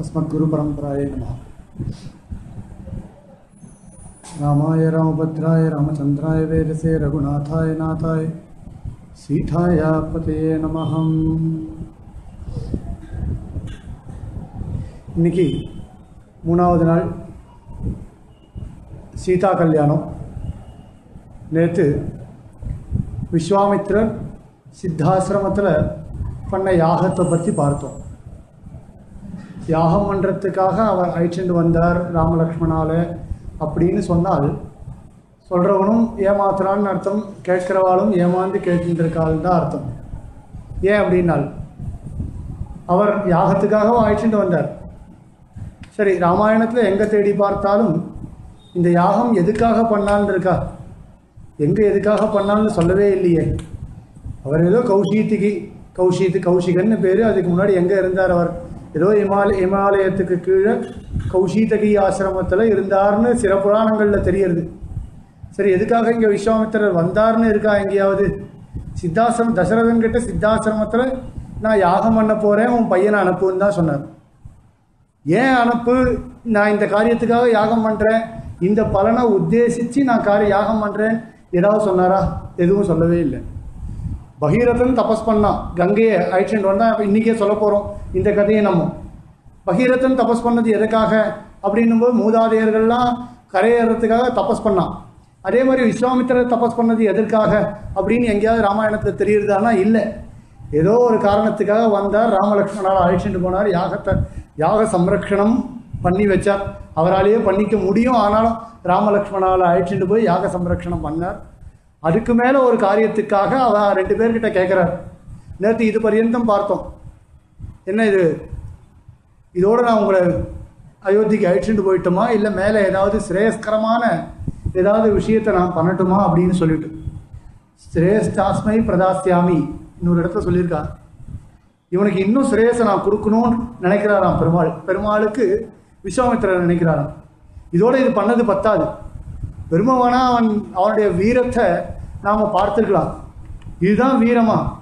अस्मद्गुरुपरम्परायै नमः रामाय रामभद्राय रामचन्द्राय वेदसे रघुनाथाय नाथाय सीताय पतये நமः இன்னைக்கு மூணாவது நாள் சீதா கல்யாணம் நேற்று விஸ்வாமித்ரர் சித்தாசிரமத்தில் பண்ண யாகத்தை பற்றி பார்த்தோம் யாகம் பண்ணுறதுக்காக அவர் அழைச்சிட்டு வந்தார் ராமலக்ஷ்மணால் அப்படின்னு சொன்னால் சொல்கிறவனும் ஏமாத்துறான்னு அர்த்தம் கேட்கிறவாளும் ஏமாந்து கேட்டுருக்காள் தான் அர்த்தம். ஏன் அப்படின்னால் அவர் யாகத்துக்காகவும் அழைச்சிட்டு வந்தார். சரி ராமாயணத்தில் எங்கே தேடி பார்த்தாலும் இந்த யாகம் எதுக்காக பண்ணான்னு இருக்கா? எங்கே எதுக்காக பண்ணான்னு சொல்லவே இல்லையே. அவர் ஏதோ கௌஷீத்துக்கு கௌஷித்து கௌஷிகன்னு பேர் அதுக்கு முன்னாடி எங்கே இருந்தார் அவர்? ஏதோ இமாலய இமாலயத்துக்கு கீழே கௌஷீதகி ஆசிரமத்தில் இருந்தார்னு சில புராணங்களில் தெரியறது. சரி எதுக்காக இங்கே விஸ்வாமித்திரர் வந்தார்னு இருக்கா எங்கேயாவது? சித்தாசிரம் தசரதன்கிட்ட சித்தாசிரமத்தில் நான் யாகம் பண்ண போகிறேன் உன் பையனை அனுப்புன்னு தான் சொன்னார். ஏன் அனுப்பு? நான் இந்த காரியத்துக்காக யாகம் பண்ணுறேன் இந்த பலனை உத்தேசித்து நான் காரிய யாகம் பண்ணுறேன் ஏதாவது சொன்னாரா? எதுவும் சொல்லவே இல்லை. பகீரதன் தபஸ் பண்ணான் கங்கையை அழைச்சிட்டு வந்தால் இப்போ இன்றைக்கே சொல்ல போகிறோம் இந்த கதையை நம்ம பகீரதன் தபஸ் பண்ணது எதுக்காக அப்படின்னும் போது மூதாதையர்கள்லாம் கரையேறதுக்காக தபஸ் பண்ணான் அதே மாதிரி விஸ்வாமித்திரர் தபஸ் பண்ணது எதற்காக அப்படின்னு எங்கேயாவது ராமாயணத்தில் தெரியுறதானா? இல்லை. ஏதோ ஒரு காரணத்துக்காக வந்தார் ராமலக்ஷ்மணால் அழைச்சிட்டு போனார். யாகத்தை யாக சம்ரக்ஷணம் பண்ணி வச்சார். அவராலேயே பண்ணிக்க முடியும். ஆனாலும் ராமலக்ஷ்மணால் அழைச்சிட்டு போய் யாக சம்ரக்ஷணம் பண்ணார். அதுக்கு மேலே ஒரு காரியத்துக்காக அவன் ரெண்டு பேர்கிட்ட கேட்குறார் நேற்று இது பரியந்தம் பார்த்தோம். என்ன இது? இதோடு நான் உங்களை அயோத்திக்கு அழிச்சுட்டு போயிட்டோமா? இல்லை மேலே ஏதாவது சிரேயஸ்கரமான ஏதாவது விஷயத்தை நான் பண்ணட்டுமா அப்படின்னு சொல்லிட்டு. சிரேஷ்டாஸ்மை பிரதாஸ்யாமி இன்னொரு இடத்துல சொல்லியிருக்கா இவனுக்கு இன்னும் சிரேயஸை நான் கொடுக்கணும்னு நினைக்கிறாராம் பெருமாள். பெருமாளுக்கு விஸ்வாமித்திரர் நினைக்கிறாராம். இதோடு இது பண்ணது பத்தாது. பெருமவனா அவன் அவனுடைய வீரத்தை நாம் பார்த்துருக்கலாம். இதுதான் வீரமா?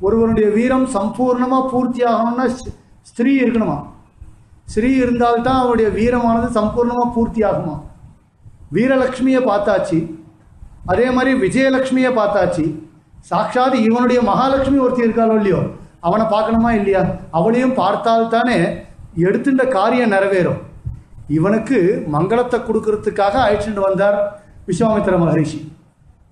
ஒருவனுடைய வீரம் சம்பூர்ணமாக பூர்த்தி ஆகணும்னா ஸ்- ஸ்திரீ இருக்கணுமா? ஸ்திரீ இருந்தால்தான் அவனுடைய வீரமானது சம்பூர்ணமாக பூர்த்தி ஆகுமா வீரலக்ஷ்மியை பார்த்தாச்சு. அதே மாதிரி விஜயலக்ஷ்மியை பார்த்தாச்சு. சாட்சாத் இவனுடைய மகாலட்சுமி ஒருத்தி இருக்காளோ இல்லையோ? அவனை பார்க்கணுமா இல்லையா? அவளையும் பார்த்தால்தானே எடுத்துட்ட காரியம் நிறைவேறும். இவனுக்கு மங்களத்தை கொடுக்கறதுக்காக அழைச்சிட்டு வந்தார் விஸ்வாமித்திர மகரிஷி.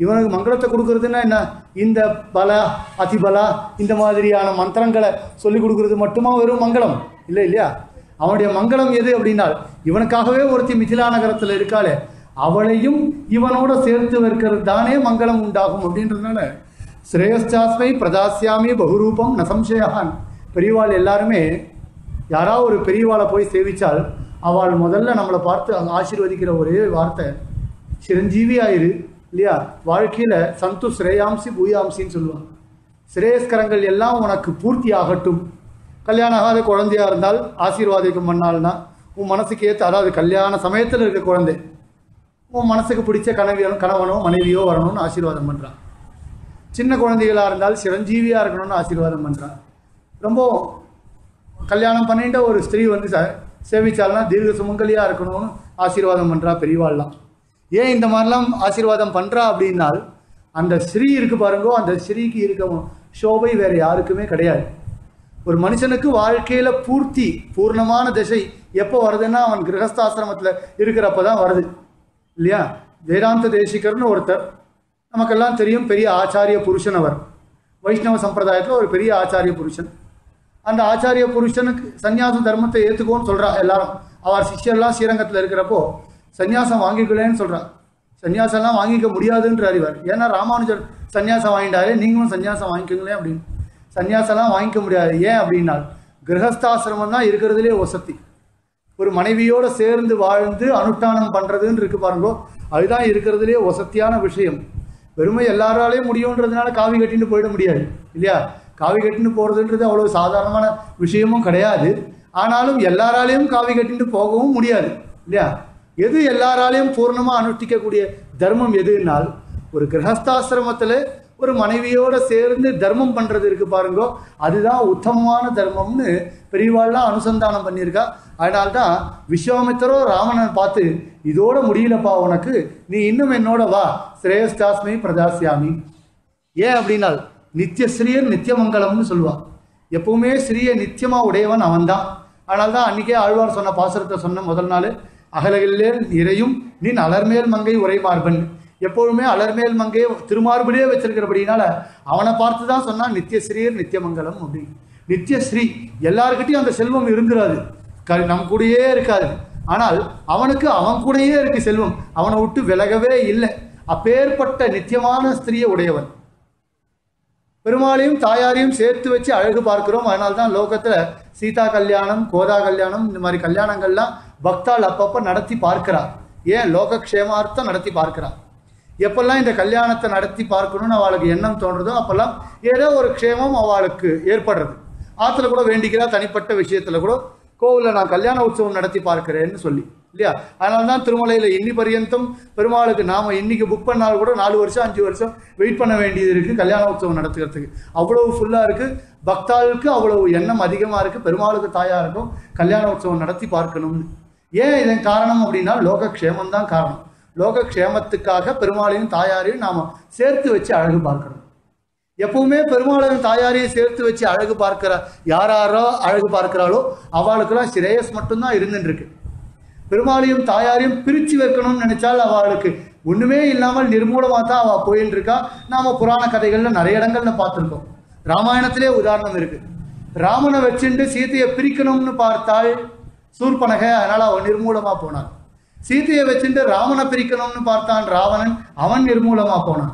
இவனுக்கு மங்களத்தை கொடுக்கறதுன்னா என்ன? இந்த பல அதிபலா இந்த மாதிரியான மந்திரங்களை சொல்லி கொடுக்கறது மட்டுமா வெறும் மங்களம்? இல்லை இல்லையா? அவனுடைய மங்களம் எது அப்படின்னா இவனுக்காகவே ஒருத்தி மிதிலா நகரத்தில் இருக்காளே அவளையும் இவனோட சேர்த்து வைக்கிறது தானே மங்களம் உண்டாகும் அப்படின்றதுனால ஸ்ரேயஸ்சாஸ்மை பிரதாசியாமி பகுரூபம் நசம்சயான் பெரியவாள் எல்லாருமே யாராவது ஒரு பெரியவாளை போய் சேவிச்சால் அவள் முதல்ல நம்மளை பார்த்து அங்கே ஆசீர்வதிக்கிற ஒரே வார்த்தை சிரஞ்சீவி ஆயிரு இல்லையா? வாழ்க்கையில் சந்து ஸ்ரேயாம்சி பூயாம்சின்னு சொல்லுவாங்க. ஸ்ரேயஸ்கரங்கள் எல்லாம் உனக்கு பூர்த்தி ஆகட்டும் கல்யாணம் ஆகாத குழந்தையாக இருந்தால் ஆசீர்வாதிக்கும் பண்ணால்னா உன் மனசுக்கு ஏற்ற அதாவது கல்யாண சமயத்தில் இருக்க குழந்தை உன் மனசுக்கு பிடிச்ச கனவியோ கணவனோ மனைவியோ வரணும்னு ஆசீர்வாதம் பண்ணுறான் சின்ன குழந்தைகளாக இருந்தால் சிரஞ்சீவியாக இருக்கணும்னு ஆசீர்வாதம் பண்ணுறான் ரொம்ப கல்யாணம் பண்ணிட்ட ஒரு ஸ்திரீ வந்து ச சேவிச்சால்னா தீர்க்க சுமங்கலியாக இருக்கணும்னு ஆசீர்வாதம் பண்ணுறா பெரியவாள்லாம். ஏன் இந்த மாதிரிலாம் ஆசீர்வாதம் பண்ணுறா அப்படின்னால் அந்த ஸ்ரீ இருக்கு பாருங்கோ அந்த ஸ்ரீக்கு இருக்க சோபை வேறு யாருக்குமே கிடையாது. ஒரு மனுஷனுக்கு வாழ்க்கையில் பூர்த்தி பூர்ணமான திசை எப்போ வருதுன்னா அவன் கிரகஸ்தாசிரமத்தில் இருக்கிறப்ப தான் வருது. இல்லையா? வேதாந்த தேசிகர்னு ஒருத்தர் நமக்கெல்லாம் தெரியும் பெரிய ஆச்சாரிய புருஷன் அவர். வைஷ்ணவ சம்பிரதாயத்தில் ஒரு பெரிய ஆச்சாரிய புருஷன். அந்த ஆச்சாரிய புருஷனுக்கு சன்னியாச தர்மத்தை ஏற்றுக்கோன்னு சொல்கிறான் எல்லாரும். அவர் சிஷ்யர்லாம் ஸ்ரீரங்கத்தில் இருக்கிறப்போ சந்நியாசம் வாங்கிக்கலேன்னு சொல்கிறார் சன்னியாசம்லாம் வாங்கிக்க முடியாதுன்ற அறிவார் ஏன்னா ராமானுஜர் சந்நியாசம் வாங்கிட்டாரு நீங்களும் சந்நியாசம் வாங்கிக்கோங்களேன் அப்படின்னு. சன்னியாசம்லாம் வாங்கிக்க முடியாது. ஏன் அப்படின்னா கிரகஸ்தாசிரமம் தான் இருக்கிறதுலே வசதி. ஒரு மனைவியோடு சேர்ந்து வாழ்ந்து அனுஷ்டானம் பண்ணுறதுன்னு இருக்கு பாருங்கோ அதுதான் இருக்கிறதுலே வசத்தியான விஷயம். வெறுமை எல்லாராலையும் முடியுன்றதுனால காவி கட்டின்னு போயிட முடியாது இல்லையா? காவி கட்டின்னு போகிறதுன்றது அவ்வளோ சாதாரணமான விஷயமும் கிடையாது. ஆனாலும் எல்லாராலையும் காவி கட்டின்னு போகவும் முடியாது இல்லையா? எது எல்லாராலையும் பூர்ணமாக அனுஷ்டிக்கக்கூடிய தர்மம் எதுனால் ஒரு கிரகஸ்தாசிரமத்தில் ஒரு மனைவியோட சேர்ந்து தர்மம் பண்ணுறது இருக்கு பாருங்கோ அதுதான் உத்தமமான தர்மம்னு பெரியவாள்லாம் அனுசந்தானம் பண்ணியிருக்கா. அதனால்தான் விஸ்வாமித்தரோ ராவணன் பார்த்து இதோட முடியலப்பா உனக்கு நீ இன்னும் என்னோட வா ஸ்ரேயஸ்டாஸ்மி பிரதாசியாமி ஏன் அப்படின்னால் நித்தியஸ்ரீயர் நித்தியமங்கலம்னு சொல்லுவாள் எப்பவுமே ஸ்ரீய நித்தியமாக உடையவன் அவன்தான். அதனால தான் அன்னைக்கே ஆழ்வார் சொன்ன பாசுரத்தை சொன்ன முதல் நாள் அகலகிலே இறையும் நின் அலர்மேல் மங்கை உரைமார்பன் எப்பொழுதுமே அலர்மேல் மங்கையை திருமார்படியே வச்சிருக்கிறபடினால அவனை பார்த்து தான் சொன்னான் நித்தியஸ்ரீயர் நித்தியமங்கலம் அப்படின்னு. நித்தியஸ்ரீ எல்லாருக்கிட்டையும் அந்த செல்வம் இருந்துராது. க நம் கூடயே இருக்காது. ஆனால் அவனுக்கு அவன் கூடயே இருக்கு செல்வம். அவனை விட்டு விலகவே இல்லை. அப்பேற்பட்ட நித்தியமான ஸ்திரீயை உடையவன். பெருமாளையும் தாயாரையும் சேர்த்து வச்சு அழகு பார்க்கிறோம். அதனால தான் லோகத்துல சீதா கல்யாணம் கோதா கல்யாணம் இந்த மாதிரி கல்யாணங்கள்லாம் பக்தாள் அப்பப்போ நடத்தி பார்க்கிறார் ஏன்? லோகக்ஷேமார்த்தம் நடத்தி பார்க்கிறார் எப்பெல்லாம் இந்த கல்யாணத்தை நடத்தி பார்க்கணும்னு அவளுக்கு எண்ணம் தோன்றதோ அப்பெல்லாம் ஏதோ ஒரு க்ஷேமம் அவளுக்கு ஏற்படுறது. ஆற்றுல கூட வேண்டிக்கிறா தனிப்பட்ட விஷயத்துல கூட. கோவிலில் நான் கல்யாண உற்சவம் நடத்தி பார்க்கிறேன்னு சொல்லி. இல்லையா? அதனால தான் திருமலையில் இன்னி பரியந்தம் பெருமாளுக்கு நாம இன்னைக்கு புக் பண்ணாலும் கூட நாலு வருஷம் அஞ்சு வருஷம் வெயிட் பண்ண வேண்டியது இருக்கு கல்யாண உற்சவம் நடத்துகிறதுக்கு. அவ்வளவு ஃபுல்லா இருக்கு. பக்தாளுக்கு அவ்வளவு எண்ணம் அதிகமா இருக்கு. பெருமாளுக்கு தாயா இருக்கும். கல்யாண உற்சவம் நடத்தி பார்க்கணும்னு. ஏன் இதன் காரணம் அப்படின்னா லோகக்ஷேமம் தான் காரணம். லோகக்ஷேமத்துக்காக பெருமாளையும் தாயாரையும் நாம சேர்த்து வச்சு அழகு பார்க்கணும். எப்பவுமே பெருமாளையும் தாயாரையும் சேர்த்து வச்சு அழகு பார்க்கிற யாராரோ அழகு பார்க்கிறாளோ அவளுக்கெல்லாம் சிரேயஸ் மட்டும்தான் இருந்துட்டு இருக்கு. பெருமாளையும் தாயாரையும் பிரித்து வைக்கணும்னு நினைச்சால் அவளுக்கு ஒண்ணுமே இல்லாமல் நிர்மூலமாக தான் அவள் போயின்னு இருக்கா. நாம புராண கதைகள்ல நிறைய இடங்கள்ல பார்த்துருக்கோம். ராமாயணத்திலே உதாரணம் இருக்கு. ராமனை வச்சுட்டு சீதையை பிரிக்கணும்னு பார்த்தாள் சூர்பனகை அதனால அவன் நிர்மூலமா போனான் சீதையை வச்சுட்டு ராமனை பிரிக்கணும்னு பார்த்தான் ராவணன் அவன் நிர்மூலமா போனான்.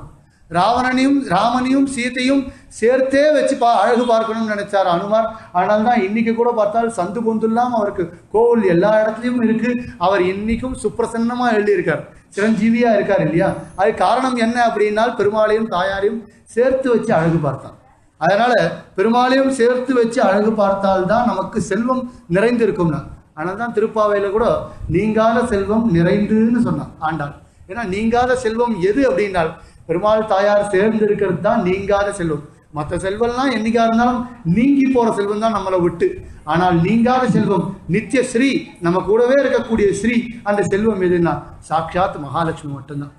ராவணனையும் ராமனையும் சீதையும் சேர்த்தே வச்சு பா அழகு பார்க்கணும்னு நினைச்சார் அனுமார். ஆனால் தான் இன்னைக்கு கூட பார்த்தால் சந்து பொந்துலாம் அவருக்கு கோவில் எல்லா இடத்துலையும் இருக்கு. அவர் இன்னைக்கும் சுப்பிரசன்னமா எழுதியிருக்கார். சிரஞ்சீவியா இருக்கார் இல்லையா? அது காரணம் என்ன அப்படின்னால் பெருமாளையும் தாயாரையும் சேர்த்து வச்சு அழகு பார்த்தான் அதனால பெருமாளையும் சேர்த்து வச்சு அழகு பார்த்தால்தான் நமக்கு செல்வம் நிறைந்திருக்கும்னா. ஆனால் தான் திருப்பாவையில கூட நீங்காத செல்வம் நிறைந்துன்னு சொன்னான் ஆண்டாள். ஏன்னா நீங்காத செல்வம் எது அப்படின்னால் பெருமாள் தாயார் சேர்ந்து இருக்கிறது தான் நீங்காத செல்வம். மற்ற செல்வம்லாம் என்னைக்கா இருந்தாலும் நீங்கி போற செல்வம் தான் நம்மளை விட்டு. ஆனால் நீங்காத செல்வம் நித்திய ஸ்ரீ நம்ம கூடவே இருக்கக்கூடிய ஸ்ரீ அந்த செல்வம் எதுன்னா சாட்சாத் மகாலட்சுமி மட்டும்தான்.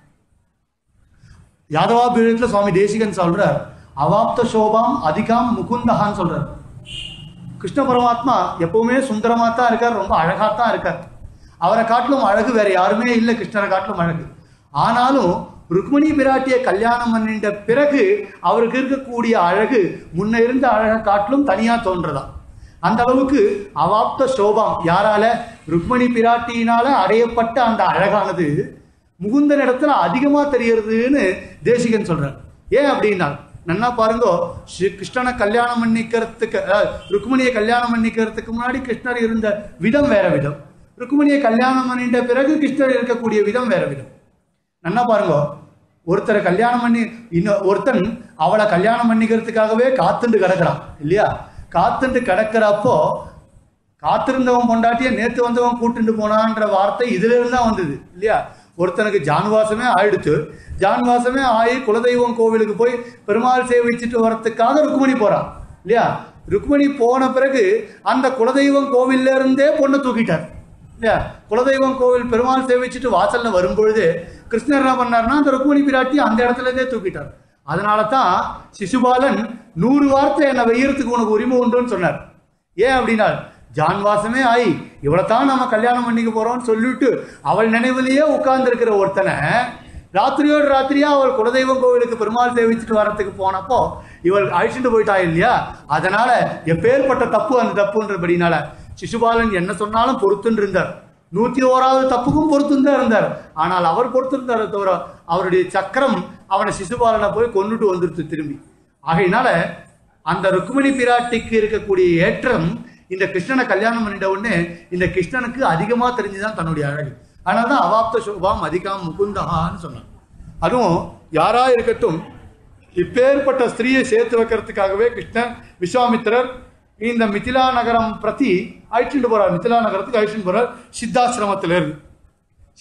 யாதவா யாதவாபீடத்துல சுவாமி தேசிகன் சொல்றார் அவாப்த சோபாம் அதிகாம் முகுந்தகான்னு சொல்றார். கிருஷ்ண பரமாத்மா எப்பவுமே சுந்தரமா தான் இருக்கார் ரொம்ப அழகா தான் இருக்கார். அவரை காட்டிலும் அழகு வேற யாருமே இல்லை கிருஷ்ணரை காட்டிலும் அழகு. ஆனாலும் ருக்மிணி பிராட்டியை கல்யாணம் பண்ணிட்ட பிறகு அவருக்கு இருக்கக்கூடிய அழகு முன்ன இருந்த அழகை காட்டிலும் தனியா தோன்றதா அந்த அளவுக்கு அவாப்த சோபம் யாரால? ருக்மிணி பிராட்டியினால அடையப்பட்ட அந்த அழகானது முகுந்த இடத்துல அதிகமா தெரியறதுன்னு தேசிகன் சொல்றார். ஏன் அப்படின்னா நன்னா பாருங்க ஸ்ரீ கிருஷ்ணனை கல்யாணம் பண்ணிக்கிறதுக்கு ருக்மணியை ருக்மிணியை கல்யாணம் பண்ணிக்கிறதுக்கு முன்னாடி கிருஷ்ணர் இருந்த விதம் வேற விதம். ருக்மிணியை கல்யாணம் பண்ணிட்ட பிறகு கிருஷ்ணர் இருக்கக்கூடிய விதம் வேற விதம். நன்னா பாருங்க. ஒருத்தரை கல்யாணம் பண்ணி இன்னும் ஒருத்தன் அவளை கல்யாணம் பண்ணிக்கிறதுக்காகவே காத்துண்டு கிடக்குறான் இல்லையா? காத்துண்டு கிடக்கிறப்போ காத்திருந்தவன் பொண்டாட்டிய நேத்து வந்தவன் கூட்டுண்டு போனான்ற வார்த்தை இதுல இருந்து தான் வந்தது இல்லையா? ஒருத்தனுக்கு ஜான்வாசமே ஆயிடுச்சு. ஜான்வாசமே ஆகி குலதெய்வம் கோவிலுக்கு போய் பெருமாள் சேவிச்சுட்டு வரத்துக்காக ருக்மணி போறான் இல்லையா? ருக்மணி போன பிறகு அந்த குலதெய்வம் கோவில்ல இருந்தே பொண்ணை தூக்கிட்டார் இல்லையா? குலதெய்வம் கோவில் பெருமாள் சேவிச்சுட்டு வாசல்ல வரும்பொழுது கிருஷ்ணர் என்ன பண்ணார்னா அந்த ருக்மணி பிராட்டி அந்த இடத்துல இருந்தே தூக்கிட்டார். அதனால தான் சிசுபாலன் நூறு வார்த்தை என்னை வெய்யறதுக்கு உனக்கு உரிமை உண்டுன்னு சொன்னார். ஏன் அப்படின்னா ஜான்வாசமே ஆயி இவளைத்தான் நம்ம கல்யாணம் பண்ணிக்க போறோம்னு சொல்லிட்டு அவள் நினைவிலேயே உட்கார்ந்துருக்கிற ஒருத்தனை ராத்திரியோடு ராத்திரியா அவள் குலதெய்வம் கோவிலுக்கு பெருமாள் சேவிச்சுட்டு வரத்துக்கு போனப்போ இவள் அழிச்சுட்டு போயிட்டா இல்லையா? அதனால எப்பேற்பட்ட தப்பு அந்த தப்புன்றபடினால சிசுபாலன் என்ன சொன்னாலும் பொறுத்துன்னு இருந்தார். நூத்தி ஓராவது தப்புக்கும் பொறுத்துன்னு தான் இருந்தார். ஆனால் அவர் பொறுத்திருந்தார தவிர அவருடைய சக்கரம் அவனை சிசுபாலனை போய் கொண்டுட்டு வந்துருச்சு திரும்பி. ஆகையினால அந்த ருக்மிணி பிராட்டிக்கு இருக்கக்கூடிய ஏற்றம் இந்த கிருஷ்ணனை கல்யாணம் பண்ணிட்ட உடனே இந்த கிருஷ்ணனுக்கு அதிகமா தெரிஞ்சுதான் தன்னுடைய அழகு. ஆனால் தான் அவாப்த சோபாம் அதிகாம் முகுந்தகான்னு சொன்னான் அதுவும் யாரா இருக்கட்டும் இப்பேற்பட்ட ஸ்திரீயை சேர்த்து வைக்கிறதுக்காகவே கிருஷ்ணன் விஸ்வாமித்திரர் இந்த மிதிலா நகரம் பிரதி அழிச்சுட்டு போறார். மிதிலா நகரத்துக்கு அழிச்சுட்டு போறார். சித்தாசிரமத்திலேருந்து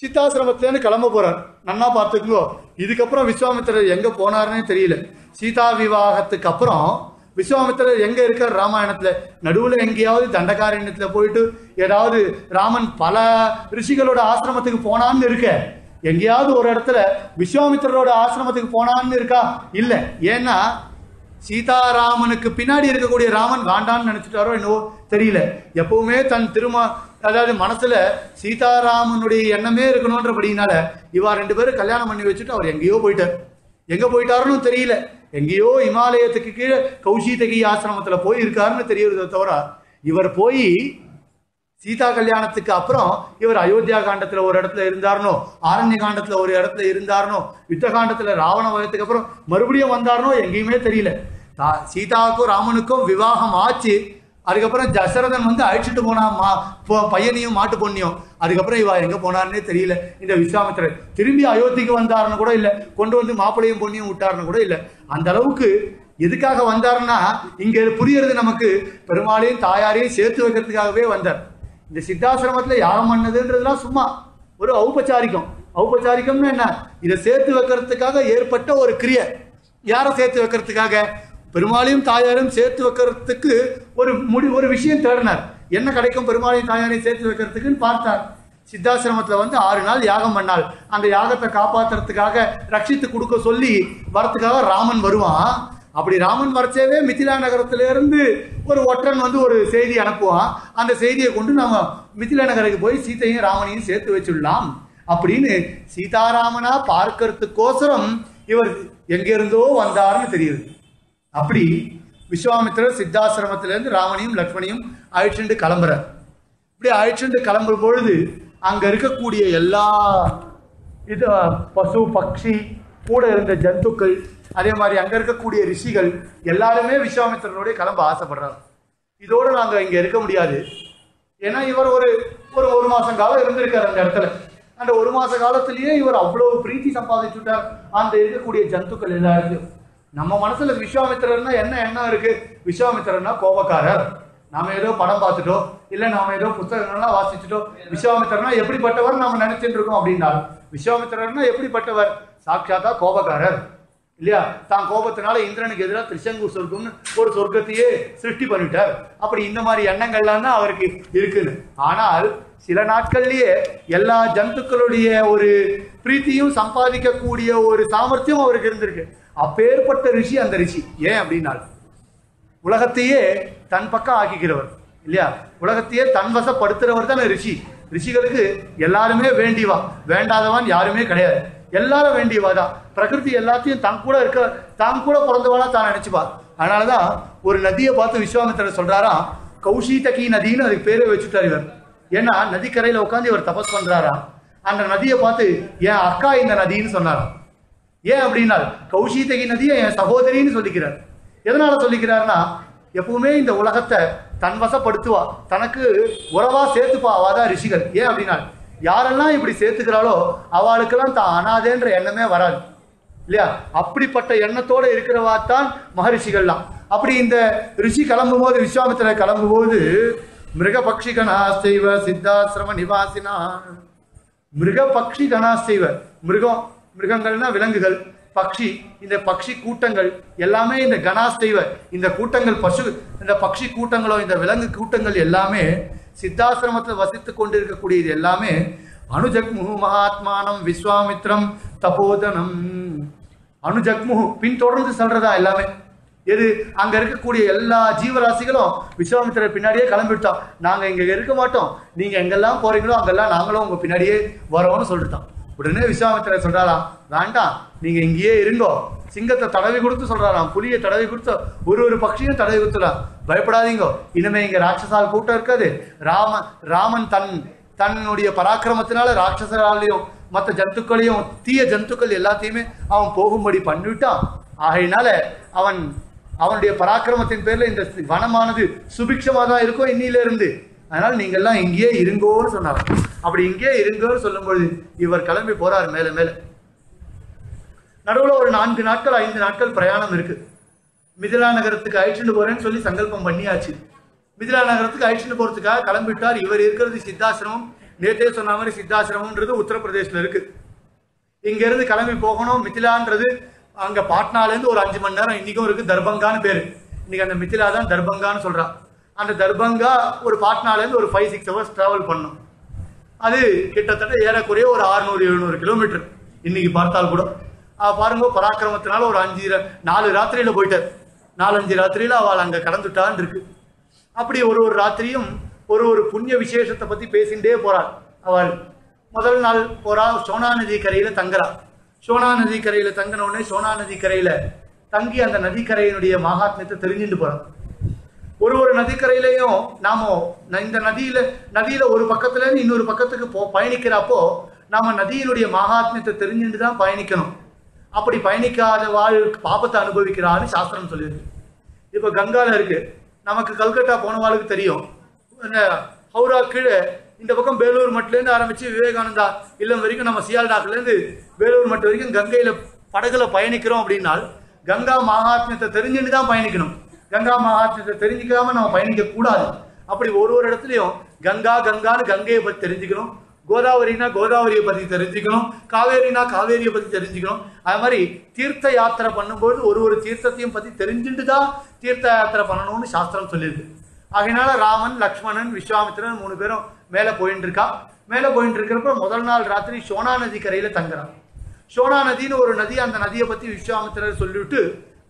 சீதாசிரமத்திலேருந்து கிளம்ப போறார். நன்னா பார்த்துக்கோ இதுக்கப்புறம் விஸ்வாமித்திரர் எங்க போனாருன்னே தெரியல. சீதா விவாகத்துக்கு அப்புறம் விஸ்வாமித்திரர் எங்க இருக்கார் ராமாயணத்துல? நடுவுல எங்கேயாவது தண்டகாரண்யத்துல போயிட்டு ஏதாவது ராமன் பல ரிஷிகளோட ஆசிரமத்துக்கு போனான்னு இருக்க. எங்கேயாவது ஒரு இடத்துல விஸ்வாமித்திரரோட ஆசிரமத்துக்கு போனான்னு இருக்கா? இல்ல. ஏன்னா சீதாராமனுக்கு பின்னாடி இருக்கக்கூடிய ராமன் வேண்டான்னு நினைச்சிட்டாரோ என்னவோ தெரியல. எப்பவுமே தன் திருமா அதாவது மனசுல சீதாராமனுடைய எண்ணமே இருக்கணும்ன்றபடினால இவா ரெண்டு பேரும் கல்யாணம் பண்ணி வச்சுட்டு அவர் எங்கேயோ போயிட்டார். எங்க போயிட்டாருன்னு தெரியல. எங்கேயோ இமாலயத்துக்கு கீழே கௌஷிதகி ஆசிரமத்துல போய் இருக்காருன்னு தெரியறதை தவிர இவர் போய் சீதா கல்யாணத்துக்கு அப்புறம் இவர் அயோத்தியா காண்டத்துல ஒரு இடத்துல இருந்தாருனோ ஆரண்ய காண்டத்துல ஒரு இடத்துல இருந்தாருனோ யுத்த காண்டத்துல ராவண வயத்துக்கு அப்புறம் மறுபடியும் வந்தாருனோ எங்கேயுமே தெரியல. சீதாவுக்கும் ராமனுக்கும் விவாகம் ஆச்சு. அதுக்கப்புறம் தசரதன் வந்து அழைச்சிட்டு போனான் மா பையனையும் மாட்டு பொண்ணையும். அதுக்கப்புறம் இவா எங்க போனாருன்னே தெரியல. இந்த விஸ்வாமித்திரர் திரும்பி அயோத்திக்கு வந்தாருன்னு கூட இல்லை. கொண்டு வந்து மாப்பிளையும் பொண்ணையும் விட்டாருன்னு கூட இல்லை. அந்த அளவுக்கு எதுக்காக வந்தாருன்னா இங்க புரியறது நமக்கு பெருமாளையும் தாயாரையும் சேர்த்து வைக்கிறதுக்காகவே வந்தார். இந்த சித்தாசிரமத்தில் யாகம் பண்ணதுன்றதுலாம் சும்மா. ஒரு ஔபச்சாரிக்கம் ஔபச்சாரிக்கம்னு என்ன? இதை சேர்த்து வைக்கிறதுக்காக ஏற்பட்ட ஒரு கிரியை. யாரை சேர்த்து வைக்கிறதுக்காக? பெருமாளையும் தாயாரும் சேர்த்து வைக்கிறதுக்கு ஒரு முடி ஒரு விஷயம் தேடினார். என்ன கிடைக்கும் பெருமாளையும் தாயாரையும் சேர்த்து வைக்கிறதுக்குன்னு பார்த்தார். சித்தாசிரமத்தில் வந்து ஆறு நாள் யாகம் பண்ணாள். அந்த யாகத்தை காப்பாற்றுறதுக்காக ரட்சித்து கொடுக்க சொல்லி வரத்துக்காக ராமன் வருவான். அப்படி ராமன் வரச்சேவே மிதிலா நகரத்திலேருந்து ஒரு ஒற்றன் வந்து ஒரு செய்தி அனுப்புவான். அந்த செய்தியை கொண்டு நம்ம மிதிலா நகருக்கு போய் சீத்தையும் ராமனையும் சேர்த்து வச்சுடலாம். அப்படின்னு சீதாராமனா பார்க்கறதுக்கோசரம் இவர் எங்கேருந்தோ வந்தாருன்னு தெரியுது. அப்படி விஸ்வாமித்திரர் சித்தாசிரமத்திலேருந்து ராமனையும் லக்ஷ்மணியும் அழிச்சுண்டு கிளம்புறார். இப்படி அழிச்சுண்டு கிளம்பும் பொழுது அங்கே இருக்கக்கூடிய எல்லா இது பசு பக்ஷி கூட இருந்த ஜந்துக்கள் அதே மாதிரி அங்கே இருக்கக்கூடிய ரிஷிகள் எல்லாருமே விஸ்வாமித்திரனுடைய கிளம்ப ஆசைப்படுறாங்க. இதோடு நாங்கள் இங்கே இருக்க முடியாது. ஏன்னா இவர் ஒரு ஒரு ஒரு மாதம் காலம் இருந்திருக்காரு அந்த இடத்துல. அந்த ஒரு மாத காலத்திலேயே இவர் அவ்வளோ பிரீத்தி சம்பாதிச்சுட்டார். அந்த இருக்கக்கூடிய ஜந்துக்கள் எல்லாருக்கும். நம்ம மனசுல விஸ்வாமித்திரர்னா என்ன எண்ணம் இருக்கு? விஸ்வாமித்திரர்னா கோபக்காரர். நாம ஏதோ படம் பார்த்துட்டோ இல்ல நாம ஏதோ புத்தகங்கள்லாம் வாசிச்சுட்டோ விஸ்வாமித்திரர்னா எப்படிப்பட்டவர் நாம நினைச்சிட்டு இருக்கோம் அப்படின்னா விஸ்வாமித்திரர்னா எப்படிப்பட்டவர்? சாட்சாத்தா கோபக்காரர். இல்லையா? தான் கோபத்தினால இந்திரனுக்கு எதிராக திருச்செங்கூர் சொர்க்கம்னு ஒரு சொர்க்கத்தையே சிருஷ்டி பண்ணிட்டார். அப்படி இந்த மாதிரி எண்ணங்கள்லாம் தான் அவருக்கு இருக்குன்னு. ஆனால் சில நாட்கள்லயே எல்லா ஜந்துக்களுடைய ஒரு பிரீத்தியும் சம்பாதிக்கக்கூடிய ஒரு சாமர்த்தியம் அவருக்கு இருந்திருக்கு. அப்பேற்பட்ட ரிஷி அந்த ரிஷி. ஏன் அப்படின்னா உலகத்தையே தன் பக்கம் ஆக்கிக்கிறவர் இல்லையா? உலகத்தையே தன் வசப்படுத்துறவர் தானே ரிஷி. ரிஷிகளுக்கு எல்லாருமே வேண்டிவா வேண்டாதவன் யாருமே கிடையாது. எல்லாரும் வேண்டியவா தான். பிரகிருதி எல்லாத்தையும் தன் கூட இருக்க தான் கூட பிறந்தவாளா தான் நினைச்சுப்பா. அதனாலதான் ஒரு நதியை பார்த்து விஸ்வாமித்திரர் சொல்றாரா கௌஷிதகி நதின்னு அதுக்கு பேரே வச்சுட்டார் இவர். ஏன்னா நதிக்கரையில உட்காந்து இவர் தபஸ் பண்றாரா? அந்த நதியை பார்த்து என் அக்கா இந்த நதின்னு சொன்னாராம். ஏன் அப்படின்னா கௌஷிதகி நதியை என் சகோதரின்னு சொல்லிக்கிறார். எதனால சொல்லிக்கிறாருன்னா எப்பவுமே இந்த உலகத்தை தன் வசப்படுத்துவா தனக்கு உறவா சேர்த்துப்பா அவாதான் ரிஷிகள். ஏன் அப்படின்னா யாரெல்லாம் இப்படி சேர்த்துக்கிறாளோ அவளுக்கெல்லாம் தான் அனாதேன்ற எண்ணமே வராது. இல்லையா? அப்படிப்பட்ட எண்ணத்தோட இருக்கிறவா தான் மகரிஷிகள்லாம். அப்படி இந்த ரிஷி கிளம்பும் போது விஸ்வாமித்திர கிளம்பும் போது மிருக பக்ஷி சித்தாசிரம நிவாசினா மிருக கணாசைவ மிருகம் மிருகங்கள்னா விலங்குகள். பக்ஷி இந்த பக்ஷி கூட்டங்கள் எல்லாமே இந்த கணாஸ்தைவ இந்த கூட்டங்கள் பசு இந்த பக்ஷி கூட்டங்களோ இந்த விலங்கு கூட்டங்கள் எல்லாமே சித்தாசிரமத்தில் வசித்துக் கொண்டிருக்கக்கூடிய இது எல்லாமே அணுஜக்முகு மகாத்மானம் விஸ்வாமித்ரம் தபோதனம். அனுஜக்முகு பின்தொடர்ந்து சொல்றதா எல்லாமே. எது? அங்க இருக்கக்கூடிய எல்லா ஜீவராசிகளும் விஸ்வாமித்திரர் பின்னாடியே கிளம்பிவிட்டோம் நாங்க இங்க இருக்க மாட்டோம். நீங்க எங்கெல்லாம் போறீங்களோ அங்கெல்லாம் நாங்களும் உங்க பின்னாடியே வரோம்னு சொல்லிட்டோம் உடனே விஸ்வாமித்திரர் சொல்றாராம் வேண்டாம் நீங்க இங்கேயே இருங்கோ. சிங்கத்தை தடவி கொடுத்து சொல்றாராம் புலியை தடவி கொடுத்து ஒரு ஒரு பட்சியும் தடவி கொடுத்துடா. பயப்படாதீங்கோ இனிமே இங்க ராட்சசால் கூட்டம் இருக்காது. ராம ராமன் தன் தன்னுடைய பராக்கிரமத்தினால ராட்சசராலையும் மற்ற ஜந்துக்களையும் தீய ஜந்துக்கள் எல்லாத்தையுமே அவன் போகும்படி பண்ணிவிட்டான். ஆகையினால அவன் அவனுடைய பராக்கிரமத்தின் பேர்ல இந்த வனமானது சுபிக்ஷமா தான் இருக்கும் இன்னில இருந்து அதனால் நீங்கள்லாம் இங்கேயே இருங்கோன்னு சொன்னாங்க. அப்படி இங்கேயே இருங்கோன்னு சொல்லும்பொழுது இவர் கிளம்பி போறார் மேலே மேலே. நடுவில் ஒரு நான்கு நாட்கள் ஐந்து நாட்கள் பிரயாணம் இருக்கு. மிதிலா நகரத்துக்கு அழிச்சுட்டு போறேன்னு சொல்லி சங்கல்பம் பண்ணியாச்சு. மிதிலா நகரத்துக்கு அழிச்சுட்டு போறதுக்காக கிளம்பிட்டார். இவர் இருக்கிறது சித்தாசிரமம். நேற்றே சொன்ன மாதிரி சித்தாசிரமம்ன்றது உத்தரப்பிரதேசில் இருக்கு. இங்கேருந்து கிளம்பி போகணும். மிதிலான்றது அங்கே பாட்னாலேருந்து ஒரு அஞ்சு மணி நேரம் இன்றைக்கும் இருக்குது தர்பங்கான்னு பேர். இன்றைக்கி அந்த மிதிலா தான் தர்பங்கான்னு சொல்கிறான் அந்த தர்பங்கா ஒரு பாட்னாலேருந்து ஒரு ஃபைவ் சிக்ஸ் ஹவர்ஸ் ட்ராவல் பண்ணும். அது கிட்டத்தட்ட ஏறக்குறைய ஒரு 600 எழுநூறு கிலோமீட்டர் இன்னைக்கு பார்த்தால் கூட. பாருங்க பராக்கிரமத்தினால ஒரு அஞ்சு நாலு ராத்திரியில போயிட்டார். நாலஞ்சு ராத்திரியில அவள் அங்க கடந்துட்டான்னு இருக்கு. அப்படி ஒரு ஒரு ராத்திரியும் ஒரு ஒரு புண்ணிய விசேஷத்தை பத்தி பேசிகிட்டே போறாள் அவள். முதல் நாள் போறா சோனா நதி கரையில தங்குறா. சோனா நதி கரையில தங்கினோடனே சோனா நதி கரையில தங்கி அந்த நதிக்கரையினுடைய மகாத்மியத்தை தெரிஞ்சுட்டு போறான் ஒரு ஒரு நதிக்கரையிலையும் நாம ந- இந்த நதியில நதியில ஒரு பக்கத்துல இருந்து இன்னொரு பக்கத்துக்கு போ பயணிக்கிறப்போ நாம நதியினுடைய மகாத்மியத்தை தெரிஞ்சுட்டு தான் பயணிக்கணும். அப்படி பயணிக்காத வாழ் பாபத்தை அனுபவிக்கிறான்னு சாஸ்திரம் சொல்லியிருக்கு. இப்போ கங்கால இருக்கு. நமக்கு கல்கட்டா போனவாளுக்கு தெரியும். ஹவுரா கீழே இந்த பக்கம் வேலூர் மட்டிலேருந்து ஆரம்பிச்சு விவேகானந்தா இல்லம் வரைக்கும் நம்ம சியால்டாக்கிலேருந்து வேலூர் மட்டு வரைக்கும் கங்கையில படகுல பயணிக்கிறோம் அப்படின்னால் கங்கா மகாத்மியத்தை தெரிஞ்சுட்டு தான் பயணிக்கணும். கங்கா மகாத்மியத்தை தெரிஞ்சுக்காம நம்ம பயணிக்க கூடாது. அப்படி ஒரு ஒரு இடத்துலயும் கங்கா கங்கான்னு கங்கையை பத்தி தெரிஞ்சுக்கணும். கோதாவரினா கோதாவரியை பத்தி தெரிஞ்சுக்கணும். காவேரினா காவேரியை பத்தி தெரிஞ்சுக்கணும். அது மாதிரி தீர்த்த யாத்திரை பண்ணும்போது ஒரு ஒரு தீர்த்தத்தையும் பத்தி தெரிஞ்சுட்டு தான் தீர்த்த யாத்திரை பண்ணணும்னு சாஸ்திரம் சொல்லியிருக்கு. அதனால ராமன் லக்ஷ்மணன் விஸ்வாமித்திரன் மூணு பேரும் மேலே போயிட்டு இருக்கா மேலே போயிட்டு இருக்கிறப்ப முதல் நாள் ராத்திரி சோனா நதி கரையில தங்குறான். சோனா நதின்னு ஒரு நதி அந்த நதியை பத்தி விஸ்வாமித்திரர் சொல்லிவிட்டு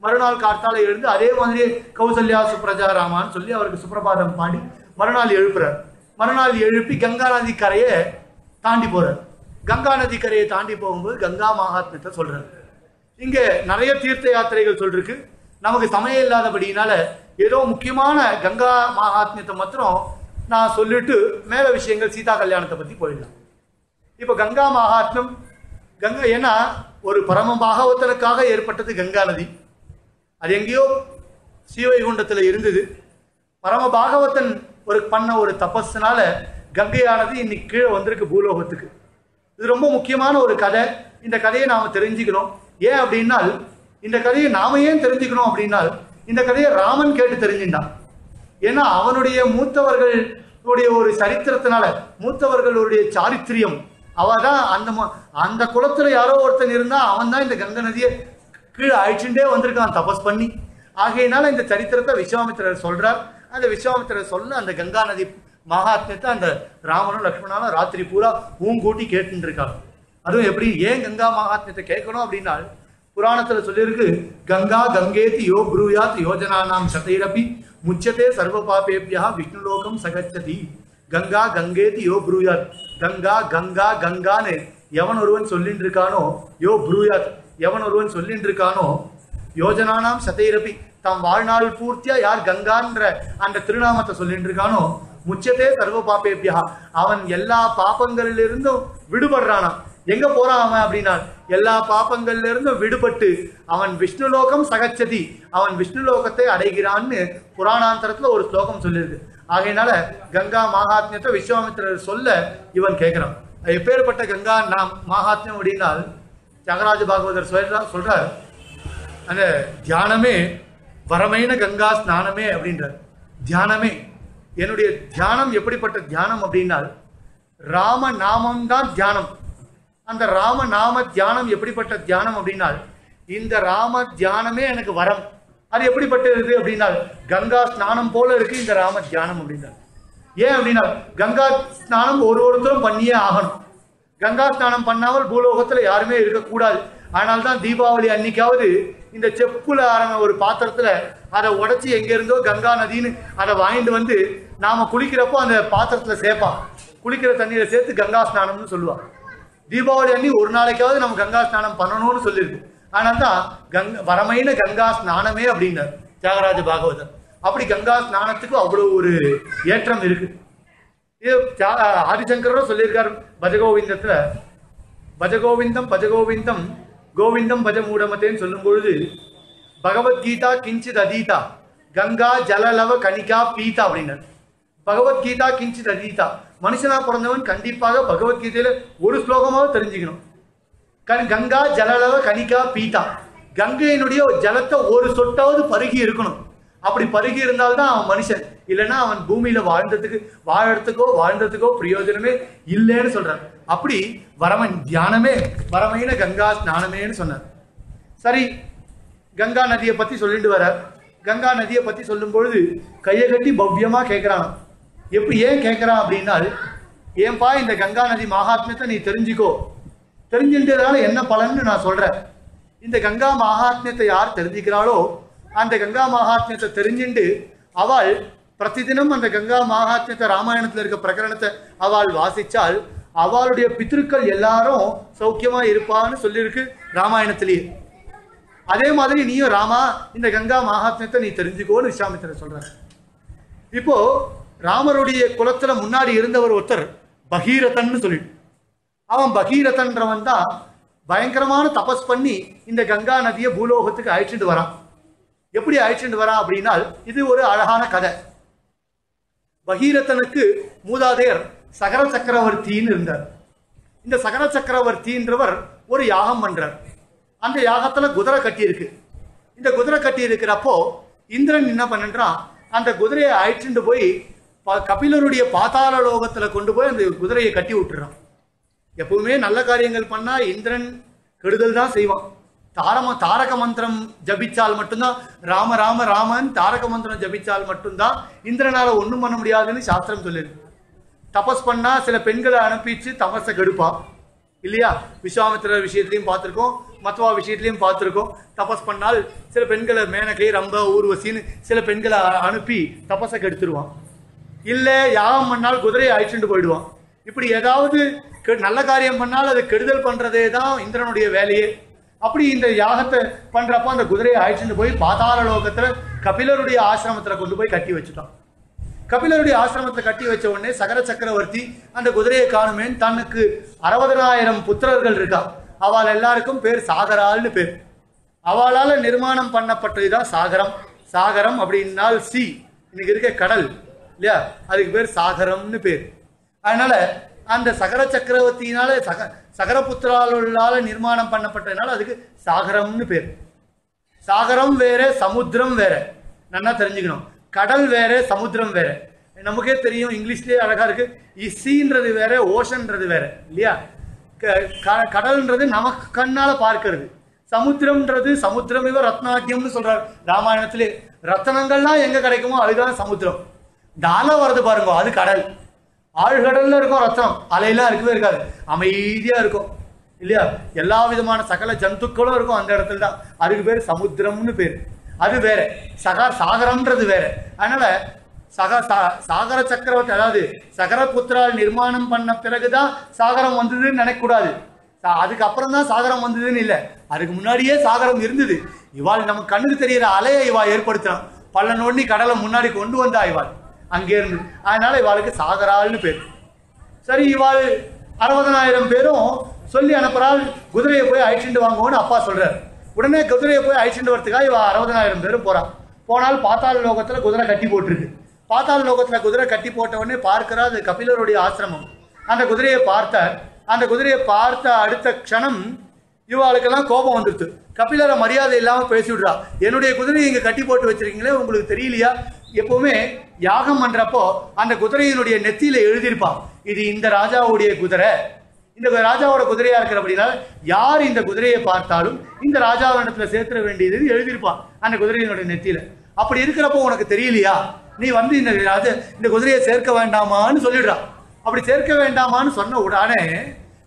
மறுநாள் காத்தால எழுந்து அதே மாதிரி கௌசல்யா சுப்ரஜா ராமான்னு சொல்லி அவருக்கு சுப்பிரபாதம் பாடி மறுநாள் எழுப்புறார். மறுநாள் எழுப்பி கங்கா நதி கரையை தாண்டி போறார். கங்கா நதி கரையை தாண்டி போகும்போது கங்கா மகாத்மியத்தை சொல்றாரு. இங்க நிறைய தீர்த்த யாத்திரைகள் சொல்றதுக்கு நமக்கு சமயம் இல்லாதபடியினால ஏதோ முக்கியமான கங்கா மகாத்மியத்தை மாத்திரம் நான் சொல்லிட்டு மேல விஷயங்கள் சீதா கல்யாணத்தை பத்தி போயிடலாம். இப்ப கங்கா மகாத்மியம் கங்கா ஏன்னா ஒரு பரம பாகவத்தனுக்காக ஏற்பட்டது கங்கா நதி. அது எங்கேயோ ஸ்ரீவைகுண்டத்துல இருந்தது. பரம பாகவதன் ஒரு பண்ண ஒரு தபஸ்னால கங்கையானது இன்னைக்கு கீழே வந்திருக்கு பூலோகத்துக்கு. இது ரொம்ப முக்கியமான ஒரு கதை. இந்த கதையை நாம் தெரிஞ்சுக்கணும். ஏன் அப்படின்னால் இந்த கதையை நாம ஏன் தெரிஞ்சுக்கணும் அப்படின்னால் இந்த கதையை ராமன் கேட்டு தெரிஞ்சுட்டான். ஏன்னா அவனுடைய மூத்தவர்களுடைய ஒரு சரித்திரத்தினால மூத்தவர்களுடைய சாரித்திரியம். அவ தான் அந்த ம- அந்த குளத்துல யாரோ ஒருத்தன் இருந்தா அவன் தான் இந்த கங்கை நதியை கீழே அழிச்சுட்டே வந்திருக்கான் தபஸ் பண்ணி. ஆகையினால இந்த சரித்திரத்தை விஸ்வாமித்திரர் சொல்றார். அந்த விஸ்வாமித்திரர் சொல்ல அந்த கங்கா நதி மகாத்மியத்தை அந்த ராமனும் லக்ஷ்மணனும் ராத்திரி பூரா ஊங்கூட்டி கேட்டுட்டு இருக்காங்க அதுவும் எப்படி? ஏன் கங்கா மகாத்மியத்தை கேட்கணும் அப்படின்னா புராணத்துல சொல்லியிருக்கு கங்கா கங்கேதி யோ ப்ரூயாத் யோஜனானாம் சதைரபி முச்சதே சர்வ பாபேபியா விஷ்ணுலோகம் சகச்சதி. கங்கா கங்கேதி யோ ப்ரூயாத் கங்கா கங்கா கங்கான்னு எவன் ஒருவன் சொல்லிட்டு இருக்கானோ யோ ப்ரூயாத் எவன் ஒருவன் சொல்லிட்டு இருக்கானோ யோஜனானாம் சதைரபி தம் வாழ்நாள் பூர்த்தியா யார் கங்கான்ற அந்த திருநாமத்தை சொல்லிட்டு இருக்கானோ முச்சத்தே சர்வ பாப்பேபியா. அவன் எல்லா பாப்பங்களிலிருந்தும் விடுபடுறானாம். எங்க போறான் அவன் அப்படின்னா எல்லா பாப்பங்கள்ல இருந்தும் விடுபட்டு அவன் விஷ்ணுலோகம் சகச்சதி அவன் விஷ்ணுலோகத்தை அடைகிறான்னு புராணாந்தரத்துல ஒரு ஸ்லோகம் சொல்லியிருக்கு. ஆகையினால கங்கா மகாத்மியத்தை விஸ்வாமித்திரர் சொல்ல இவன் கேட்கிறான் எப்பேற்பட்ட கங்கா நாம் மகாத்மியம் அப்படின்னால் தியாகராஜ பாகவதர் சொல்றா சொல்றார். அந்த தியானமே வரமைன கங்கா ஸ்நானமே அப்படின்றார். தியானமே. என்னுடைய தியானம் எப்படிப்பட்ட தியானம் அப்படின்னால் ராம நாமம் தான் தியானம். அந்த ராம நாம தியானம் எப்படிப்பட்ட தியானம் அப்படின்னால் இந்த ராம தியானமே எனக்கு வரம். அது எப்படிப்பட்டது அப்படின்னால் கங்கா ஸ்நானம் போல இருக்கு இந்த ராம தியானம் அப்படின்னா ஏன் அப்படின்னா கங்கா ஸ்நானம் ஒரு ஒருத்தரும் பண்ணியே ஆகணும். கங்கா ஸ்நானம் பண்ணாமல் பூலோகத்துல யாருமே இருக்கக்கூடாது. ஆனால் தான் தீபாவளி அன்னைக்காவது இந்த செப்புல ஆரம்ப ஒரு பாத்திரத்துல அதை உடச்சி எங்க இருந்தோ கங்கா நதின்னு அதை வாங்கிட்டு வந்து நாம குளிக்கிறப்போ அந்த பாத்திரத்துல சேர்ப்பான். குளிக்கிற தண்ணியில சேர்த்து கங்கா ஸ்நானம்னு சொல்லுவான். தீபாவளி அன்னி ஒரு நாளைக்காவது நம்ம கங்கா ஸ்நானம் பண்ணணும்னு சொல்லியிருக்கு ஆனால் தான் கங்க வரமையின கங்கா ஸ்நானமே அப்படின்னார் தியாகராஜ பாகவதர். அப்படி கங்கா ஸ்நானத்துக்கு அவ்வளோ ஒரு ஏற்றம் இருக்குது இது ஆதிசங்கரும் சொல்லியிருக்காரு பஜகோவிந்தத்துல. பஜகோவிந்தம் பஜகோவிந்தம் கோவிந்தம் பஜ மூடமத்தேன்னு சொல்லும் பொழுது பகவத்கீதா கிஞ்சித் அதீதா கங்கா ஜலலவ கணிகா பீதா அப்படின்னார். பகவத்கீதா கிஞ்சித் அதீதா. மனுஷனா பிறந்தவன் கண்டிப்பாக பகவத்கீதையில ஒரு ஸ்லோகமாக தெரிஞ்சுக்கணும். கண் கங்கா ஜலலவ கணிகா பீதா. கங்கையினுடைய ஜலத்தை ஒரு சொட்டாவது பருகி இருக்கணும். அப்படி பருகி இருந்தால்தான் அவன் மனுஷன். இல்லைன்னா அவன் பூமியில வாழ்ந்ததுக்கு வாழறதுக்கோ வாழ்ந்ததுக்கோ பிரயோஜனமே இல்லைன்னு சொல்றான். அப்படி வரமன் தியானமே வரமையின கங்கா ஸ்நானமேன்னு சொன்னார். சரி கங்கா நதியை பத்தி சொல்லிட்டு வர. கங்கா நதியை பத்தி சொல்லும் பொழுது கையை கட்டி பவ்யமா கேட்கிறான் எப்படி ஏன் கேட்கறான் அப்படின்னா ஏன்பா இந்த கங்கா நதி மகாத்மியத்தை நீ தெரிஞ்சுக்கோ. தெரிஞ்சுட்டதுனால என்ன பலன்னு நான் சொல்றேன். இந்த கங்கா மகாத்மியத்தை யார் தெரிஞ்சுக்கிறாளோ அந்த கங்கா மகாத்மியத்தை தெரிஞ்சுண்டு அவள் பிரதிதினம் அந்த கங்கா மகாத்மியத்தை ராமாயணத்தில் இருக்க பிரகரணத்தை அவள் வாசித்தால் அவளுடைய பித்ருக்கள் எல்லாரும் சௌக்கியமாக இருப்பான்னு சொல்லியிருக்கு ராமாயணத்திலேயே. அதே மாதிரி நீயும் ராமா இந்த கங்கா மகாத்மியத்தை நீ தெரிஞ்சுக்கோன்னு விஸ்வாமித்திரர் சொல்றார். இப்போ ராமருடைய குலத்தில் முன்னாடி இருந்தவர் ஒருத்தர் பகீரதன்னு சொல்லிட்டு. அவன் பகீரதன்றவன் தான் பயங்கரமான தபஸ் பண்ணி இந்த கங்கா நதியை பூலோகத்துக்கு அழைச்சிட்டு வரான். எப்படி அழைச்சிட்டு வரான் அப்படின்னா இது ஒரு அழகான கதை. பகீரதனுக்கு மூதாதையர் சகர சக்கரவர்த்தின்னு இருந்தார். இந்த சகர சக்கரவர்த்தின்றவர் ஒரு யாகம் பண்றார். அந்த யாகத்துல குதிரை கட்டி இருக்கு இந்த குதிரை கட்டி இருக்கிறப்போ இந்திரன் என்ன பண்ணுன்றான் அந்த குதிரையை அழைச்சிட்டு போய் கபிலருடைய பாதாள லோகத்துல கொண்டு போய் அந்த குதிரையை கட்டி விட்டுறான். எப்பவுமே நல்ல காரியங்கள் பண்ணா இந்திரன் கெடுதல் தான் செய்வான். தாரம தாரக மந்திரம் ஜபிச்சால் மட்டும்தான் ராம ராம ராமன் தாரக மந்திரம் ஜபிச்சால் மட்டும்தான் இந்திரனால ஒன்றும் பண்ண முடியாதுன்னு சாஸ்திரம் சொல்லிருக்கு தபஸ் பண்ணா சில பெண்களை அனுப்பிச்சு தபஸை கெடுப்பா. இல்லையா? விஸ்வாமித்திரர் விஷயத்திலையும் பார்த்துருக்கோம் மத்வா விஷயத்திலையும் பார்த்துருக்கோம். தபஸ் பண்ணால் சில பெண்களை மேனகை ரொம்ப ஊர்வசின்னு சில பெண்களை அனுப்பி தபஸை கெடுத்துருவான். இல்லை யாகம் பண்ணால் குதிரையை அழிச்சுட்டு போயிடுவான். இப்படி ஏதாவது கெ- நல்ல காரியம் பண்ணால் அதை கெடுதல் பண்ணுறதே தான் இந்திரனுடைய வேலையே. அப்படி இந்த யாகத்தை பண்றப்ப அந்த குதிரையை அழைச்சிட்டு போய் பாதாள லோகத்துல கபிலருடைய ஆசிரமத்துல கொண்டு போய் கட்டி வச்சுட்டான். கபிலருடைய ஆசிரமத்தை கட்டி வச்ச உடனே சகர சக்கரவர்த்தி அந்த குதிரையை காணுமே தனக்கு அறுபதனாயிரம் புத்திரர்கள் இருக்கா. அவள் எல்லாருக்கும் பேர் சாகரால்னு பேர். அவளால நிர்மாணம் பண்ணப்பட்டதுதான் சாகரம். சாகரம் அப்படின்னால் சி. இன்னைக்கு இருக்க கடல் இல்லையா? அதுக்கு பேர் சாகரம்னு பேர். அதனால அந்த சகர சக்கரவர்த்தியினால சக சகரபுத்திராளால நிர்மாணம் பண்ணப்பட்டதுனால அதுக்கு சாகரம்னு பேர். சாகரம் வேற சமுத்திரம் வேற. நல்லா தெரிஞ்சுக்கணும். கடல் வேற சமுத்திரம் வேற. நமக்கே தெரியும் இங்கிலீஷ்லயே அழகா இருக்கு. இசின்றது வேற ஓஷன்றது வேற. இல்லையா? க- க- கடல்ன்றது நமக்கு கண்ணால பார்க்கிறது. சமுத்திரம்ன்றது சமுத்திரம் இவ ரத்னாக்கியம்னு சொல்றாரு. ராமாயணத்திலே ரத்தனங்கள்லாம் எங்க கிடைக்குமோ அதுதான் சமுத்திரம். தானம் வருது பாருங்க அது கடல். ஆழ்கடல்ல இருக்கும் ரத்தம். அலையெல்லாம் இருக்கவே இருக்காது. அமைதியா இருக்கும். இல்லையா? எல்லா விதமான சகல ஜந்துக்களும் இருக்கும் அந்த இடத்துல தான் அதுக்கு பேர் சமுத்திரம்னு பேர். அது வேற. சகா சாகரம்ன்றது வேற. அதனால சக சா- சாகர சக்கரவர்த்தி அதாவது சகரபுத்திரால் நிர்மாணம் பண்ண பிறகுதான் சாகரம் வந்ததுன்னு நினைக்கக்கூடாது. சா- அதுக்கப்புறம் தான் சாகரம் வந்ததுன்னு இல்லை. அதுக்கு முன்னாடியே சாகரம் இருந்தது. இவாள் நம்ம கண்ணுக்கு தெரியிற அலையை இவா ஏற்படுத்தினான் பள்ள நோண்டி கடலை முன்னாடி கொண்டு வந்தா இவாள். அங்கே இருந்து. அதனால இவாளுக்கு சாகரால்னு பேர். சரி இவாள் அறுபதனாயிரம் பேரும் சொல்லி அனுப்புறாள் குதிரையை போய் அழிச்சுட்டு வாங்குவோன்னு அப்பா சொல்றாரு. உடனே குதிரையை போய் அழிச்சுட்டு வரதுக்காக இவ அறுபதனாயிரம் பேரும் போறான் போனால் பாத்தாள் லோகத்துல குதிரை கட்டி போட்டிருக்கு. பாத்தாள் லோகத்துல குதிரை கட்டி போட்ட உடனே பார்க்கிறா அது கபிலருடைய ஆசிரமம். அந்த குதிரையை பார்த்த அந்த குதிரையை பார்த்த அடுத்த க்ஷணம் இவாளுக்கெல்லாம் கோபம் வந்துடுது. கபிலரை மரியாதை இல்லாமல் பேசி விடுறா என்னுடைய குதிரையை இங்கே கட்டி போட்டு வச்சிருக்கீங்களே உங்களுக்கு தெரியலையா? எப்பவுமே யாகம் பண்றப்போ அந்த குதிரையினுடைய நெத்தியில எழுதியிருப்பான். இது இந்த ராஜாவுடைய குதிரை. இந்த ராஜாவோட குதிரையா இருக்கிற அப்படின்னா யார் இந்த குதிரையை பார்த்தாலும் இந்த ராஜாவிடத்துல சேர்த்துட வேண்டியது எழுதியிருப்பான் அந்த குதிரையினுடைய நெத்தியில. அப்படி இருக்கிறப்போ உனக்கு தெரியலையா? நீ வந்து இந்த ராஜ இந்த குதிரையை சேர்க்க வேண்டாமான்னு சொல்லிடுறான் அப்படி சேர்க்க வேண்டாமான்னு சொன்ன உடனே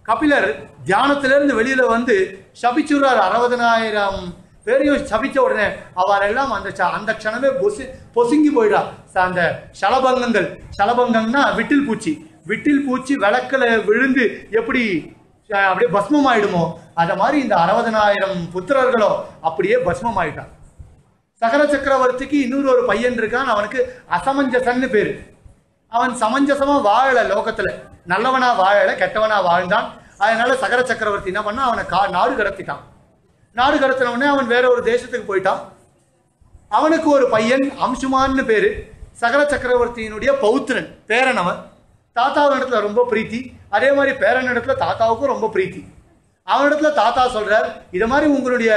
கபிலர் தியானத்திலிருந்து வெளியில வந்து சபிச்சுறார் அறுபதனாயிரம் பேரையும் சபிச்ச உடனே அவரெல்லாம் அந்த ச- அந்த க்ஷணமே பொசி பொசுங்கி போயிடா ச- அந்த சலபங்கங்கள். சலபங்கம்னா விட்டில் பூச்சி. விட்டில் பூச்சி விளக்குல விழுந்து எப்படி அப்படியே பஸ்மம் ஆயிடுமோ அதை மாதிரி இந்த அறுபதனாயிரம் புத்திரர்களோ அப்படியே பஸ்மம் ஆயிட்டான் சகர சக்கரவர்த்திக்கு இன்னொரு ஒரு பையன் இருக்கான். அவனுக்கு அசமஞ்சசன்னு பேரு. அவன் சமஞ்சசமா வாழல லோகத்துல. நல்லவனா வாழல கெட்டவனா வாழ்ந்தான். அதனால சகர சக்கரவர்த்தி என்ன பண்ணா அவனை கா நாடு கடத்திட்டான். நாடு கடத்தின உடனே அவன் வேற ஒரு தேசத்துக்கு போயிட்டான். அவனுக்கு ஒரு பையன் அம்சுமான்னு பேரு. சகர சக்கரவர்த்தியினுடைய பௌத்திரன் பேரன் அவன். தாத்தாவினிடத்துல ரொம்ப பிரீத்தி. அதே மாதிரி பேரன் இடத்துல தாத்தாவுக்கும் ரொம்ப பிரீத்தி. அவனிடத்துல தாத்தா சொல்றார் இதை மாதிரி உங்களுடைய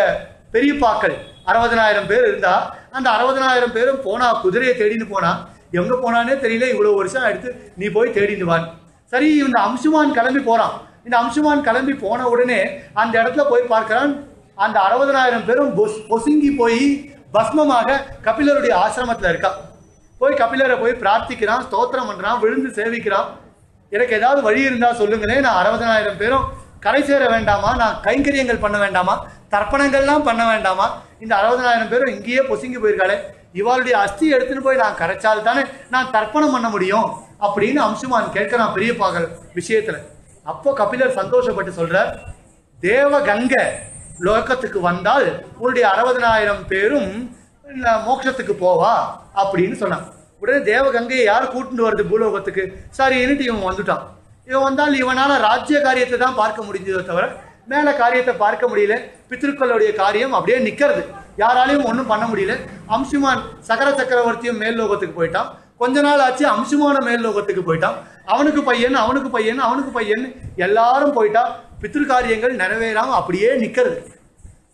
பெரியப்பாக்கள் அறுபதனாயிரம் பேர் இருந்தா அந்த அறுபதனாயிரம் பேரும் போனா குதிரையை தேடின்னு போனா எங்க போனானே தெரியல இவ்வளவு வருஷம் எடுத்து நீ போய் தேடின்னு வான் சரி இந்த அம்சுமான் கிளம்பி போறான். இந்த அம்சுமான் கிளம்பி போன உடனே அந்த இடத்துல போய் பார்க்கிறான் அந்த அறுபதனாயிரம் பேரும் பொஸ்- பொசுங்கி போய் பஸ்மமாக கபிலருடைய ஆசிரமத்தில் இருக்கா. போய் கபிலரை போய் பிரார்த்திக்கிறான் ஸ்தோத்திரம் பண்ணுறான் விழுந்து சேவிக்கிறான். எனக்கு ஏதாவது வழி இருந்தால் சொல்லுங்களேன் நான் அறுபதனாயிரம் பேரும் கரை சேர வேண்டாமா? நான் கைங்கரியங்கள் பண்ண வேண்டாமா? தர்ப்பணங்கள்லாம் பண்ண வேண்டாமா? இந்த அறுபதனாயிரம் பேரும் இங்கேயே பொசுங்கி போயிருக்காளே. இவாளுடைய அஸ்தி எடுத்துன்னு போய் நான் கரைச்சால் தானே நான் தர்ப்பணம் பண்ண முடியும்? அப்படின்னு அம்சுமான் கேட்கிறான் பிரியப்பாங்க விஷயத்தில். அப்போ கபிலர் சந்தோஷப்பட்டு சொல்றார் தேவகங்கை லோகத்துக்கு வந்தால் உன்னுடைய அறுபதனாயிரம் பேரும் மோட்சத்துக்கு போவா அப்படின்னு சொன்னான். உடனே தேவகங்கையை யார் கூட்டிட்டு வருது பூலோகத்துக்கு? சரின்னுட்டு இவன் வந்துட்டான். இவன் வந்தால் இவனால் ராஜ்ய காரியத்தை தான் பார்க்க முடிஞ்சதை தவிர மேலே காரியத்தை பார்க்க முடியல. பித்திருக்களுடைய காரியம் அப்படியே நிற்கிறது யாராலையும் ஒன்றும் பண்ண முடியல. அம்சுமான் சகர சக்கரவர்த்தியும் மேல் லோகத்துக்கு போயிட்டான். கொஞ்ச நாள் ஆச்சு அம்சுமான மேல் லோகத்துக்கு போயிட்டான். அவனுக்கு பையன் அவனுக்கு பையன் அவனுக்கு பையன் எல்லாரும் போயிட்டா. பித்திருக்காரியங்கள் நிறைவேறாமல் அப்படியே நிற்கிறது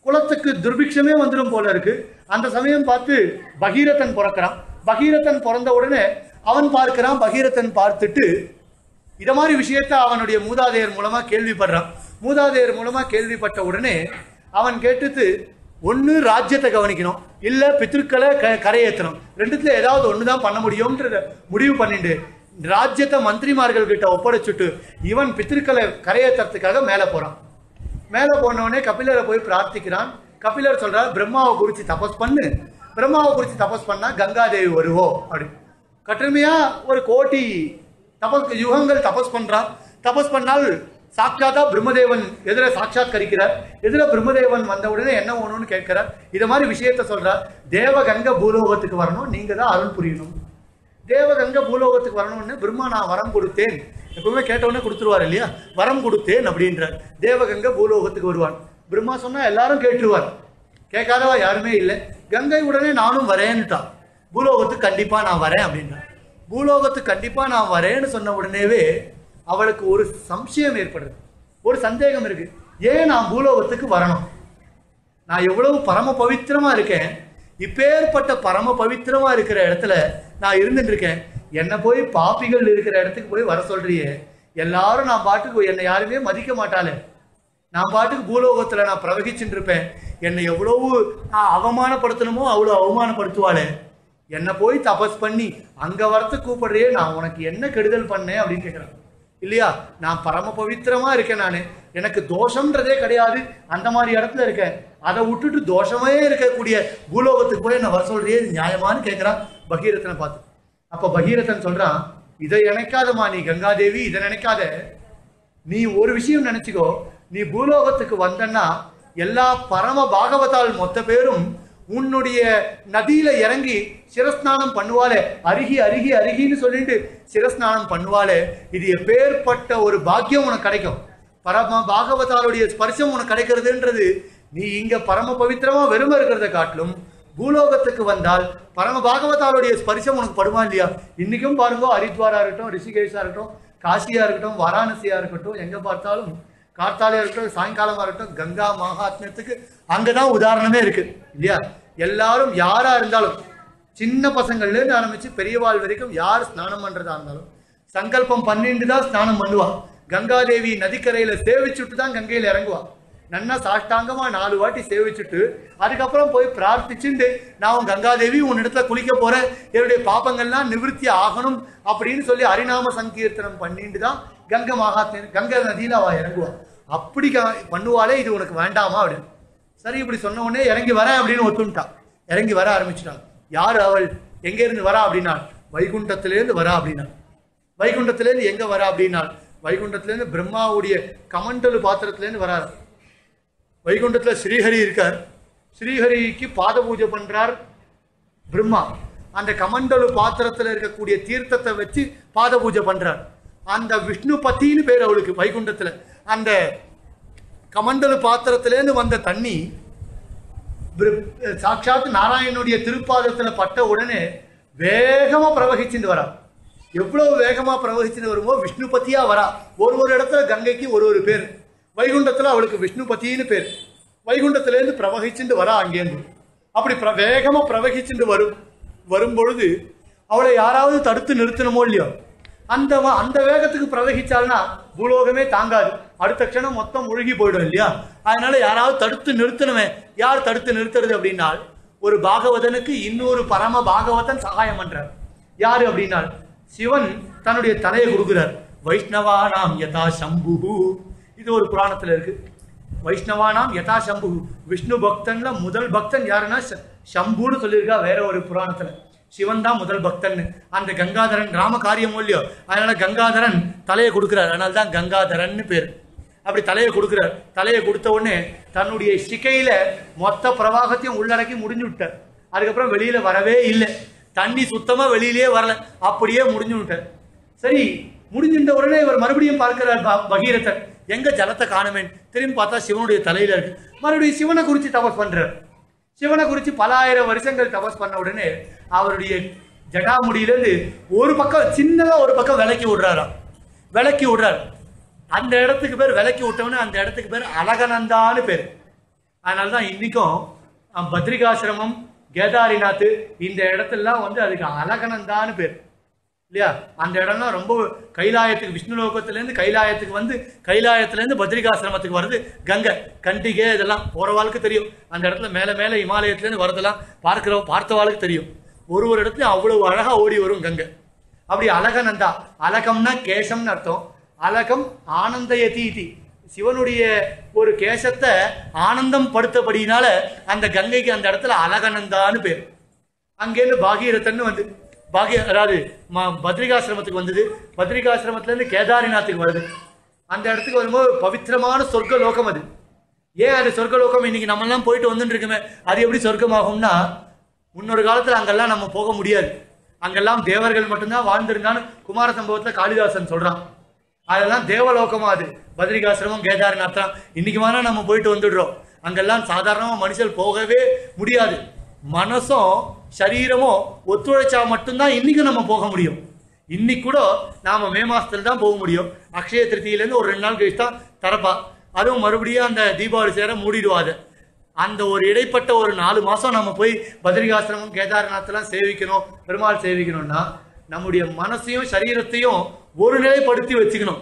குலத்துக்கு துர்பிக்ஷமே வந்துடும் போல இருக்கு. அந்த சமயம் பார்த்து பகீரதன் பிறக்கிறான். பகீரதன் பிறந்த உடனே அவன் பார்க்கிறான் பகீரதன் பார்த்துட்டு இதை மாதிரி விஷயத்த அவனுடைய மூதாதையர் மூலமா கேள்விப்படுறான். மூதாதையர் மூலமா கேள்விப்பட்ட உடனே அவன் கேட்டது ஒன்று ராஜ்யத்தை கவனிக்கணும். இல்லை பித்திருக்களை க கரையேற்றணும் ரெண்டுத்துல ஏதாவது ஒன்று தான் பண்ண முடியும்ன்றத முடிவு பண்ணிட்டு ராஜ்யத்தை மந்திரிமார்கள் கிட்ட ஒப்படைச்சுட்டு இவன் பித்திருக்களை கரையேற்றத்துக்காக மேலே போகிறான் மேலே போனவனே கபிலரை போய் பிரார்த்திக்கிறான். கபிலர் சொல்கிறார் பிரம்மாவை குறித்து தபஸ் பண்ணு. பிரம்மாவை குறித்து தபஸ் பண்ணால் கங்காதேவி வருவோம் அப்படி. கட்டுமையா ஒரு கோட்டி தபஸ் யுகங்கள் தபஸ் பண்ணுறான் தபஸ் பண்ணால் சாட்சாத்தா பிரம்மதேவன் எதிர சாட்சாத்கரிக்கிறார். எதிர பிரம்மதேவன் வந்த உடனே என்ன வேணும்னு கேட்கிறார். இது மாதிரி விஷயத்த சொல்கிறார் தேவகங்க பூலோகத்துக்கு வரணும். நீங்கள் தான் அருள் புரியணும். தேவகங்க பூலோகத்துக்கு வரணும்னு பிரம்மா நான் வரம் கொடுத்தேன். எப்பவுமே கேட்டவுடனே கொடுத்துருவார் இல்லையா? வரம் கொடுத்தேன் அப்படின்றார். தேவகங்க பூலோகத்துக்கு வருவான் பிரம்மா சொன்னால் எல்லாரும் கேட்டுருவார். கேட்காதவா? யாருமே இல்லை. கங்கை உடனே நானும் வரேன்னுட்டான் பூலோகத்துக்கு கண்டிப்பாக நான் வரேன் அப்படின்றான் பூலோகத்துக்கு கண்டிப்பாக நான் வரேன்னு சொன்ன உடனேவே அவளுக்கு ஒரு சம்சயம் ஏற்படுது. ஒரு சந்தேகம் இருக்குது ஏன் நான் பூலோகத்துக்கு வரணும்? நான் எவ்வளவு பரம பவித்திரமாக இருக்கேன். இப்பேற்பட்ட பரம பவித்திரமா இருக்கிற இடத்துல நான் இருந்துட்டு இருக்கேன் என்னை போய் பாப்பிகள் இருக்கிற இடத்துக்கு போய் வர சொல்றியே. எல்லாரும் நான் பாட்டுக்கு என்னை யாருமே மதிக்க மாட்டாளே. நான் பாட்டுக்கு பூலோகத்துல நான் பிரவகிச்சுட்டு இருப்பேன் என்னை எவ்வளவு நான் அவமானப்படுத்தணுமோ அவ்வளோ அவமானப்படுத்துவாளே. என்னை போய் தபஸ் பண்ணி அங்க வரத்து கூப்பிடுறியே நான் உனக்கு என்ன கெடுதல் பண்ணேன் அப்படின்னு கேட்கிறான் இல்லையா? நான் பரம பவித்திரமா இருக்கேன் நான். எனக்கு தோஷம்ன்றதே கிடையாது. அந்த மாதிரி இடத்துல இருக்கேன். அதை விட்டுட்டு தோஷமே இருக்கக்கூடிய பூலோகத்துக்கு போய் என்ன வர சொல்றியே நியாயமானு நியாயமான்னு கேட்கிறான் பகீரத்தனை பார்த்து. அப்ப பகீரதன் சொல்றான் இதை நினைக்காதமா நீ கங்காதேவி இதை நினைக்காத. நீ ஒரு விஷயம் நினைச்சுக்கோ. நீ பூலோகத்துக்கு வந்தன்னா எல்லா பரம பாகவதால் மொத்த பேரும் உன்னுடைய நதியில இறங்கி சிரஸ்நானம் பண்ணுவாளே. அருகி அருகி அருகின்னு சொல்லிட்டு சிரஸ்நானம் பண்ணுவாளே. இது எப்பேற்பட்ட ஒரு பாக்கியம் உனக்கு கிடைக்கும். பரம பாகவதாளுடைய ஸ்பர்சம் உனக்கு கிடைக்கிறதுன்றது. நீ இங்க பரம பவித்திரமா வெறுமை இருக்கிறத காட்டிலும் பூலோகத்துக்கு வந்தால் பரம பாகவதாளுடைய ஸ்பரிசம் உனக்கு படுமா இல்லையா? இன்னைக்கும் பாருங்க ஹரித்வாரா இருக்கட்டும் ரிஷிகேஷா இருக்கட்டும் காசியா இருக்கட்டும் வாராணசியா இருக்கட்டும் எங்க பார்த்தாலும் கார்த்தாலையா இருக்கட்டும் சாயங்காலமா இருக்கட்டும் கங்கா மகாத்மியத்துக்கு அங்கதான் உதாரணமே இருக்கு இல்லையா? எல்லாரும் யாரா இருந்தாலும் சின்ன பசங்கள்லேருந்து ஆரம்பிச்சு பெரியவாள் வரைக்கும் யார் ஸ்நானம் பண்றதா இருந்தாலும் சங்கல்பம் பண்ணிட்டு தான் ஸ்நானம் பண்ணுவா. கங்காதேவி நதிக்கரையில சேவிச்சுட்டு தான் கங்கையில இறங்குவா. நன்னா சாஷ்டாங்கமா நாலு வாட்டி சேவிச்சுட்டு அதுக்கப்புறம் போய் பிரார்த்திச்சுட்டு நான் உன் கங்காதேவி உன் இடத்துல குளிக்க போறேன். என்னுடைய பாப்பங்கள்லாம் நிவிருத்தி ஆகணும் அப்படின்னு சொல்லி ஹரிநாம சங்கீர்த்தனம் பண்ணிட்டு தான் கங்கை மகாத்மிய கங்கை நதியில் அவள் இறங்குவான் அப்படி க- பண்ணுவாளே இது உனக்கு வேண்டாமா அப்படின்னு. சரி இப்படி சொன்ன உடனே இறங்கி வரேன் அப்படின்னு ஒத்துட்டான் இறங்கி வர ஆரம்பிச்சிட்டான் யார் அவள்? எங்கேருந்து வரா அப்படின்னா வைகுண்டத்திலேருந்து வரா அப்படின்னா வைகுண்டத்திலேருந்து எங்கே வரா அப்படின்னா வைகுண்டத்திலேருந்து பிரம்மாவுடைய கமண்டலு பாத்திரத்திலேருந்து வரார் வைகுண்டத்தில் ஸ்ரீஹரி இருக்கார். ஸ்ரீஹரிக்கு பாத பூஜை பண்ணுறார் பிரம்மா. அந்த கமண்டலு பாத்திரத்தில் இருக்கக்கூடிய தீர்த்தத்தை வச்சு பாத பூஜை பண்ணுறார் அந்த விஷ்ணு பத்தின்னு பேர் அவளுக்கு வைகுண்டத்தில். அந்த கமண்டல பாத்திரத்திலேருந்து வந்த தண்ணி பிர- சாட்சாத் நாராயணனுடைய திருப்பாதத்தில் பட்ட உடனே வேகமாக பிரவகிச்சுட்டு வரா. எவ்வளோ வேகமாக பிரவகிச்சுட்டு வருமோ விஷ்ணு பத்தியாக வரா. ஒரு ஒரு இடத்துல கங்கைக்கு ஒரு ஒரு பேர். வைகுண்டத்தில் அவளுக்கு விஷ்ணு பத்தின்னு பேர். வைகுண்டத்திலேருந்து பிரவகிச்சுட்டு வரா அங்கேருந்து. அப்படி பிர வேகமாக பிரவகிச்சுட்டு வரும் வரும்பொழுது அவளை யாராவது தடுத்து நிறுத்தணுமோ இல்லையோ? அந்த அந்த வேகத்துக்கு பிரதகிச்சால்னா பூலோகமே தாங்காது. அடுத்த க்ஷணம் மொத்தம் முழுகி போயிடும் இல்லையா? அதனால யாராவது தடுத்து நிறுத்தணுமே. யார் தடுத்து நிறுத்துறது அப்படின்னால் ஒரு பாகவதனுக்கு இன்னொரு பரம பாகவதன் சகாயம் பண்றார். யாரு அப்படின்னா சிவன் தன்னுடைய தலையை வைஷ்ணவா நாம் யதா சம்பு இது ஒரு புராணத்துல இருக்கு. வைஷ்ணவா நாம் யதா சம்பு விஷ்ணு பக்தன்ல முதல் பக்தன் யாருன்னா சம்புன்னு சொல்லியிருக்கா வேற ஒரு புராணத்துல. சிவன் தான் முதல் பக்தன். அந்த கங்காதரன் ராம காரியமோ இல்லையோ அதனால கங்காதரன் தலையை கொடுக்கிறார். அதனால தான் கங்காதரன்னு பேர். அப்படி தலையை கொடுக்கிறார். தலையை கொடுத்த உடனே தன்னுடைய சிக்கையில மொத்த பிரவாகத்தையும் உள்ளடக்கி முடிஞ்சு விட்டார். அதுக்கப்புறம் வெளியில வரவே இல்லை. தண்ணி சுத்தமா வெளியிலேயே வரல. அப்படியே முடிஞ்சு விட்டார். சரி முடிஞ்சின்ற உடனே இவர் மறுபடியும் பார்க்கிறார் ப- பகீரதன். எங்க ஜலத்தை காணுமேன் திரும்பி பார்த்தா சிவனுடைய தலையில இருக்கு. மறுபடியும் சிவனை குறித்து தபஸ் பண்றார். சிவனை குறித்து பல ஆயிரம் வருஷங்கள் தபஸ் பண்ண உடனே அவருடைய ஜடாமுடியிலேருந்து ஒரு பக்கம் சின்னதாக ஒரு பக்கம் விலக்கி விடுறாராம். விலக்கி விடுறாரு. அந்த இடத்துக்கு பேர் விலக்கி விட்டவொடனே அந்த இடத்துக்கு பேர் அழகனந்தான்னு பேர். அதனால தான் இன்றைக்கும் பத்ரிகாசிரமம் கேதாரிநாத் இந்த இடத்துலலாம் வந்து அதுக்கு அழகனந்தான்னு பேர். இல்லையா? அந்த இடம்லாம் ரொம்ப கைலாயத்துக்கு விஷ்ணு லோகத்திலேருந்து கைலாயத்துக்கு வந்து கைலாயத்திலேருந்து பத்ரிகாசிரமத்துக்கு வருது கங்கை கண்டிகை இதெல்லாம் போகிற வாழ்க்கை தெரியும். அந்த இடத்துல மேலே மேலே இமாலயத்துலேருந்து வரதெல்லாம் பார்க்குறோம் பார்த்த வாழ்க்கை தெரியும். ஒரு ஒரு இடத்துலையும் அவ்வளோ அழகாக ஓடி வரும் கங்கை. அப்படி அழகனந்தா அழகம்னா கேசம்னு அர்த்தம். அழகம் ஆனந்தயதீதி சிவனுடைய ஒரு கேசத்தை ஆனந்தம் படுத்தபடினால அந்த கங்கைக்கு அந்த இடத்துல அழகனந்தான்னு பேர். அங்கேருந்து பாகீரத்தன்னு வந்து பாகிய அதாவது பத்ரிகாசிரமத்துக்கு வந்தது. பத்ரிகாசிரமத்துலேருந்து கேதாரிநாத்துக்கு வருது அந்த இடத்துக்கு வரும்போது பவித்திரமான சொர்க்க லோகம் அது. ஏன் அது சொர்க்க லோகம் இன்னைக்கு நம்மெல்லாம் போயிட்டு வந்துட்டு இருக்குமே அது எப்படி சொர்க்கமாகும்னா முன்னொரு காலத்தில் அங்கெல்லாம் நம்ம போக முடியாது. அங்கெல்லாம் தேவர்கள் மட்டும்தான் வாழ்ந்திருந்தான்னு குமார சம்பவத்தில் காளிதாசன் சொல்கிறான் அதெல்லாம் தேவலோகமா அது. பத்ரிகாசிரமம் கேதாரிநாத் தான். இன்னைக்கு வேணா நம்ம போயிட்டு வந்துடுறோம். அங்கெல்லாம் சாதாரணமாக மனுஷன் போகவே முடியாது. மனசும் சரீரமும் ஒத்துழைச்சா மட்டும்தான் இன்னைக்கு நம்ம போக முடியும். இன்னைக்கு கூட நாம மே மாசத்துல தான் போக முடியும். அக்ஷய திருத்தியிலேருந்து ஒரு ரெண்டு நாள் கழிச்சு தான் தரப்பா அதுவும் மறுபடியும் அந்த தீபாவளி சேர மூடிடுவாது அந்த ஒரு இடைப்பட்ட ஒரு நாலு மாதம் நம்ம போய் பத்ரிகாசிரமம் கேதார்நாத்லாம் சேவிக்கணும் பெருமாள் சேவிக்கணும்னா நம்முடைய மனசையும் சரீரத்தையும் ஒரு நிலைப்படுத்தி வச்சுக்கணும்.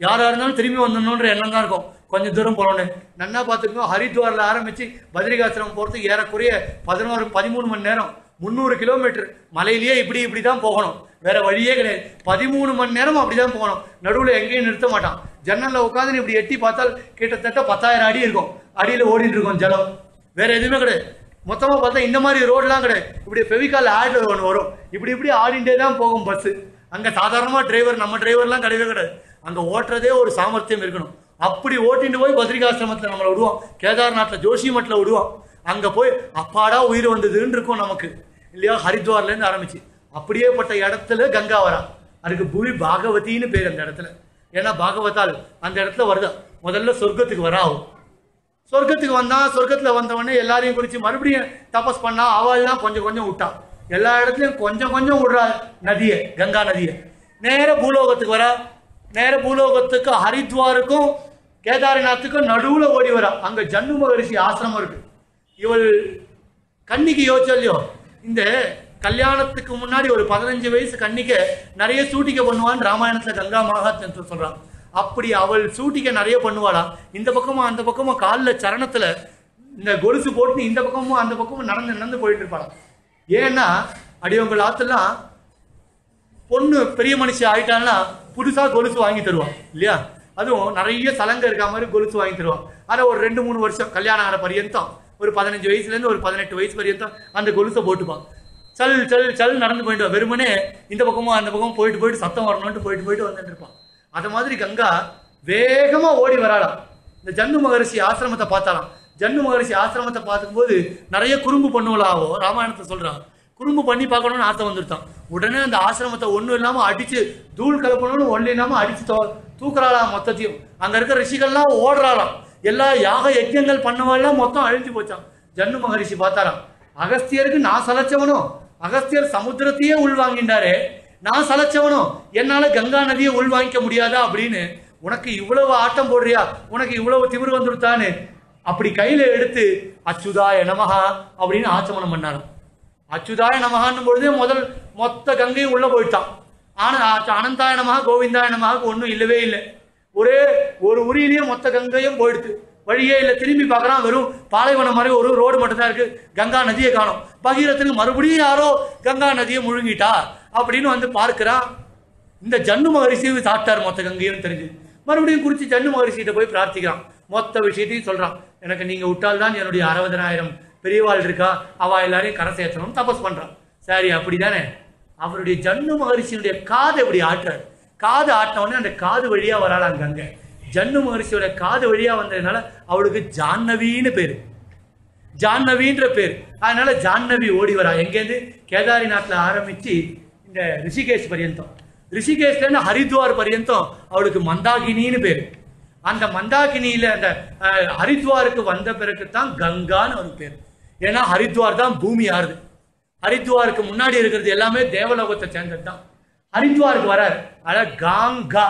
யாராக இருந்தாலும் திரும்பி வந்தணுன்ற எண்ணம் தான் இருக்கும். கொஞ்சம் தூரம் போனோன்னு. நன்னா பார்த்துக்கணும் ஹரித்வாரில் ஆரம்பித்து பத்ரிகாசிரமம் போகிறதுக்கு ஏறக்குறைய பதினோரு பதிமூணு மணி நேரம். முந்நூறு கிலோமீட்டர். மலையிலேயே இப்படி இப்படி தான் போகணும். வேற வழியே கிடையாது. பதிமூணு மணி நேரம் அப்படிதான் போகணும். நடுவில் எங்கேயும் நிறுத்த மாட்டான். ஜன்னலில் உட்காந்து இப்படி எட்டி பார்த்தால் கிட்டத்தட்ட பத்தாயிரம் அடி இருக்கும். அடியில் ஓடிட்டு இருக்கும் ஜலம். வேற எதுவுமே கிடையாது. மொத்தமாக பார்த்தா இந்த மாதிரி ரோடெலாம் கிடையாது. இப்படி ஃபெவிகால் ஆட் ஒன்று வரும். இப்படி இப்படி ஆடிண்டே தான் போகும் பஸ்ஸு. அங்கே சாதாரணமாக டிரைவர் நம்ம டிரைவர்லாம் கிடையவே கிடையாது. அங்கே ஓட்டுறதே ஒரு சாமர்த்தியம் இருக்கணும். அப்படி ஓட்டிட்டு போய் பத்ரிகாசிரமத்துல நம்மளை விடுவோம் கேதார்நாத்தில் ஜோஷி மட்டில் விடுவோம் அங்க போய் அப்பாடா உயிர் வந்ததுன்னு இருக்கும் நமக்கு. இல்லையா? ஹரித்வார்ல இருந்து ஆரம்பிச்சு. அப்படியேப்பட்ட இடத்துல கங்கா வரா. அதுக்கு பூமி பாகவதின்னு பேர் அந்த இடத்துல. ஏன்னா பாகவதால் அந்த இடத்துல வருதா? முதல்ல சொர்க்கத்துக்கு வராவும் சொர்க்கத்துக்கு வந்தா சொர்க்கத்துல வந்தவொடனே எல்லாரையும் குறிச்சு மறுபடியும் தபஸ் பண்ணா அவள்லாம் கொஞ்சம் கொஞ்சம் விட்டா எல்லா இடத்துலையும் கொஞ்சம் கொஞ்சம் விடுறா நதியை கங்கா நதியை. நேர பூலோகத்துக்கு வரா. நேர பூலோகத்துக்கு ஹரித்வாருக்கும் கேதாரிநாத்துக்கும் நடுவுல ஓடி வரா. அங்க ஜன்னு மகரிஷி ஆசிரமம் இருக்கு. இவள் கன்னிக்கு யோசிச்சல்லையோ இந்த கல்யாணத்துக்கு முன்னாடி ஒரு பதினஞ்சு வயசு கன்னிக்க நிறைய சூட்டிக்க பண்ணுவான்னு ராமாயணத்துல கங்கா மகாத்தன் சொல்றான் அப்படி அவள் சூட்டிக்க நிறைய பண்ணுவாளா? இந்த பக்கமும் அந்த பக்கமும் காலில் சரணத்துல இந்த கொலுசு போட்டு இந்த பக்கமும் அந்த பக்கமும் நடந்து நடந்து போயிட்டு இருப்பாளா ஏன்னா அடியவங்கள் ஆத்தெல்லாம் பொண்ணு பெரிய மனுஷன் ஆயிட்டான்னா புதுசா கொலுசு வாங்கி தருவான் இல்லையா? அதுவும் நிறைய சலங்க இருக்க மாதிரி கொலுசு வாங்கி தருவான். அதை ஒரு ரெண்டு மூணு வருஷம் கல்யாணம் ஆன பரியந்தம் ஒரு பதினஞ்சு வயசுலேருந்து ஒரு பதினெட்டு வயசு வரையும் அந்த கொலுசை போட்டுப்பான். சல் சல் சல் நடந்து போயிட்டு வெறுமனே இந்த பக்கமும் அந்த பக்கமும் போயிட்டு போயிட்டு சத்தம் வரணும்ட்டு போயிட்டு போயிட்டு வந்துட்டு இருப்பான். அது மாதிரி கங்கா வேகமாக ஓடி வராளாம். இந்த ஜன்னு மகரிஷி ஆசிரமத்தை பார்த்தாலாம் ஜன்னு மகரிஷி ஆசிரமத்தை பார்க்கும்போது நிறைய குறும்பு பண்ணுவலாவோ? ராமாயணத்தை சொல்கிறான் குறும்பு பண்ணி பார்க்கணும்னு ஆசை வந்துருத்தான். உடனே அந்த ஆசிரமத்தை ஒன்றும் இல்லாமல் அடித்து தூள் கலப்பணும்னு ஒன்றும் இல்லாமல் அடித்து தோ- தூக்குறாளாம் மொத்தத்தையும். அங்கே இருக்க ரிஷிகள்லாம் ஓடுறாளாம். எல்லா யாக யஜ்யங்கள் பண்ணவெல்லாம் மொத்தம் அழிஞ்சு போச்சான் ஜன்னு மகரிஷி பார்த்தாராம். அகஸ்தியருக்கு நான் சலைச்சவனோ? அகஸ்தியர் சமுத்திரத்தையே உள்வாங்கின்றாரே. நான் சலைச்சவனோ? என்னால் கங்கா நதியை உள்வாங்கிக்க முடியாதா அப்படின்னு உனக்கு இவ்வளவு ஆட்டம் போடுறியா? உனக்கு இவ்வளவு திமிர் வந்துருத்தான்னு அப்படி கையில் எடுத்து அச்சுதாய நமகா அப்படின்னு ஆச்சமனம் பண்ணாராம். அச்சுதாய நமகான்னும் பொழுதே முதல் மொத்த கங்கையும் உள்ளே போயிட்டான். ஆனால் அனந்தாய நமஹா கோவிந்தாய நமஹாக்கு ஒன்றும் இல்லவே இல்லை. ஒரே ஒரு உரியிலேயே மொத்த கங்கையும் போயிடுது. வழியே இல்லை திரும்பி பார்க்குறான் வெறும் பாலைவனம் மாதிரி ஒரு ரோடு மட்டும் தான் கங்கா நதியை காணும். பகீரத்துக்கு மறுபடியும் யாரோ கங்கா நதியை முழுங்கிட்டா அப்படின்னு வந்து பார்க்குறான். இந்த ஜன்னு மகரிஷி சாப்பிட்டார் மொத்த கங்கையும் தெரிஞ்சு. மறுபடியும் குறித்து ஜன்னு மகரிஷிகிட்ட போய் பிரார்த்திக்கிறான். மொத்த விஷயத்தையும் சொல்கிறான் எனக்கு நீங்கள் விட்டால் தான் என்னுடைய அறுபதனாயிரம் பெரியவாள் இருக்கா? அவள் எல்லாரையும் கரை சேர்த்தணும் தபஸ் பண்ணுறான் சரி அப்படிதானே? அவருடைய ஜன்னு மகரிஷியினுடைய காது எப்படி ஆட்டுறாரு காது ஆட்டின அந்த காது வழியாக வராள் கங்கை ஜன்னு மகரிஷியோட காது வழியாக வந்ததுனால அவளுக்கு ஜான்னவின்னு பேர். ஜான்னவின்ற பேர். அதனால ஜான்னவி ஓடி வரா. எங்கேருந்து? கேதாரிநாட்டில் ஆரம்பிச்சு இந்த ரிஷிகேஷ் பரியந்தம். ரிஷிகேஷ்லேருந்து ஹரித்வார் பரியந்தம் அவளுக்கு மந்தாகினின்னு பேர். அந்த மந்தாகினியில் அந்த ஹரித்வாருக்கு வந்த பிறகு தான் கங்கான்னு ஒரு பேர். ஏன்னா ஹரித்வார் தான் பூமி ஆறுது. ஹரித்வாருக்கு முன்னாடி இருக்கிறது எல்லாமே தேவலோகத்தை சேர்ந்தது தான் ஹரித்வாருக்கு வரார். அதாவது காங்கா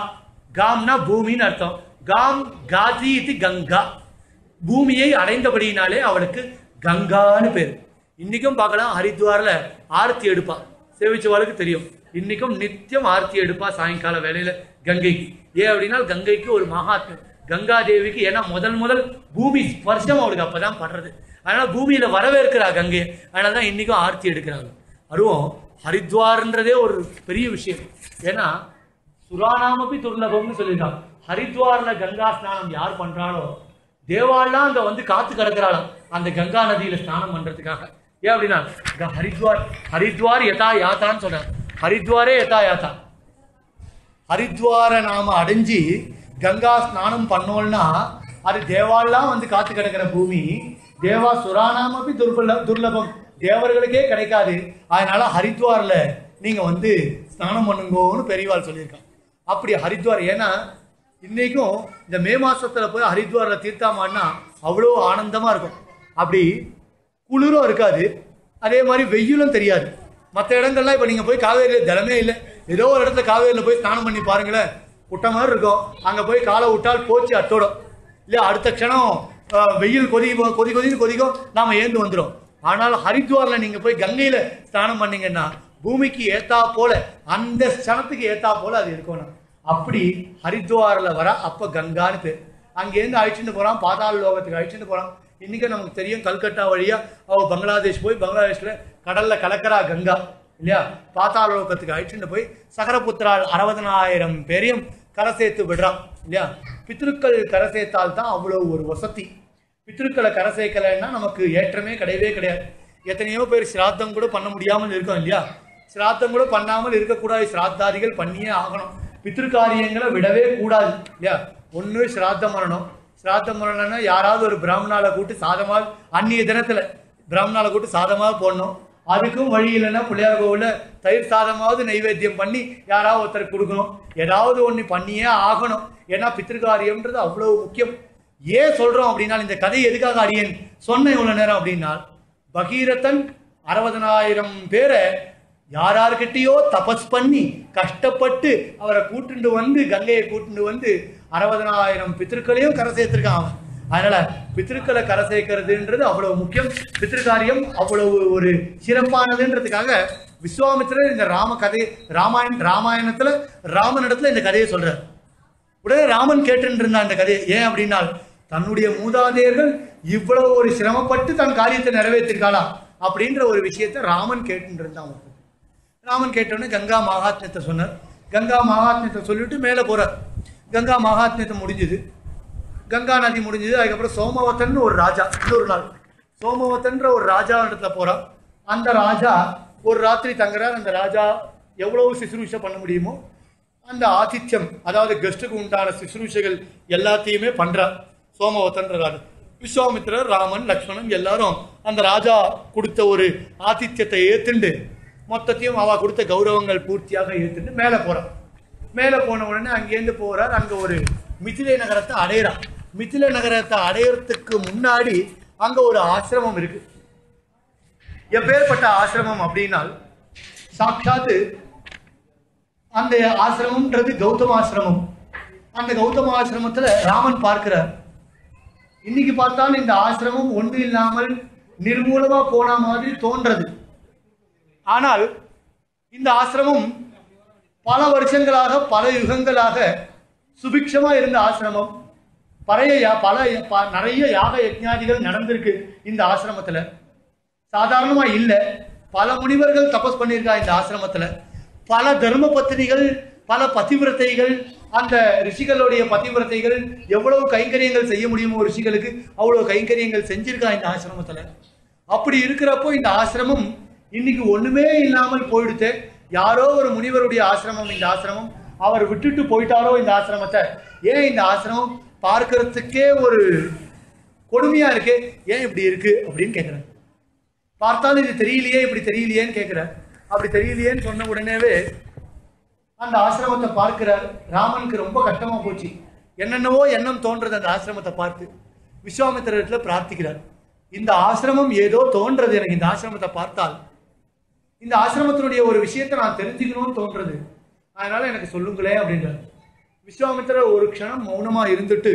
காம்னா பூமின்னு அர்த்தம். காம் காதி இது கங்கா. பூமியை அடைந்தபடியினாலே அவளுக்கு கங்கான்னு பேர். இன்னைக்கும் பார்க்கலாம் ஹரித்வாரில் ஆர்த்தி எடுப்பா சேவிச்சவாளுக்கு தெரியும். இன்னைக்கும் நித்தியம் ஆர்த்தி எடுப்பா சாயங்கால வேலையில கங்கைக்கு. ஏன் அப்படின்னா கங்கைக்கு ஒரு மகாத்மியம். கங்கா தேவிக்கு ஏன்னா முதல் முதல் பூமி ஸ்பர்ஷம் அவளுக்கு அப்பதான் படுறது. அதனால பூமியில வரவேற்கிறா கங்கையை அதனால தான் இன்னைக்கும் ஆர்த்தி எடுக்கிறாங்க. அதுவும் ஹரித்வார்ன்றதே ஒரு பெரிய விஷயம். ஏன்னா சுரானாமப்பி துர்லபம்னு சொல்லியிருக்கான் ஹரித்வார்ல கங்கா ஸ்நானம் யார் பண்றாளோ தேவாலாம் அங்க வந்து காத்து கிடக்கிறாளாம். அந்த கங்கா நதியில ஸ்நானம் பண்றதுக்காக. ஏன் அப்படின்னா ஹரித்வார் ஹரித்வார் யதா யாத்தான்னு சொல்றாங்க. ஹரித்வாரே யதா யாத்தா ஹரித்வார நாம அடைஞ்சு கங்கா ஸ்நானம் பண்ணோம்னா அது தேவாலாம் வந்து காத்து கிடக்கிற பூமி தேவா சுரானாமப்பி துர்பல துர்லபம். தேவர்களுக்கே கிடைக்காது. அதனால ஹரித்வாரில் நீங்கள் வந்து ஸ்நானம் பண்ணுங்கோன்னு பெரியவாள் சொல்லியிருக்கான். அப்படி ஹரித்வார் ஏன்னா இன்றைக்கும் இந்த மே மாதத்தில் போய் ஹரித்வாரில் தீர்த்தாமான்னா அவ்வளோ ஆனந்தமாக இருக்கும். அப்படி குளிரும் இருக்காது. அதே மாதிரி வெயிலும் தெரியாது. மற்ற இடங்கள்லாம் இப்போ நீங்கள் போய் காவேரியில் தினமே இல்லை. ஏதோ ஒரு இடத்துல காவேரியில் போய் ஸ்நானம் பண்ணி பாருங்களேன். விட்ட மாதிரி இருக்கும். அங்கே போய் காலை விட்டால் போச்சு அத்தோட இல்லை அடுத்த க்ஷணம் வெயில் கொதி கொதி கொதின்னு கொதிக்கும் நாம் ஏந்து வந்துடும் ஆனால் ஹரித்வாரில் நீங்கள் போய் கங்கையில் ஸ்நானம் பண்ணீங்கன்னா பூமிக்கு ஏத்தா போல அந்த ஸ்தனத்துக்கு ஏத்தா போல அது இருக்கணும். அப்படி ஹரித்வாரில் வர அப்போ கங்கான்னு பேர். அங்கேருந்து அழிச்சுட்டு போகிறான் பாதாள லோகத்துக்கு அழிச்சுட்டு போகிறான் இன்றைக்கும் நமக்கு தெரியும் கல்கட்டா வழியாக அவள் பங்களாதேஷ் போய் பங்களாதேஷ்ல கடலில் கலக்கிறா கங்கா இல்லையா? பாத்தாள லோகத்துக்கு அழிச்சுட்டு போய் சகரபுத்திரால் அறுபதனாயிரம் பேரையும் கரை சேர்த்து விடுறான் இல்லையா? பித்திருக்கள் கரை சேர்த்தால் தான் அவ்வளோ ஒரு வசதி. பித்திருக்களை கரை சேர்க்கலைன்னா நமக்கு ஏற்றமே கிடையவே கிடையாது. எத்தனையோ பேர் சிராத்தம் கூட பண்ண முடியாமல் இருக்கோம் இல்லையா? சிராத்தம் கூட பண்ணாமல் இருக்கக்கூடாது. சிராத்தாதிகள் பண்ணியே ஆகணும். பித்திருக்காரியங்களை விடவே கூடாது இல்லையா? ஒன்று சிராத்தம் பண்ணணும். சிராத்தம் பண்ணணும்னா யாராவது ஒரு பிராமணால கூட்டு சாதமாக அந்நிய தினத்தில் பிராமணால கூட்டு சாதமாக போடணும். அதுக்கும் வழி இல்லைன்னா பிள்ளையார் கோவில்ல தயிர் சாதமாவது நைவேத்தியம் பண்ணி யாராவது ஒருத்தருக்கு கொடுக்கணும். ஏதாவது ஒன்று பண்ணியே ஆகணும். ஏன்னா பித்திருக்காரியம்ன்றது அவ்வளோ முக்கியம். ஏன் சொல்றோம் அப்படின்னா இந்த கதை எதுக்காக அடியேன் சொன்ன இவ்வளவு நேரம் அப்படின்னா பகீரதன் அறுபதனாயிரம் பேரை யாரார்கிட்டயோ தபஸ் பண்ணி கஷ்டப்பட்டு அவரை கூட்டுண்டு வந்து கங்கையை கூட்டுண்டு வந்து அறுபதனாயிரம் பித்திருக்களையும் கரை சேர்த்திருக்கான் அவன். அதனால பித்திருக்களை கரை சேர்க்கிறதுன்றது அவ்வளவு முக்கியம். பித்திருக்காரியம் அவ்வளவு ஒரு சிறப்பானதுன்றதுக்காக விஸ்வாமித்திரர் இந்த ராம கதை ராமாயண ராமாயணத்துல ராமனிடத்துல இந்த கதையை சொல்றார். உடனே ராமன் கேட்டுருந்தான் இருந்தான் கதையை. ஏன் அப்படின்னா தன்னுடைய மூதாதையர்கள் இவ்வளவு ஒரு சிரமப்பட்டு தன் காரியத்தை நிறைவேற்றிருக்காளா? அப்படின்ற ஒரு விஷயத்தை ராமன் கேட்டுருந்தான் இருந்தான் ராமன் கேட்டோன்னே கங்கா மகாத்மியத்தை சொன்னார். கங்கா மகாத்மியத்தை சொல்லிட்டு மேலே போகிறார் கங்கா மகாத்மியத்தை முடிஞ்சுது. கங்கா நதி முடிஞ்சுது. அதுக்கப்புறம் சோமவத்தன் ஒரு ராஜா இன்னொரு நாள். சோமவத்தன்ற ஒரு ராஜா இடத்துல போகிறான் அந்த ராஜா ஒரு ராத்திரி தங்குறார். அந்த ராஜா எவ்வளவு சிசுரூஷை பண்ண முடியுமோ அந்த ஆதித்யம் அதாவது கெஸ்ட்டுக்கு உண்டான சிசுரூஷைகள் எல்லாத்தையுமே பண்றார். சோமவத்தன்ற ராஜா விஸ்வாமித்திரர் ராமன் லக்ஷ்மணன் எல்லாரும் அந்த ராஜா கொடுத்த ஒரு ஆதித்யத்தை ஏத்துண்டு மொத்தத்தையும் அவ கொடுத்த கௌரவங்கள் பூர்த்தியாக ஏத்துண்டு மேலே போறான். மேலே போன உடனே அங்கேருந்து போறார். அங்கே ஒரு மிதிலை நகரத்தை அடையிறான். மிதிலை நகரத்தை அடையறதுக்கு முன்னாடி அங்க ஒரு ஆசிரமம் இருக்கு. எப்பேற்பட்ட ஆசிரமம் அப்படின்னால் சாட்சாத்து அந்த ஆசிரமம்ன்றது கௌதம ஆசிரமம் அந்த கௌதம ஆசிரமத்தில் ராமன் பார்க்கிறார். இன்னைக்கு பார்த்தாலும் இந்த ஆசிரமம் ஒன்று இல்லாமல் நிர்மூலமா போன மாதிரி தோன்றது. ஆனால் இந்த ஆசிரமம் பல வருஷங்களாக பல யுகங்களாக சுபிக்ஷமா இருந்த ஆசிரமம். பழைய பல ப- நிறைய யாக யஜ்ஞாதிகள் நடந்திருக்கு இந்த ஆசிரமத்துல. சாதாரணமா இல்லை. பல முனிவர்கள் தபஸ் பண்ணியிருக்கா இந்த ஆசிரமத்துல. பல தர்ம பத்தினிகள் பல பதிவிரத்தைகள் அந்த ரிஷிகளுடைய பதிவிரத்தைகள் எவ்வளவு கைங்கரியங்கள் செய்ய முடியுமோ ரிஷிகளுக்கு அவ்வளவு கைங்கரியங்கள் செஞ்சிருக்கா இந்த ஆசிரமத்துல. அப்படி இருக்கிறப்போ இந்த ஆசிரமம் இன்னைக்கு ஒண்ணுமே இல்லாமல் போயிடுத்து. யாரோ ஒரு முனிவருடைய ஆசிரமம் இந்த ஆசிரமம் அவர் விட்டுட்டு போயிட்டாரோ இந்த ஆசிரமத்தை. ஏன் இந்த ஆசிரமம்? பார்க்கறதுக்கே ஒரு கொடுமையா இருக்கு. ஏன் இப்படி இருக்கு அப்படின்னு கேட்குறாரு பார்த்தாலும் இது தெரியலையே இப்படி தெரியலையேன்னு கேட்குறேன் அப்படி தெரியலையேன்னு சொன்ன உடனேவே அந்த ஆசிரமத்தை பார்க்கிறார். ராமனுக்கு ரொம்ப கஷ்டமா போச்சு. என்னென்னவோ எண்ணம் தோன்றது அந்த ஆசிரமத்தை பார்த்து. விஸ்வாமித்திரத்தில் பிரார்த்திக்கிறார். இந்த ஆசிரமம் ஏதோ தோன்றது எனக்கு. இந்த ஆசிரமத்தை பார்த்தால் இந்த ஆசிரமத்தினுடைய ஒரு விஷயத்தை நான் தெரிஞ்சுக்கணும்னு தோன்றது. அதனால எனக்கு சொல்லுங்களேன் அப்படின்றார். விஸ்வாமித்திரர் ஒரு க்ஷணம் மௌனமாக இருந்துட்டு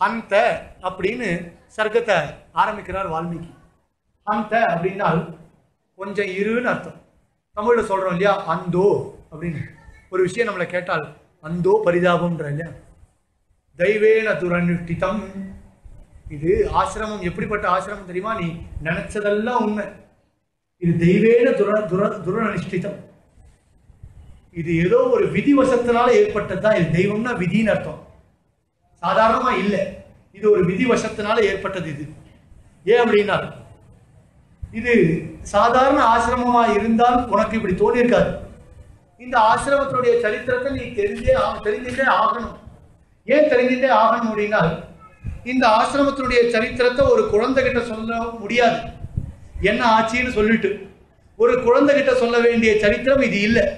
ஹந்த அப்படின்னு சர்க்கத்தை ஆரம்பிக்கிறார் வால்மீகி. ஹந்த அப்படின்னால் கொஞ்சம் இருன்னு அர்த்தம். தமிழில் சொல்கிறோம் இல்லையா? அந்தோ அப்படின்னு ஒரு விஷயம் நம்மளை கேட்டால் அந்தோ பரிதாபம்ன்ற இல்லையா? தெய்வேன துரனுஷ்டிதம். இது ஆசிரமம் எப்படிப்பட்ட ஆசிரமம் தெரியுமா? நீ நினைச்சதெல்லாம் உண்மை. இது தெய்வேன துர துர துரனுஷ்டிதம். இது ஏதோ ஒரு விதிவசத்தினால ஏற்பட்டது தான் இது தெய்வம்னா விதின்னு அர்த்தம். சாதாரணமா இல்லை. இது ஒரு விதிவசத்தினால ஏற்பட்டது இது. ஏன் அப்படின்னா இது சாதாரண ஆசிரமமா இருந்தால் உனக்கு இப்படி தோணியிருக்காது. இந்த ஆசிரமத்தினுடைய சரித்திரத்தை நீ தெரிஞ்சே ஆ- தெரிஞ்சுட்டே ஆகணும். ஏன் தெரிஞ்சுட்டே ஆகணும் அப்படின்னா இந்த ஆசிரமத்தினுடைய சரித்திரத்தை ஒரு குழந்தைகிட்ட சொல்ல முடியாது. என்ன ஆச்சுன்னு சொல்லிட்டு ஒரு குழந்தைகிட்ட சொல்ல வேண்டிய சரித்திரம் இது இல்லை.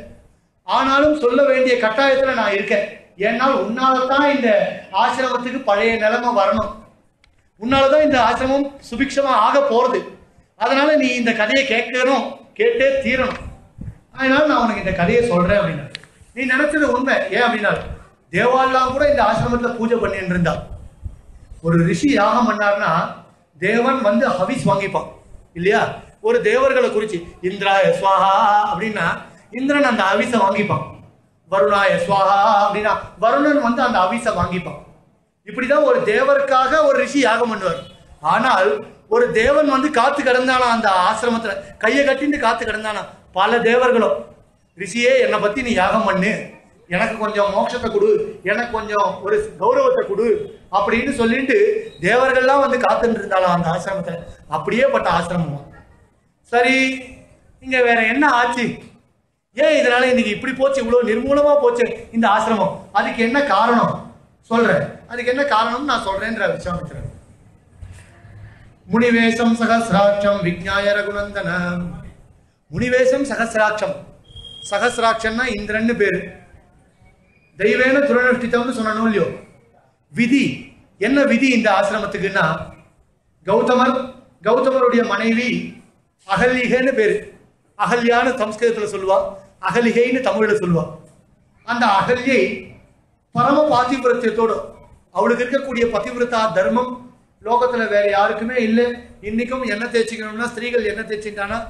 ஆனாலும் சொல்ல வேண்டிய கட்டாயத்தில் நான் இருக்கேன். ஏன்னால் உன்னால தான் இந்த ஆசிரமத்துக்கு பழைய நிலைமை வரணும். உன்னாலதான் இந்த ஆசிரமம் சுபிக்ஷமா ஆக போறது. அதனால நீ இந்த கதையை கேட்கணும் கேட்டே தீரணும். அதனால நான் உனக்கு இந்த கதையை சொல்றேன் அப்படின்னா. நீ நினைச்சது உண்மை. ஏன் அப்படின்னா தேவாலாம் கூட இந்த ஆசிரமத்துல பூஜை பண்ணிட்டு இருந்தா. ஒரு ரிஷி யாகம் பண்ணார்னா தேவன் வந்து ஹவிஸ் வாங்கிப்பான். இல்லையா? ஒரு தேவர்களை குறிச்சு இந்திரா ஸ்வாஹா அப்படின்னா இந்திரன் அந்த அவிசை வாங்கிப்பான். வருணா ஸ்வாஹா அப்படின்னா வருணன் வந்து அந்த அவிசை வாங்கிப்பான். இப்படிதான் ஒரு தேவருக்காக ஒரு ரிஷி யாகம் பண்ணுவார். ஆனால் ஒரு தேவன் வந்து காத்து கிடந்தானா அந்த ஆசிரமத்துல? கையை கட்டிட்டு காத்து கிடந்தானா? பல தேவர்களும் ரிஷியே என்னை பத்தி நீ யாகம் பண்ணு. எனக்கு கொஞ்சம் மோட்சத்தை கொடு. எனக்கு கொஞ்சம் ஒரு கௌரவத்தை கொடு அப்படின்னு சொல்லிட்டு தேவர்கள்லாம் வந்து காத்துட்டு இருந்தாலும் அந்த ஆசிரமத்துல. அப்படியே பட்ட ஆசிரமம். சரி இங்க வேற என்ன ஆச்சு? ஏன் இதனால இன்னைக்கு இப்படி போச்சு? இவ்வளவு நிர்மூலமா போச்சு இந்த ஆசிரமம். அதுக்கு என்ன காரணம்? சொல்றேன். அதுக்கு என்ன காரணம் நான் சொல்றேன்ற விஸ்வாமித்திரன் முனிவேஷம் சகசிராட்சம் விஜ்ஞாய ரகுநந்தனம். முனிவேஷம் சகசிராட்சம். சகசிராட்சம்னா இந்திரன்னு பேரு. தெய்வேன துரனுஷ்டித்தம்னு சொன்னனும் இல்லையோ? விதி. என்ன விதி இந்த ஆசிரமத்துக்குன்னா கௌதமர் கௌதமருடைய மனைவி அகல்லிகைன்னு பேரு. அகல்யான்னு சம்ஸ்கிருதத்தில் சொல்லுவா அகலிகைன்னு தமிழில் சொல்லுவா. அந்த அகல்யை பரம பாதிவிரத்தியத்தோடு அவளுக்கு இருக்கக்கூடிய பதிவிரத்தா தர்மம் லோகத்தில் வேற யாருக்குமே இல்லை. இன்னைக்கும் என்ன தேய்ச்சிக்கணும்னா ஸ்திரீகள் என்ன தேய்ச்சிட்டானா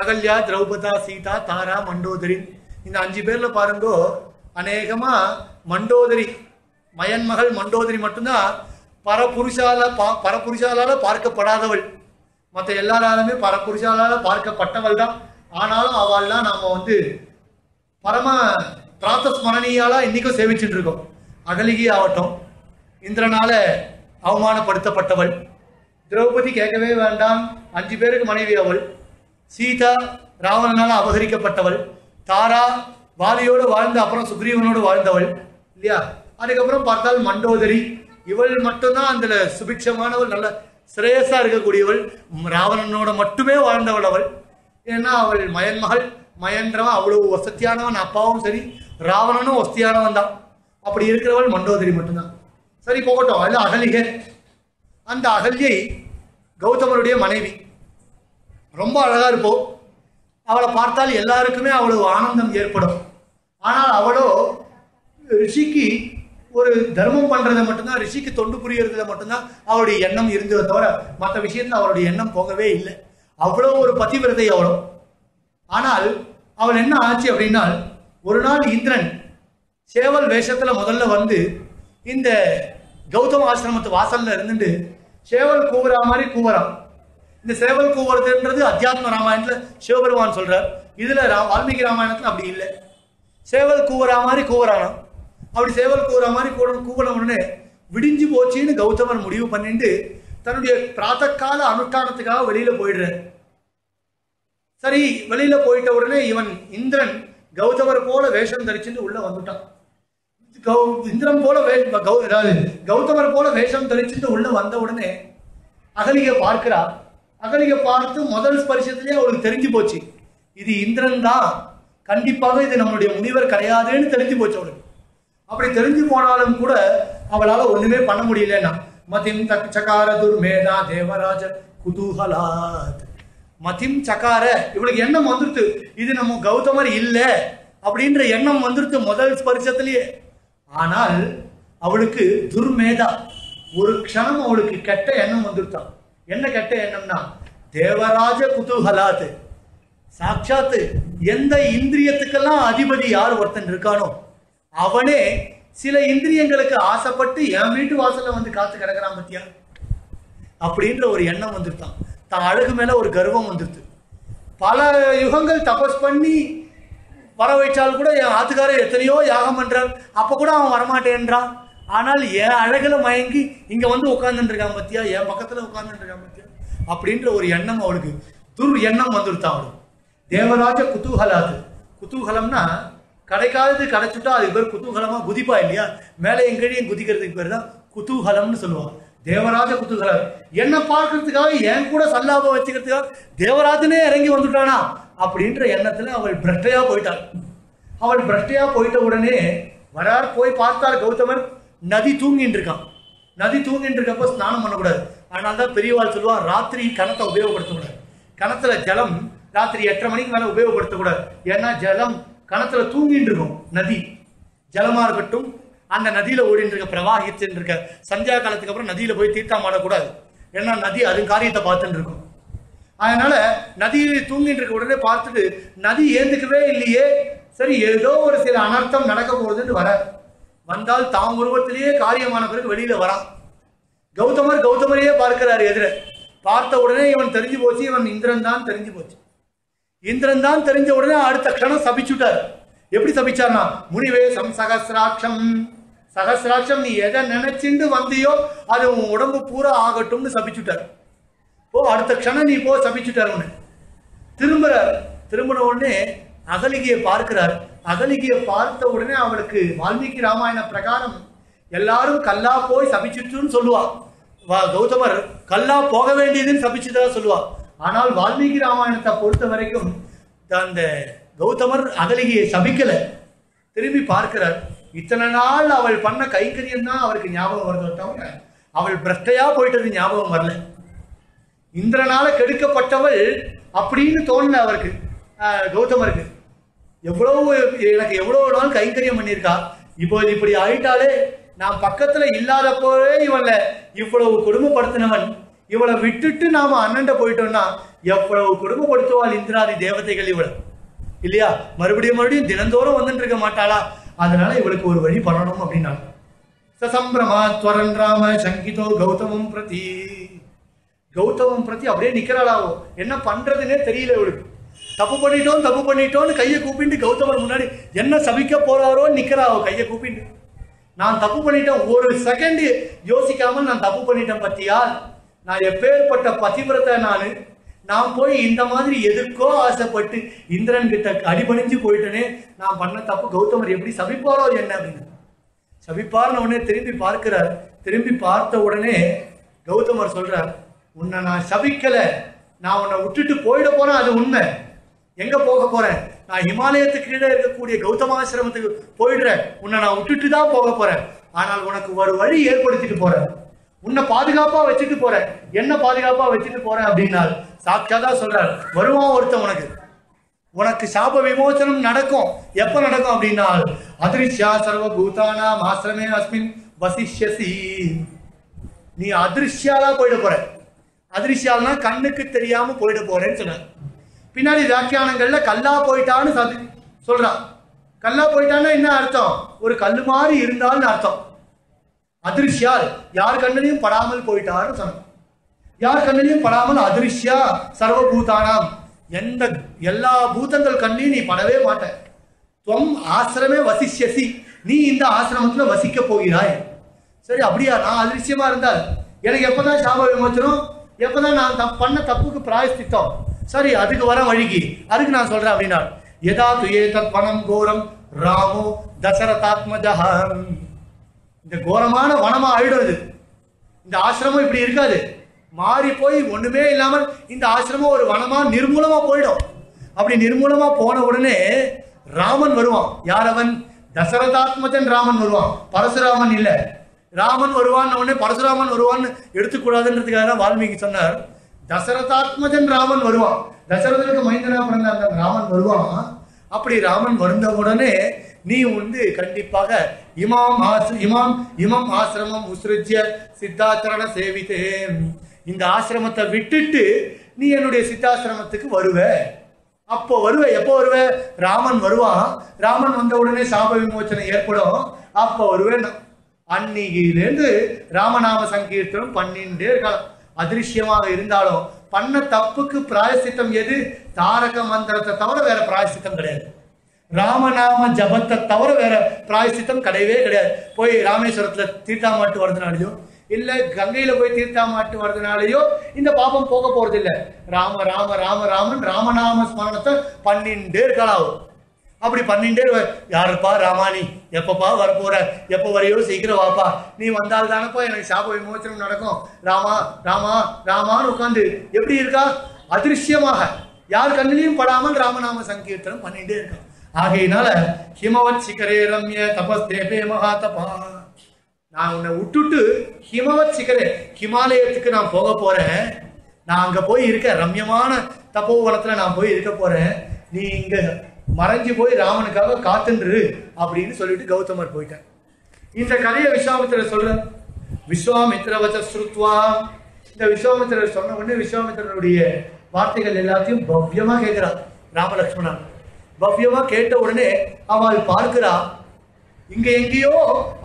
அகல்யா திரௌபதா சீதா தாரா மண்டோதரி. இந்த அஞ்சு பேர்ல பாருங்கோ அநேகமா மண்டோதரி மயன் மகள் மண்டோதரி மட்டும்தான் பரபுருஷால பா பரபுருஷாலால பார்க்கப்படாதவள். மற்ற எல்லாராலுமே பரபுருஷாலால பார்க்கப்பட்டவள் தான். ஆனாலும் அவள்லாம் நாம வந்து பரம பிராத்தஸ்மரணியாலா இன்னைக்கும் சேவிச்சுட்டு இருக்கோம் அகலிகி ஆகட்டும் இந்திரனால அவமானப்படுத்தப்பட்டவள். திரௌபதி கேட்கவே வேண்டாம். அஞ்சு பேருக்கு மனைவி அவள். சீதா ராவணனால் அபகரிக்கப்பட்டவள். தாரா வாலியோடு வாழ்ந்த அப்புறம் சுக்ரீவனோடு வாழ்ந்தவள். இல்லையா? அதுக்கப்புறம் பார்த்தால் மண்டோதரி. இவள் மட்டும்தான் அந்த சுபிக்ஷமானவள் நல்ல சிரேயஸா இருக்கக்கூடியவள். ராவணனோட மட்டுமே வாழ்ந்தவள் அவள். ஏன்னா அவள் மயன் மகள். மயன்றவன் அவ்வளவு வசதியானவன் அப்பாவும் சரி ராவணனும் வசதியானவன் தான். அப்படி இருக்கிறவள் மண்டோதரி மட்டும்தான். சரி போகட்டும். அது அகலிகை. அந்த அகல்யை கௌதமருடைய மனைவி. ரொம்ப அழகாக இருப்போம். அவளை பார்த்தால் எல்லாருக்குமே அவ்வளவு ஆனந்தம் ஏற்படும். ஆனால் அவளோ ரிஷிக்கு ஒரு தர்மம் பண்ணுறதை மட்டும்தான் ரிஷிக்கு தொண்டு புரியறதுல மட்டும்தான் அவருடைய எண்ணம் இருந்ததை தவிர மற்ற விஷயத்தில் அவருடைய எண்ணம் போகவே இல்லை. அவ்வளோ ஒரு பதிவிரதை அவ்வளோ ஆனால் அவள் என்ன ஆச்சு அப்படின்னா ஒரு நாள் இந்திரன் சேவல் வேஷத்தில் முதல்ல வந்து இந்த கௌதம ஆசிரமத்து வாசலில் இருந்துட்டு சேவல் கூவுறா மாதிரி கூவுறான். இந்த சேவல் கூவுறதுன்றது அத்தியாத்ம ராமாயணத்துல சிவபெருமான் சொல்றார். இதுல ரா வால்மீகி ராமாயணத்துல அப்படி இல்லை. சேவல் கூவுறா மாதிரி கூவுறானாம். அப்படி சேவல் கூவுற மாதிரி கூட கூவின உடனே விடிஞ்சு போச்சுன்னு கௌதமர் முடிவு பண்ணிட்டு தன்னுடைய பிராத்தக்கால அனுஷ்டானத்துக்காக வெளியில போயிடுறார். சரி வெளியில போயிட்ட உடனே இவன் இந்திரன் கௌதமர் போல வேஷம் தரிச்சுட்டு உள்ள வந்துட்டான். கௌ- இந்திரன் போல வே கௌ- கௌதமர் போல வேஷம் தரிச்சுட்டு உள்ள வந்த உடனே அகலிய பார்க்கிறார். அகலிகை பார்த்து முதல் ஸ்பரிசத்திலே அவளுக்கு தெரிஞ்சு போச்சு. இது இந்திரன் தான். கண்டிப்பாக இது நம்மளுடைய முனிவர் கிடையாதுன்னு தெரிஞ்சு போச்சு அவளுக்கு. அப்படி தெரிஞ்சு போனாலும் கூட அவளால ஒண்ணுமே பண்ண முடியலன்னா மதிம் தக் சக்கார துர்மேதா தேவராஜ குதூகலாத். மதிம் சக்கார இவளுக்கு எண்ணம் வந்துருத்து. இது நம்ம கௌதமர் இல்லை அப்படின்ற எண்ணம் வந்துருத்து முதல் ஸ்பரிசத்திலேயே ஆனால் அவளுக்கு துர்மேதா ஒரு க்ஷணம் அவளுக்கு கெட்ட எண்ணம் வந்துருத்தான். என்ன கெட்ட எண்ணம்னா தேவராஜ குதூகலாத்து. சாட்சாத்து எந்த இந்திரியத்துக்கெல்லாம் அதிபதி யார் ஒருத்தன் இருக்கானோ அவனே சில இந்திரியங்களுக்கு ஆசைப்பட்டு என் வீட்டு வாசல்ல வந்து காத்து கிடக்குறான் பத்தியா? அப்படின்ற ஒரு எண்ணம் வந்துருத்தான். தான் அழகு மேல ஒரு கர்வம் வந்துருது. பல யுகங்கள் தபஸ் பண்ணி வர வைச்சால் கூட என் ஆத்துக்காரர் எத்தனையோ யாகம் பண்றார். அப்ப கூட அவன் வரமாட்டேன்றான். ஆனால் என் அழகுல மயங்கி இங்க வந்து உட்கார்ந்துட்டு இருக்கான் பத்தியா? என் பக்கத்துல உட்கார்ந்துட்டு இருக்கான் பத்தியா? அப்படின்ற ஒரு எண்ணம் அவளுக்கு. துர் எண்ணம் வந்துருத்தான் அவளுக்கு. தேவராஜ குதூகலாது குதூகலம்னா கிடைக்காதது கிடைச்சுட்டா அதுக்கு பேர் குதூகலமா குதிப்பா இல்லையா? மேலே எங்கேயும் குதிக்கிறதுக்கு பேர் தான் குதூகலம்னு சொல்லுவாங்க. தேவராஜ குதூகலம் என்ன பார்க்கறதுக்காக என் கூட சல்லாபம் வச்சுக்கிறதுக்காக தேவராஜனே இறங்கி வந்துட்டானா? அப்படின்ற எண்ணத்துல அவள் பிரஷ்டையா போயிட்டாள். அவள் பிரஷ்டையா போயிட்ட உடனே வரார் போய் பார்த்தார் கௌதமர். நதி தூங்கிட்டு இருக்கான் நதி தூங்கிட்டு இருக்கப்போ ஸ்நானம் பண்ணக்கூடாது. அதனால தான் பெரியவாள் சொல்லுவா ராத்திரி கணத்தை உபயோகப்படுத்தக்கூடாது. கணத்துல ஜலம் ராத்திரி எட்டரை மணிக்கு மேலே உபயோகப்படுத்தக்கூடாது. ஏன்னா ஜலம் கணத்துல தூங்கிட்டு இருக்கும் நதி. ஜலமா இருக்கட்டும் அந்த நதியில ஓடிட்டு இருக்க பிரவாகிச்சுட்டு இருக்க சந்தியா காலத்துக்கு அப்புறம் நதியில போய் தீர்த்தம் ஆடக்கூடாது. ஏன்னா நதி அது காரியத்தை பார்த்துட்டு இருக்கும் அதனால நதியை தூங்கிட்டு இருக்க உடனே பார்த்துட்டு நதி ஏந்துக்கவே இல்லையே. சரி ஏதோ ஒரு சில அனர்த்தம் நடக்க போகுதுன்னு வர வந்தால் தாம் உருவத்திலேயே காரியமான பிறகு வெளியில வரான். கௌதமர் கௌதமரையே பார்க்கிறார் எதிர. பார்த்த உடனே இவன் தெரிஞ்சு போச்சு இவன் இந்திரன் தான் தெரிஞ்சு போச்சு. இந்திரன் தான் தெரிஞ்ச உடனே அடுத்த க்ஷணம் சபிச்சுட்டார். எப்படி சபிச்சார்னா முனிவே சம் சகசிராட்சம். சகசிராட்சம் நீ எதை நினைச்சுண்டு வந்தியோ அது உன் உடம்பு பூரா ஆகட்டும்னு சபிச்சுட்டார். போ அடுத்த க்ஷணம் நீ போ சபிச்சுட்டார் உன்னை. திரும்புறார். திரும்பின உடனே அகலிகையை பார்க்கிறார். அகலிகையை பார்த்த உடனே அவளுக்கு வால்மீகி ராமாயண பிரகாரம் எல்லாரும் கல்லா போய் சபிச்சுட்டுன்னு சொல்லுவா. வா- கௌதமர் கல்லா போக வேண்டியதுன்னு சபிச்சுதா சொல்லுவா. ஆனால் வால்மீகி ராமாயணத்தை பொறுத்த வரைக்கும் அந்த கௌதமர் அகலிகையை சபிக்கலை. திரும்பி பார்க்கிறார். இத்தனை நாள் அவள் பண்ண கைங்கரியம் தான் அவருக்கு ஞாபகம் வருதோ தவிர அவள் பிரஷ்டையா போயிட்டது ஞாபகம் வரல. இந்திரனால கெடுக்கப்பட்டவள் அப்படின்னு தோணல அவருக்கு கௌதமருக்கு. எவ்வளவு எனக்கு எவ்வளவு நாள் கைங்கரியம் பண்ணியிருக்கா? இப்போ இப்படி ஆயிட்டாலே நான் பக்கத்துல இல்லாதப்போவே இவள இவ்வளவு கொடுமைப்படுத்தினவன். இவளை விட்டுட்டு நாம அண்ணன்ட்ட போயிட்டோம்னா எவ்வளவு கொடுமைப்படுத்துவாள் இந்திராதி தேவதைகள் இவளை. இல்லையா? மறுபடியும் மறுபடியும் தினந்தோறும் வந்துட்டு இருக்க மாட்டாளா? அதனால இவளுக்கு ஒரு வழி பண்ணணும் அப்படின்னா சசம்பிரமா துவரன் ராம சங்கிதோ கௌதமம் பிரதி. கௌதமம் பிரதி அப்படியே நிக்கிறாளாவோ என்ன பண்றதுன்னே தெரியல இவளுக்கு. தப்பு பண்ணிட்டோம் தப்பு பண்ணிட்டோம்னு கையை கூப்பிட்டு கௌதமர் முன்னாடி என்ன சபிக்க போறாரோ நிக்கிறாவோ கையை கூப்பிட்டு. நான் தப்பு பண்ணிட்டேன் ஒரு செகண்ட் யோசிக்காமல் நான் தப்பு பண்ணிட்டேன் பத்தியா? நான் எப்பேற்பட்ட பதிவிரத்தை நான்? நான் போய் இந்த மாதிரி எதுக்கோ ஆசைப்பட்டு இந்திரன் கிட்ட அடிபணிஞ்சு போயிட்டேனே நான் பண்ண தப்பு கௌதமர் எப்படி சபிப்பாரோ என்ன அப்படின்னு. சபிப்பார்னு உடனே திரும்பி பார்க்கிறார். திரும்பி பார்த்த உடனே கௌதமர் சொல்றார் உன்னை நான் சபிக்கலை. நான் உன்னை விட்டுட்டு போயிட போறேன் அது உண்மை. எங்க போக போறேன்? நான் ஹிமாலயத்துக்கு கீழே இருக்கக்கூடிய கௌதமாசிரமத்துக்கு போயிடுறேன். உன்னை நான் விட்டுட்டு தான் போக போறேன். ஆனால் உனக்கு ஒரு வழி ஏற்படுத்திட்டு போறேன். உன்னை பாதுகாப்பா வச்சுட்டு போறேன். என்ன பாதுகாப்பா வச்சுட்டு போறேன் அப்படின்னால் தான் சொல்றார். வருவான் ஒருத்தன் உனக்கு? உனக்கு சாப விமோசனம் நடக்கும். எப்ப நடக்கும் அப்படின்னா அதிர்ஷ்யா சர்வ பூதானா ஆசிரமே அஸ்மின் வசிஷ்யசி. நீ அதிருஷ்யாலா போயிட போற. அதிர்ஷியால்னா கண்ணுக்கு தெரியாம போயிட போறேன்னு சொன்னார். பின்னாடி வியாக்கியானங்கள்ல கல்லா போயிட்டான்னு சதி- சொல்றான். கல்லா போயிட்டான்னா என்ன அர்த்தம்? ஒரு கல்லு மாதிரி இருந்தால்னு அர்த்தம். அதிர்ஷியால் யார் கண்ணிலையும் படாமல் போயிட்டாருன்னு சொன்னான். யார் கண்ணிலையும் படாமல் அதிர்ஷ்யா சர்வபூதானாம். எந்த எல்லா பூதங்கள் கண்ணிலையும் நீ படவே மாட்ட. துவம் ஆசிரமே வசிஷ்யசி. நீ இந்த ஆசிரமத்துல வசிக்க போகிறாய். சரி அப்படியா? நான் அதிர்ஷ்யமா இருந்தால் எனக்கு எப்பதான் சாப விமோச்சனம் எப்பதான் நான் தப் பண்ண தப்புக்கு பிராயஸ்தித்தோம்? சரி அதுக்கு வர வழிக்கு. அதுக்கு நான் சொல்றேன் அப்படின்னா எதா துயே தத் வனம் கோரம் ராமோ தசரதாத்மஜஹம். இந்த கோரமான வனமா ஆயிடுறது இந்த ஆசிரமம் இப்படி இருக்காது. மாறி போய் ஒண்ணுமே இல்லாமல் இந்த ஆசிரமம் ஒரு வனமா நிர்மூலமா போயிடும். அப்படி நிர்மூலமா போன உடனே ராமன் வருவான். யார் அவன்? தசரதாத்மஜன் ராமன் வருவான். பரசுராமன் இல்லை. ராமன் வருவான் உடனே பரசுராமன் வருவான்னு எடுத்துக்கூடாதுன்றதுக்காக தான் வால்மீகி சொன்னார். தசரதாத்மஜன் ராமன் வருவான். தசரதனுக்கு மைந்தனா பிறந்த அந்த ராமன் வருவான். அப்படி ராமன் வந்த உடனே நீ வந்து கண்டிப்பாக இமாம் ஆஸ் இமாம் இமம் ஆசிரமம் உசிருஜ்ய சித்தாச்சரண சேவித்தே இந்த ஆசிரமத்தை விட்டுட்டு நீ என்னுடைய சித்தாசிரமத்துக்கு வருவ. அப்போ வருவ. எப்போ வருவ? ராமன் வருவான். ராமன் வந்த உடனே சாப விமோச்சனை ஏற்படும். அப்போ வருவேன். நான். அன்னியிலேருந்து ராமநாம சங்கீர்த்தனம் பண்ணிண்டே இருக்கலாம் அதிருஷ்யமாக இருந்தாலும் பண்ண தப்புக்கு பிராயசித்தம் எது? தாரக மந்திரத்தை தவிர வேற பிராயசித்தம் கிடையாது. ராமநாம ஜபத்தை தவிர வேற பிராயசித்தம் கிடையவே கிடையாது. போய் ராமேஸ்வரத்துல தீர்த்தாமாட்டு வரதுனாலயோ இல்ல கங்கையில போய் தீர்த்தாமாட்டு வரதுனாலயோ இந்த பாபம் போக போறது இல்லை ராம ராம ராம ராமன் ராமநாம ஸ்மரணத்தை பண்ணிண்டே இருக்கலாம் அப்படி பண்ணிட்டே யாருப்பா ராமானி எப்பப்பா வரப்போற? எப்போ வரையோ சீக்கிரம் வாப்பா. நீ வந்தால் தானப்பா எனக்கு சாப விமோச்சனம் நடக்கும். ராமா ராமா ராமான்னு உட்காந்து எப்படி இருக்கா? அதிருஷ்யமாக. யார் கண்ணிலையும் படாமல் ராமநாம சங்கீர்த்தனம் பண்ணிட்டே இருக்கான் ஆகையினால ஹிமவத் சிகரே ரம்ய தபஸ்தேபே மகா தபா நான் உன்னை விட்டுட்டு ஹிமவத் சிகரே ஹிமாலயத்துக்கு நான் போக போறேன். நான் அங்க போய் இருக்க ரம்யமான தப்போவனத்துல நான் போய் இருக்க போறேன். நீ இங்க மறைஞ்சு போய் ராமனுக்காக காத்துன்று அப்படின்னு சொல்லிட்டு கௌதமர் போயிட்டார். இந்த கதையை விஸ்வாமித்திரர் சொல்ற விஸ்வாமித்திர வச்ச ஸ்ருத்வா. இந்த விஸ்வாமித்திரர் சொன்ன உடனே விஸ்வாமித்திரனுடைய வார்த்தைகள் எல்லாத்தையும் பவ்யமா கேட்கிறார் ராமலக்ஷ்மணன். பவ்யமா கேட்ட உடனே அவள் பார்க்கிறா இங்க எங்கேயோ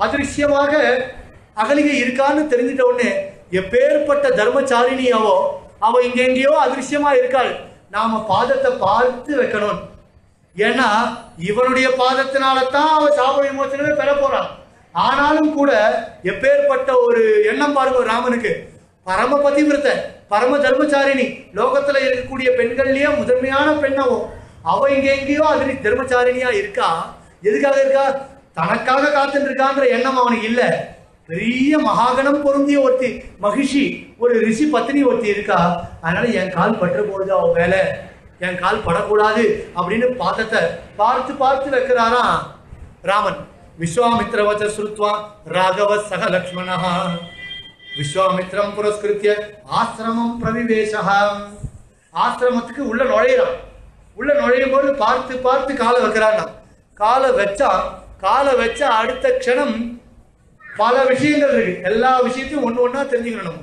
அதிருஷ்யமாக அகலிகை இருக்கான்னு தெரிஞ்சிட்ட உடனே எப்பேற்பட்ட தர்மச்சாரிணி அவோ அவ இங்க எங்கேயோ அதிருஷ்யமா இருக்காள். நாம பாதத்தை பார்த்து வைக்கணும். ஏன்னா இவனுடைய பாதத்தினால தான் அவ சாப விமோசனமே பெற போறான். ஆனாலும் கூட எப்பேற்பட்ட ஒரு எண்ணம் பாருங்க ராமனுக்கு. பரம பதிவிரத பரம தர்மச்சாரிணி லோகத்துல இருக்கக்கூடிய பெண்கள்லயே முதன்மையான பெண்ணாவும் அவ இங்க எங்கேயோ அது தர்மச்சாரிணியா இருக்கா? எதுக்காக இருக்கா? தனக்காக காத்துட்டு இருக்கான்ற எண்ணம் அவனுக்கு இல்ல. பெரிய மகாகணம் பொருந்திய ஒருத்தி மகிஷி ஒரு ரிஷி பத்தினி ஒருத்தி இருக்கா? அதனால என் கால் பற்ற போடுது அவன் வேலை என் கால் படக்கூடாது அப்படின்னு பாதத்தை பார்த்து பார்த்து வைக்கிறாரா ராமன். விஸ்வாமித்ரவச்ச ஸ்ருத்வா ராகவ சக லக்ஷ்மணா விஸ்வாமித்திரம் புரஸ்கிருத்திய ஆசிரமம் பிரவிவேசா ஆசிரமத்துக்கு உள்ள நுழையிறான். உள்ள நுழையும் போது பார்த்து பார்த்து காலை வைக்கிறான் காலை வச்சா காலை வச்சா அடுத்த க்ஷணம் பல விஷயங்கள் இருக்கு. எல்லா விஷயத்தையும் ஒன்று ஒன்றா தெரிஞ்சுக்கணும்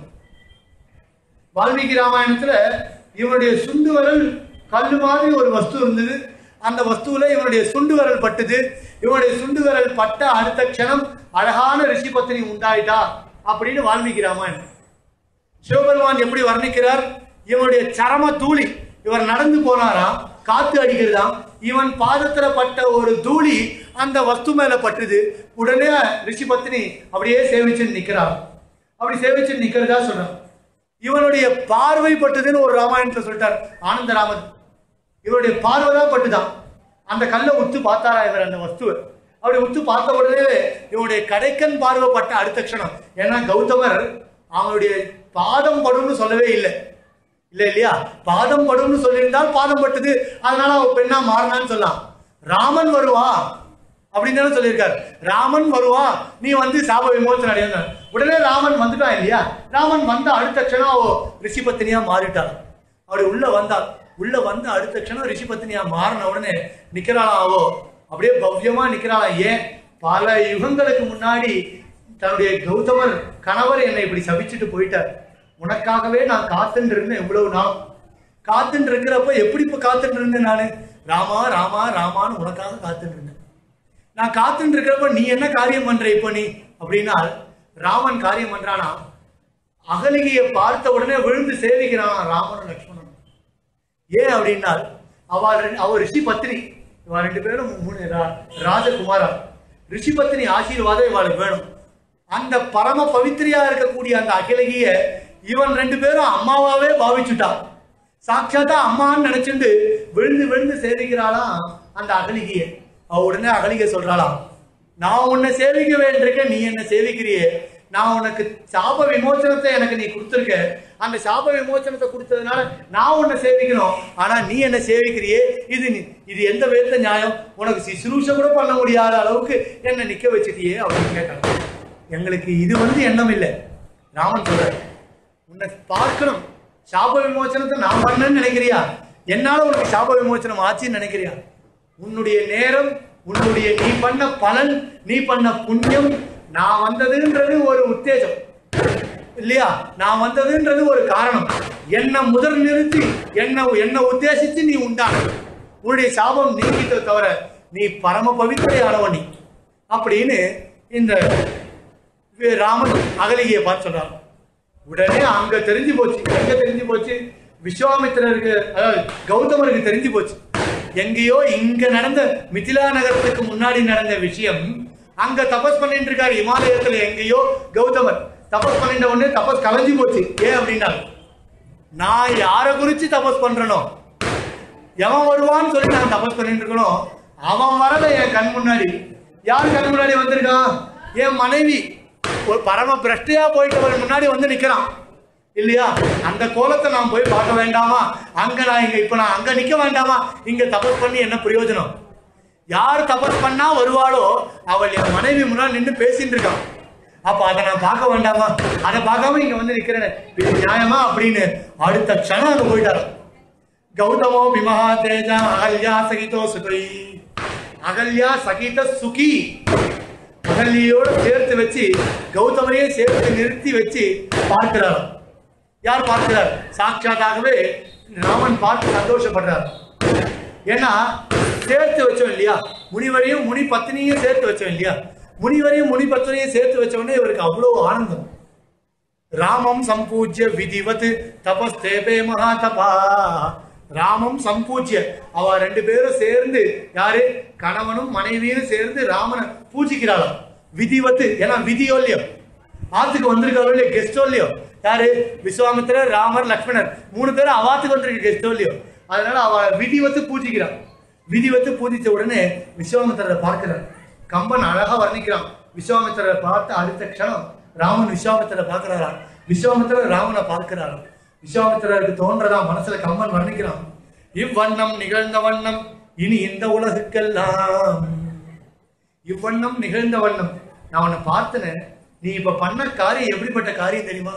வால்மீகி ராமாயணத்தில் இவனுடைய சுண்டு கல் மாதிரி ஒரு வஸ்து இருந்தது. அந்த வஸ்துவில் இவனுடைய சுண்டு விரல் பட்டுது. இவனுடைய சுண்டு விரல் பட்ட அடுத்த க்ஷணம் அழகான ரிஷி பத்தினி உண்டாயிட்டா அப்படின்னு வால்மீகி ராமாயணம் சிவபெருமான் எப்படி வர்ணிக்கிறார்? இவனுடைய சரம தூளி இவர் நடந்து போனாராம் காத்து அடிக்கிறதாம். இவன் பாதத்துல பட்ட ஒரு தூளி அந்த வஸ்து மேல பட்டுது. உடனே ரிஷி பத்தினி அப்படியே சேவிச்சு நிக்கிறார் அப்படி சேவிச்சு நிக்கிறதா சொன்னார் இவனுடைய பார்வை பட்டதுன்னு ஒரு ராமாயணத்தில் சொல்லிட்டார். ஆனந்தராமன் இவருடைய பார்வை தான் பட்டுதான். அந்த கல்லை உத்து பார்த்தாரா இவர் அந்த வஸ்துவை? அப்படி உத்து பார்த்த உடனே இவனுடைய கடைக்கன் பார்வை பட்ட அடுத்த க்ஷணம். ஏன்னா கௌதமர் அவனுடைய பாதம் படும்னு சொல்லவே இல்லை. இல்லை இல்லையா? பாதம் படும்னு சொல்லியிருந்தால் பாதம் பட்டது. அதனால அவன் பெண்ணா மாறினான்னு சொல்லலாம் ராமன் வருவா அப்படின்னு தானே சொல்லியிருக்காரு. ராமன் வருவா நீ வந்து சாப விமோசனம் அடையாங்க உடனே ராமன் வந்துட்டான் இல்லையா? ராமன் வந்த அடுத்த க்ஷணம் ரிஷிபத்தினியா மாறிட்டான் அவர் மாறிட்டாள் அப்படி உள்ள வந்தாள் உள்ள வந்த அடுத்த க்ஷணம் ரிஷிபத்தினியா மாறின உடனே நிக்கிறாளாவோ அப்படியே பவ்யமா நிக்கிறாளா. ஏன்? பல யுகங்களுக்கு முன்னாடி தன்னுடைய கௌதமர் கணவர் என்னை இப்படி சபிச்சுட்டு போயிட்டார். உனக்காகவே நான் காத்துட்டு இருந்தேன் இவ்வளவு நாள். காத்துட்டு இருக்கிறப்ப எப்படி இப்ப காத்துட்டு இருந்தேன் நானு? ராமா ராமா ராமான்னு உனக்காக காத்துட்டு இருந்தேன் நான் காத்துட்டு இருக்கிறப்ப நீ என்ன காரியம் பண்ற இப்ப நீ? அப்படின்னா ராமன் காரியம் பண்றானா அகலிகையை பார்த்த உடனே விழுந்து சேவிக்கிறான் ராமனும் லக்ஷ்மணன். ஏன் அப்படின்னா அவள் அவர் ரிஷி பத்னி இவா ரெண்டு பேரும் மூணு ரா- ராஜகுமாரா ரிஷி பத்னி ஆசீர்வாதம் இவாளுக்கு வேணும். அந்த பரம பவித்திரியா இருக்கக்கூடிய அந்த அகிலகிய இவன் ரெண்டு பேரும் அம்மாவாவே பாவிச்சுட்டான். சாட்சாத்தா அம்மான்னு நினைச்சுண்டு விழுந்து விழுந்து சேவிக்கிறாளாம் அந்த அகலிகையை. அவ உடனே அகலிகை சொல்றாளாம் நான் உன்னை சேவிக்க வேண்டியிருக்க நீ என்ன சேவிக்கிறியே. நான் உனக்கு சாப விமோச்சனத்தை எனக்கு நீ கொடுத்துருக்க. அந்த சாப விமோச்சனத்தை கொடுத்ததுனால நான் உன்னை சேவிக்கணும். ஆனா நீ என்ன சேவிக்கிறியே. இது நீ- இது எந்த விதத்த நியாயம்? உனக்கு சிசுரூஷ கூட பண்ண முடியாத அளவுக்கு என்னை நிக்க வச்சுட்டியே அப்படின்னு கேட்டாங்க. எங்களுக்கு இது வந்து எண்ணம் இல்லை. ராமன் சொல்றாரு உன்னை பார்க்கணும். சாப விமோச்சனத்தை நான் பண்ணேன்னு நினைக்கிறியா? என்னால உனக்கு சாப விமோச்சனம் ஆச்சுன்னு நினைக்கிறியா? உன்னுடைய நேரம் உன்னுடைய நீ பண்ண பலன் நீ பண்ண புண்ணியம் நான் வந்ததுன்றது ஒரு உத்தேசம். இல்லையா? நான் வந்ததுன்றது ஒரு காரணம். என்ன முதல் நிறுத்தி என்ன என்ன உத்தேசித்து நீ உண்டான. உன்னுடைய சாபம் நீங்கிட்ட தவிர நீ பரம பவித்திரையானவன் நீ. அப்படின்னு இந்த ராமன் அகலிகையை பார்த்து சொல்றான் உடனே அங்க தெரிஞ்சு போச்சு. எங்க தெரிஞ்சு போச்சு? விஸ்வாமித்திரருக்கு அதாவது கௌதமருக்கு தெரிஞ்சு போச்சு. எங்கேயோ இங்க நடந்த மிதிலா நகரத்துக்கு முன்னாடி நடந்த விஷயம் அங்க தபஸ் பண்ணிட்டு இருக்காரு இமாலயத்துல எங்கேயோ கௌதமர். தபஸ் பண்ணிட்ட உடனே தபஸ் கலைஞ்சு போச்சு. ஏன் அப்படின்னா நான் யாரை குறிச்சு தபஸ் பண்றனோ? எவன் வருவான்னு சொல்லி நான் தபஸ் பண்ணிட்டு இருக்கணும் அவன் வரல என் கண் முன்னாடி. யார் கண் முன்னாடி வந்திருக்கான் என் மனைவி. ஒரு பரம பிரஷ்டையா போயிட்டு அவன் முன்னாடி வந்து நிக்கிறான். இல்லையா? அந்த கோலத்தை நான் போய் பார்க்க வேண்டாமா? அங்க நான் இங்க இப்ப நான் அங்க நிக்க வேண்டாமா? இங்க தபஸ் பண்ணி என்ன பிரயோஜனம்? யார் தபஸ் பண்ணா வருவாளோ அவள் என் மனைவி முன்னாடி நின்று பேசிட்டு இருக்கான் அப்ப அதை நான் பார்க்க வேண்டாமா? அதை பார்க்காம இங்க வந்து நிக்கிறேன். நியாயமா அப்படின்னு அடுத்த க்ஷணம் அங்க போயிட்டாரு. கௌதமோ விமஹா தேஜா அகல்யா சகிதோ சுகி. அகல்யா சகித சுகி. அகல்யோட சேர்த்து வச்சு கௌதமரையே சேர்த்து நிறுத்தி வச்சு பார்க்கிறார் யார் பார்க்கிறார் சாட்சாத்தாகவே ராமன் பார்த்து சந்தோஷப்படுறார். ஏன்னா சேர்த்து வச்சோம் இல்லையா? முனிவரையும் முனி பத்தினியும் சேர்த்து வச்சோம் இல்லையா? முனிவரையும் முனி பத்தினியும் சேர்த்து வச்சோடனே இவருக்கு அவ்வளோ ஆனந்தம். ராமம் சம்பூஜ்ய விதிவத் தபஸ்தேபே மகாதபா. ராமம் சம்பூஜ்ய. அவ ரெண்டு பேரும் சேர்ந்து யாரு? கணவனும் மனைவியும் சேர்ந்து ராமனை பூஜிக்கிறாளாம். விதிவத்து ஏன்னா விதியோ இல்லையோ? ஆத்துக்கு வந்திருக்காரோ இல்லையோ? கெஸ்டோ இல்லையோ? யாரு? விஸ்வாமித்திரர் ராமர் லக்ஷ்மணர். மூணு பேரும் அவாத்து வந்திருக்க கெஸ்டோ அதனால அவ விதிவத்து பூஜிக்கிறான். விதிவத்து பூஜிச்ச உடனே விஸ்வாமித்திரரை பார்க்கிறார் கம்பன் அழகா வர்ணிக்கிறான். விஸ்வாமித்திரரை பார்த்து அடுத்த க்ஷணம் ராமன் விஸ்வாமித்திரரை பார்க்கிறாராம் விஸ்வாமித்திரர் ராமனை பார்க்கிறாராம் விஸ்வாமித்திரருக்கு தோன்றதா மனசுல கம்பன் வர்ணிக்கிறான். இவ்வண்ணம் நிகழ்ந்த வண்ணம் இனி இந்த உலகுக்கெல்லாம். இவ்வண்ணம் நிகழ்ந்த வண்ணம். நான் உன்னை பார்த்தனே நீ இப்ப பண்ண காரியம் எப்படிப்பட்ட காரியம் தெரியுமா?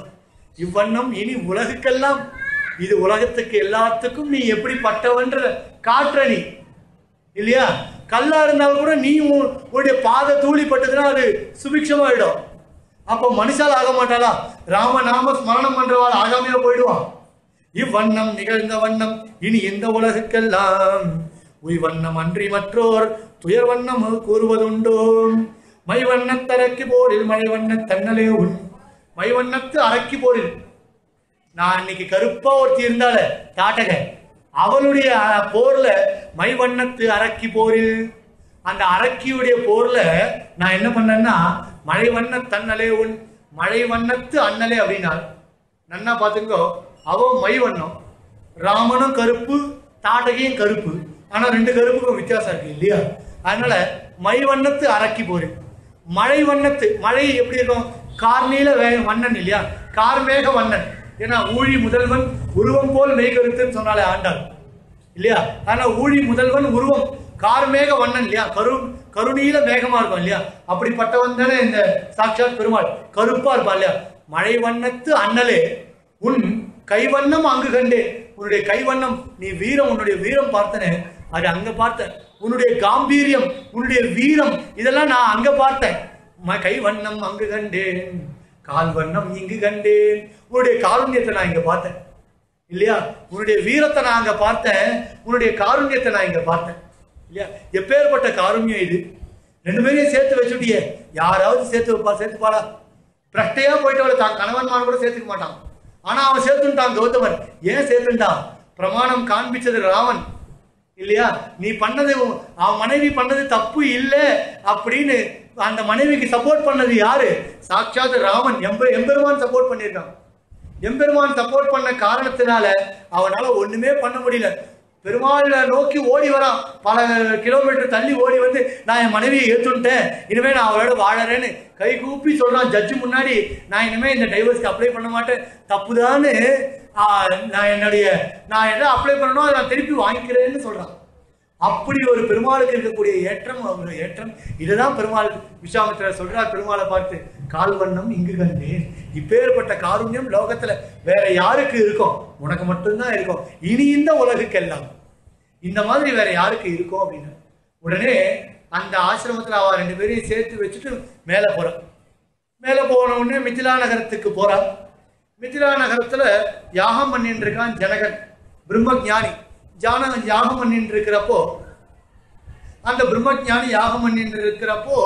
இவ்வண்ணம் இனி உலகுக்கெல்லாம் இது உலகத்துக்கு எல்லாத்துக்கும் நீ எப்படிப்பட்டவன்ற காட்டுற நீ. இல்லையா? கல்லா இருந்தாலும் கூட நீ உன்னுடைய பாத தூளி பட்டதுன்னா அது சுபிக்ஷமாயிடும். அப்ப மனுஷால் ஆக மாட்டாளா? ராமநாம ஸ்மரணம் பண்றவாள் ஆகாமையா போயிடுவான். இவ்வண்ணம் நிகழ்ந்த வண்ணம் இனி இந்த உலகுக்கெல்லாம். உய் வண்ணம் அன்றி மற்றோர் துயர் வண்ணம் கூறுவதுண்டோ மை வண்ணத் அரக்கி போரில் மழை வண்ண தன்னலே உண்டு மை வண்ணத்து அரக்கி போரில் நான் இன்னைக்கு கருப்பா ஒருத்தி இருந்தால தாட்டக. அவளுடைய போர்ல மை வண்ணத்து அரக்கி போரில் அந்த அரக்கியுடைய போர்ல நான் என்ன பண்ணேன்னா மழை வண்ண தன்னலே உன் மழை வண்ணத்து அண்ணலே அப்படின்னா நன்னா பார்த்துங்கோ அவ மை வண்ணம் ராமனும் கருப்பு தாட்டகையும் கருப்பு. ஆனா ரெண்டு கருப்புக்கும் வித்தியாசம் இருக்கு இல்லையா? அதனால மை வண்ணத்து அரக்கி போரில் மழை வண்ணத்து மழை எப்படி இருக்கும்? கார்நீல வேகம் வண்ணன் இல்லையா? கார்மேக வண்ணன். ஏன்னா ஊழி முதல்வன் உருவம் போல் மெய்கருத்துன்னு சொன்னாலே ஆண்டாள். இல்லையா? ஆனா ஊழி முதல்வன் உருவம். கார்மேக வண்ணன் இல்லையா? கரு கருணீல மேகமா இருக்கும் இல்லையா? அப்படிப்பட்டவன் தானே இந்த சாட்சாத் பெருமாள். கருப்பா இருப்பா இல்லையா? மழை வண்ணத்து அண்ணலே உன் கைவண்ணம் அங்கு கண்டே உன்னுடைய கைவண்ணம் நீ வீரம் உன்னுடைய வீரம் பார்த்தனே. அது அங்க பார்த்த உன்னுடைய காம்பீரியம் உன்னுடைய வீரம் இதெல்லாம் நான் அங்க பார்த்தேன். கை வண்ணம் அங்கு கண்டேன் கால் வண்ணம் இங்கு கண்டேன். உன்னுடைய காருண்யத்தை நான் இங்க பார்த்தேன். இல்லையா? உன்னுடைய வீரத்தை நான் அங்க பார்த்தேன். உன்னுடைய காருண்யத்தை நான் இங்க பார்த்தேன். இல்லையா? எப்பேற்பட்ட காருண்யம் இது? ரெண்டு பேரையும் சேர்த்து வச்சுட்டியே. யாராவது சேர்த்து வைப்பா சேர்த்துப்பாளா பிரஷ்டையா போயிட்டவளை தான் கணவன்மார் கூட சேர்த்துக்க மாட்டான். ஆனா அவன் சேர்த்துட்டான் கௌதமன். ஏன் சேர்த்துட்டான் பிரமாணம் காண்பிச்சது ராவன். இல்லையா? நீ பண்ணது அவன் மனைவி பண்ணது தப்பு இல்லை அப்படின்னு அந்த மனைவிக்கு சப்போர்ட் பண்ணது யாரு? சாட்சாத் ராமன். எம்ப எம்பெருமான் சப்போர்ட் பண்ணியிருக்கான். எம்பெருமான் சப்போர்ட் பண்ண காரணத்தினால அவனால ஒண்ணுமே பண்ண முடியல. பெருமாளை நோக்கி ஓடி வரான். பல கிலோமீட்டர் தள்ளி ஓடி வந்து நான் என் மனைவியை ஏற்றுன்ட்டேன் இனிமேல் நான் அவளோட வாழறேன்னு கை கூப்பி சொல்றான். ஜட்ஜு முன்னாடி நான் இனிமேல் இந்த டைவர்ஸ்க்கு அப்ளை பண்ண மாட்டேன். தப்புதான்னு நான் என்னுடைய நான் என்ன அப்ளை பண்ணணும் அதை நான் திருப்பி வாங்கிக்கிறேன்னு சொல்றான். அப்படி ஒரு பெருமாளுக்கு இருக்கக்கூடிய ஏற்றம் அவருடைய ஏற்றம். இதுதான் பெருமாள் விஸ்வாமித்திரர் சொல்றார் பெருமாளை பார்த்து கால் வண்ணம் இங்கு கண்டேன். இப்பேற்பட்ட காருண்யம் லோகத்துல வேற யாருக்கு இருக்கும்? உனக்கு மட்டும்தான் இருக்கும். இனி இந்த உலகுக்கெல்லாம். இந்த மாதிரி வேற யாருக்கு இருக்கும்? அப்படின்னு. உடனே அந்த ஆசிரமத்துல அவ ரெண்டு பேரையும் சேர்த்து வச்சுட்டு மேல போறான் மேல போன உடனே மித்திலா நகரத்துக்கு போறான் மித்திலா நகரத்துல யாகம் பண்ணிட்டு இருக்கான் ஜனகன் பிரம்ம ஞானி ஜான யாகம் பண்ணிட்டு இருக்கிறப்போ அந்த பிரம்மஜானி யாகம் பண்ணிட்டு இருக்கிறப்போ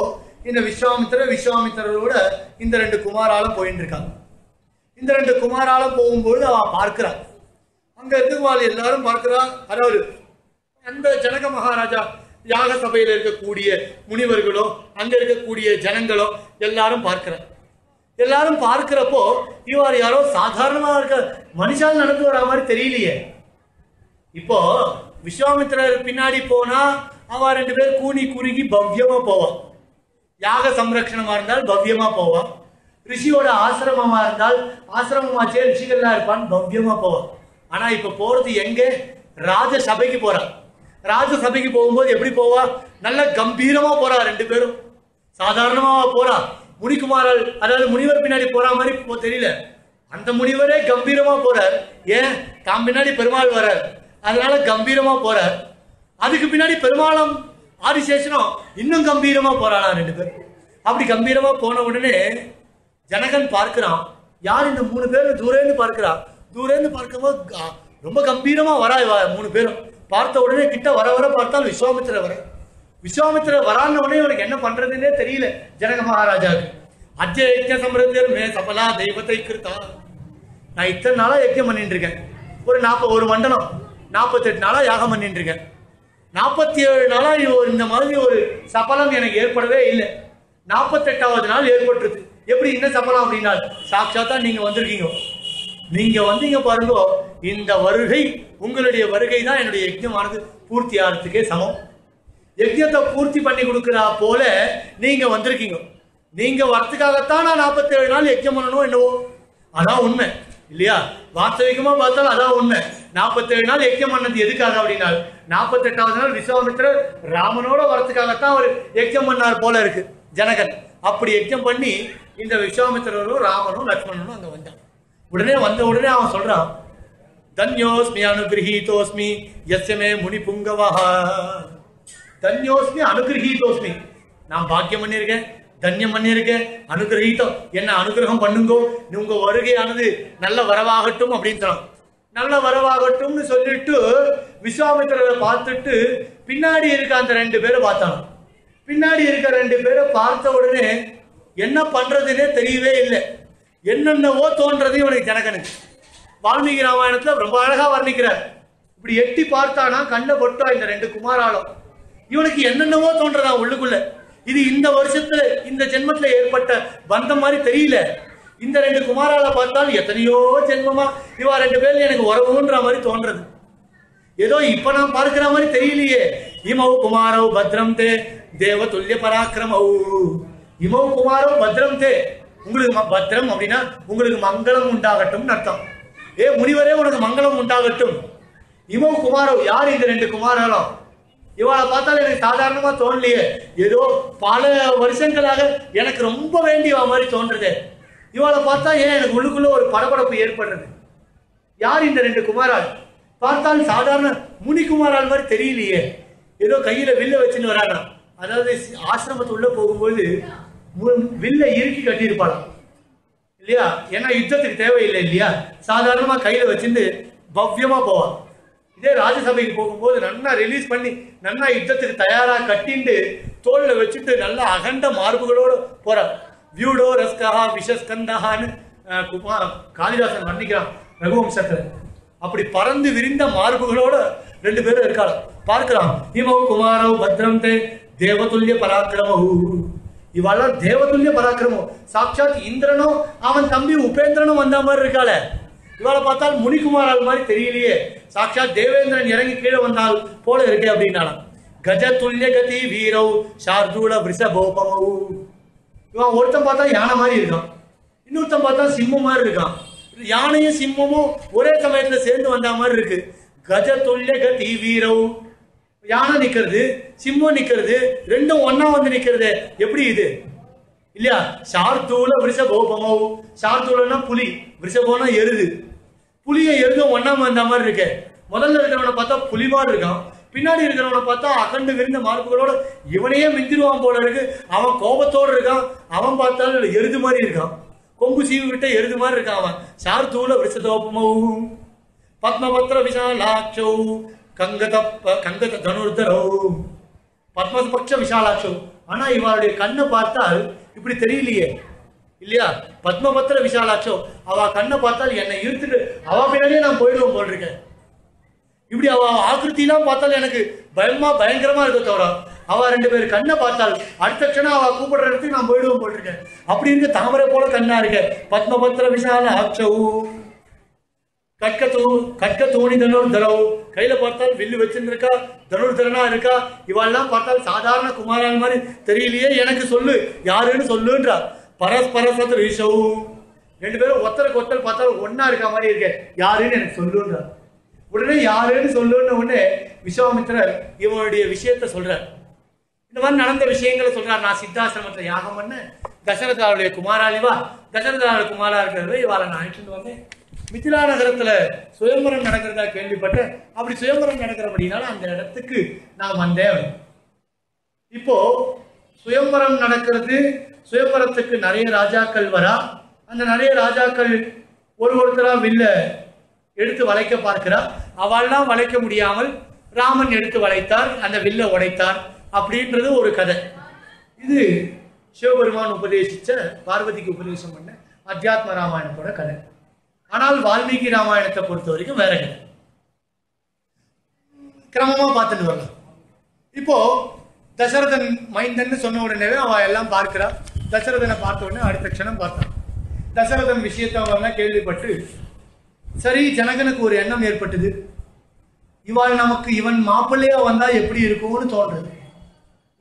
இந்த விஸ்வாமித்திர விஸ்வாமித்திரரோட இந்த ரெண்டு குமாராலும் போயிட்டு இருக்காங்க இந்த ரெண்டு குமாராலும் போகும்போது அவன் பார்க்கிறான். அங்க இருக்கவாள் எல்லாரும் பார்க்கிறான். அதாவது அந்த ஜனக மகாராஜா யாக சபையில் இருக்கக்கூடிய முனிவர்களோ அங்க இருக்கக்கூடிய ஜனங்களோ எல்லாரும் பார்க்கிறார். எல்லாரும் பார்க்கிறப்போ இவர் யாரோ சாதாரணமா இருக்க மனுஷால் நடந்து வர மாதிரி தெரியலையே. இப்போ விஸ்வாமித்திரர் பின்னாடி போனா அவ ரெண்டு பேர் கூனி குறுகி பவ்யமா போவான் யாக சம்ரக்ஷணமா இருந்தால் பவ்யமா போவான் ரிஷியோட ஆசிரமமா இருந்தால் ஆசிரமமாச்சே ரிஷிகள்லாம் இருப்பான் பவ்யமா போவான் ஆனா இப்ப போறது எங்க? ராஜ சபைக்கு போறான் ராஜ சபைக்கு போகும்போது எப்படி போவா? நல்ல கம்பீரமா போறா ரெண்டு பேரும். சாதாரணமா போறா. முனிக்குமாரால் அதாவது முனிவர் பின்னாடி போற மாதிரி தெரியல. அந்த முனிவரே கம்பீரமா போறார். ஏன்? தான் பின்னாடி பெருமாள் வரார் அதனால கம்பீரமா போறார் அதுக்கு பின்னாடி பெருமாளம் ஆதிசேஷனும் இன்னும் கம்பீரமா போறானா ரெண்டு பேர் அப்படி கம்பீரமா போன உடனே ஜனகன் பார்க்கிறான். யார் இந்த மூணு பேரும்? தூரேந்து பார்க்கிறான் தூரேந்து பார்க்கும்போது ரொம்ப கம்பீரமா வரா மூணு பேரும். பார்த்த உடனே கிட்ட வர வர பார்த்தால் விஸ்வாமித்திர வர. விஸ்வாமித்திர வரான்னு உடனே இவனுக்கு என்ன பண்றதுன்னே தெரியல ஜனக மகாராஜாவுக்கு. அஜ்ய யஜ்ய சம்பிரத்தியர் மே சபலா தெய்வத்தை கிருத்தா. நான் இத்தனை நாளா யஜ்யம் பண்ணிட்டு இருக்கேன். ஒரு நாற்பது ஒரு மண்டலம் நாற்பத்தெட்டு நாளாக யாகம் பண்ணிட்டு இருக்கேன் நாற்பத்தி ஏழு நாளாக ஒரு- இந்த மாதிரி ஒரு சபலம் எனக்கு ஏற்படவே இல்லை. நாற்பத்தெட்டாவது நாள் ஏற்பட்டுருது எப்படி என்ன சபலம் அப்படின்னா சாட்சாத்தா நீங்கள் வந்திருக்கீங்க. நீங்கள் வந்தீங்க பாருங்க இந்த வருகை உங்களுடைய வருகை தான் என்னுடைய யஜ்ஞமானது பூர்த்தி ஆகிறதுக்கே சமம். யஜ்ஞத்தை பூர்த்தி பண்ணி கொடுக்குறா போல நீங்கள் வந்திருக்கீங்க. நீங்கள் வரத்துக்காகத்தான் நான் 47 நாள் யஜ்ஞம் பண்ணணும் என்னவோ? அதான் உண்மை இல்லையா? வாஸ்தவிகமா பார்த்தாலும் அதான் உண்மை. 47 நாள் யஜ்ஞம் பண்ணது எதுக்காக அப்படின்னா 48வது நாள் விஸ்வாமித்திரர் ராமனோட வரத்துக்காகத்தான் அவர் யஜ்ஞம் பண்ணார் போல இருக்கு ஜனகன். அப்படி யஜ்ஞம் பண்ணி இந்த விஸ்வாமித்திரரும் ராமனும் லக்ஷ்மணனும் அங்க வந்தான். உடனே வந்த உடனே அவன் சொல்றான் தன்யோஸ்மி அனுகிரகீதோஸ்மி எஸ்எம்ஏ முனி புங்கவா தன்யோஸ்மி அனுகிரகீதோஸ்மி. நான் பாக்கியம் பண்ணியிருக்கேன். தன்யம் பண்ணியிருக்கேன் அனுகிரகீதம் என்ன அனுகிரகம் பண்ணுங்கோ. உங்க வருகையானது நல்ல வரவாகட்டும் அப்படின்னு சொன்னான் நல்ல வரவாகட்டும்னு சொல்லிட்டு விஸ்வாமித்திரரை பார்த்துட்டு பின்னாடி இருக்க அந்த ரெண்டு பேரை பார்த்தாங்க பின்னாடி இருக்க ரெண்டு பேரை பார்த்த உடனே என்ன பண்றதுன்னே தெரியவே இல்லை. என்னென்னவோ தோன்றது இவனுக்கு ஜனகனுக்கு வால்மீகி ராமாயணத்துல ரொம்ப அழகா வர்ணிக்கிறார். இப்படி எட்டி பார்த்தானா கண்ணை பொட்டா இந்த ரெண்டு குமாராலும். இவனுக்கு என்னென்னவோ தோன்றதான் உள்ளுக்குள்ள. இது இந்த வருஷத்துல இந்த ஜென்மத்துல ஏற்பட்ட பந்தம் மாதிரி தெரியல. இந்த ரெண்டு குமாரால பார்த்தால் எத்தனையோ ஜென்மமா இவா ரெண்டு பேர்ல எனக்கு உறவுன்ற மாதிரி தோன்றது. ஏதோ இப்ப நான் பார்க்கிற மாதிரி தெரியலையே. இமௌ குமாரோ பத்ரம் தே தேவ துல்லிய பராக்கிரமௌ. இமௌ குமாரோ பத்ரம் தே. உங்களுக்கு பத்ரம் அப்படின்னா உங்களுக்கு மங்களம் உண்டாகட்டும்னு அர்த்தம். ஏ முனிவரே உனக்கு மங்களம் உண்டாகட்டும். இமௌ குமாரோ யார் இந்த ரெண்டு குமாரரும் இவளை பார்த்தாலும் எனக்கு சாதாரணமா தோணலையே. ஏதோ பல வருஷங்களாக எனக்கு ரொம்ப வேண்டிய மாதிரி தோன்றுது. இவளை பார்த்தா ஏன் எனக்கு உள்ளுக்குள்ள ஒரு படபடப்பு ஏற்படுறது யார் இந்த ரெண்டு குமாரால் பார்த்தால் சாதாரண முனிகுமாரால் மாதிரி தெரியலையே. ஏதோ கையில வில்ல வச்சுன்னு வராங்களாம் அதாவது ஆசிரமத்து உள்ள போகும்போது வில்ல இறுக்கி கட்டியிருப்பாளாம். இல்லையா? ஏன்னா யுத்தத்துக்கு தேவையில்லை இல்லையா? சாதாரணமா கையில வச்சுட்டு பவ்யமா போவான். இதே ராஜசபைக்கு போகும்போது நல்லா ரிலீஸ் பண்ணி நல்லா யுத்தத்துக்கு தயாராக கட்டிண்டு தோல்ல வச்சுட்டு நல்லா அகண்ட மார்புகளோட போகிறார் வியூடோ ரஸ்கஹா விஷஸ்கந்தஹான்னு குமார் காளிதாசன் வர்ணிக்கிறான் ரகுவம்சத்தில் அப்படி பறந்து விரிந்த மார்புகளோட ரெண்டு பேரும் இருக்காள் பார்க்கலாம். இமோ குமாரோ பத்ரம் தே தேவதுல்ய பராக்கிரமஹு இவெல்லாம் தேவதுல்ய பராக்கிரமம் சாட்சாத் இந்திரனும் அவன் தம்பி உபேந்திரனும் வந்த மாதிரி இருக்காளே. இவளை பார்த்தால் முனிகுமாரால் மாதிரி தெரியலையே. சாட்சா தேவேந்திரன் இறங்கி கீழே வந்தால் போல இருக்கே அப்படின்னாலாம் கஜ துல்லிய கதி வீரவ் சார்தூல விருஷபோபமௌ இவன் ஒருத்தன் பார்த்தா யானை மாதிரி இருக்கான். இன்னொருத்தன் பார்த்தா சிம்மம் மாதிரி இருக்கான். யானையும் சிம்மமும் ஒரே சமயத்துல சேர்ந்து வந்த மாதிரி இருக்கு. கஜ துல்லிய கதி வீரவ் யானை நிக்கிறது சிம்மம் நிக்கிறது ரெண்டும் ஒன்னா வந்து நிக்கிறது. எப்படி இது? இல்லையா? சார்தூல விருஷபோபமோ சார்தூலன்னா புலி விருஷபோனா எருது. புலியை எருதும் ஒண்ணா வந்த மாதிரி இருக்கு. முதல்ல இருக்கிறவனை பார்த்தா புலி மாதிரி இருக்கான். பின்னாடி இருக்கிறவனை பார்த்தா அகண்டு விரிந்த மார்புகளோட இவனையே மிஞ்சிருவான் போல இருக்கு. அவன் கோபத்தோடு இருக்கான். அவன் பார்த்தாலும் எருது மாதிரி இருக்கான். கொம்பு சீவு விட்ட எருது மாதிரி இருக்கான் அவன். சார்தூல விருஷதோபமவும் பத்மபத்ர விஷாலாட்சௌ. கங்கதப்ப கங்கத தனுர்தரோ. பத்மபக்ஷ விஷாலாட்சௌ. ஆனா இவருடைய கண்ணை பார்த்தால் இப்படி தெரியலையே. இல்லையா? பத்மபத்திர விஷாலாச்சோ அவ கண்ணை பார்த்தால் என்னை இழுத்துட்டு அவ பின்னாடியே நான் போயிடுவோம் போல் இருக்கேன். இப்படி அவ ஆக்கிருத்திலாம் பார்த்தால் எனக்கு பயமா பயங்கரமா இருக்க தவிர அவ ரெண்டு பேர் கண்ணை பார்த்தால் அடுத்த க்ஷணம் அவ கூப்பிடுற இடத்துக்கு நான் போயிடுவோம் போல் இருக்கேன். அப்படி இருக்க தாமரை போல கண்ணா இருக்க. பத்மபத்திர விஷால ஆட்சவு கட்க தூ கட்க தோணி தனூர் தரவு கையில பார்த்தால் வில்லு வச்சிருந்துருக்கா தனுர் தரனா இருக்கா? இவாள்லாம் பார்த்தால் சாதாரண குமாரன் மாதிரி தெரியலையே எனக்கு சொல்லு. யாருன்னு சொல்லுன்றா. பரஸ்பர சத்ரு ஈஷவு ரெண்டு பேரும் ஒத்தருக்கு ஒருத்தர் பார்த்தாலும் ஒன்னா இருக்க மாதிரி இருக்கே. யாருன்னு எனக்கு சொல்லுன்றார் உடனே யாருன்னு சொல்லுன்னு உடனே விஸ்வாமித்திரர் இவனுடைய விஷயத்த சொல்றார். இந்த மாதிரி நடந்த விஷயங்களை சொல்றார். நான் சித்தாசிரமத்துல யாகம் பண்ண தசரதாவுடைய குமாராளிவா? தசரதாவுடைய குமாரா இருக்கிறது இவாளை நான் அழைச்சிட்டு வந்தேன். மித்திலா நகரத்துல சுயம்பரம் நடக்கிறதா கேள்விப்பட்டேன். அப்படி சுயம்பரம் நடக்கிறபடினால அந்த இடத்துக்கு நான் வந்தேன் இப்போ சுயம்பரம் நடக்கிறது சுயம்பரத்துக்கு நிறைய ராஜாக்கள் வரா. அந்த நிறைய ராஜாக்கள் ஒரு ஒருத்தரா வில்ல எடுத்து வளைக்க பார்க்கிறா. அவள்லாம் வளைக்க முடியாமல் ராமன் எடுத்து வளைத்தார் அந்த வில்ல உடைத்தார் அப்படின்றது ஒரு கதை. இது சிவபெருமான் உபதேசிச்ச பார்வதிக்கு உபதேசம் பண்ண அத்தியாத்ம ராமாயணத்தோட கதை. ஆனால் வால்மீகி ராமாயணத்தை பொறுத்த வரைக்கும் வேற கதை. கிரமமா பார்த்துட்டு வரலாம். இப்போ தசரதன் மைந்தன் சொன்ன உடனே அவன் எல்லாம் பார்க்கிறான் தசரதனை பார்த்த உடனே அடுத்த க்ஷணம் பார்த்தான். தசரதன் விஷயத்தை அவங்க கேள்விப்பட்டு சரி ஜனகனுக்கு ஒரு எண்ணம் ஏற்பட்டது. இவாள் நமக்கு இவன் மாப்பிள்ளையா வந்தா எப்படி இருக்கும்னு தோன்றது.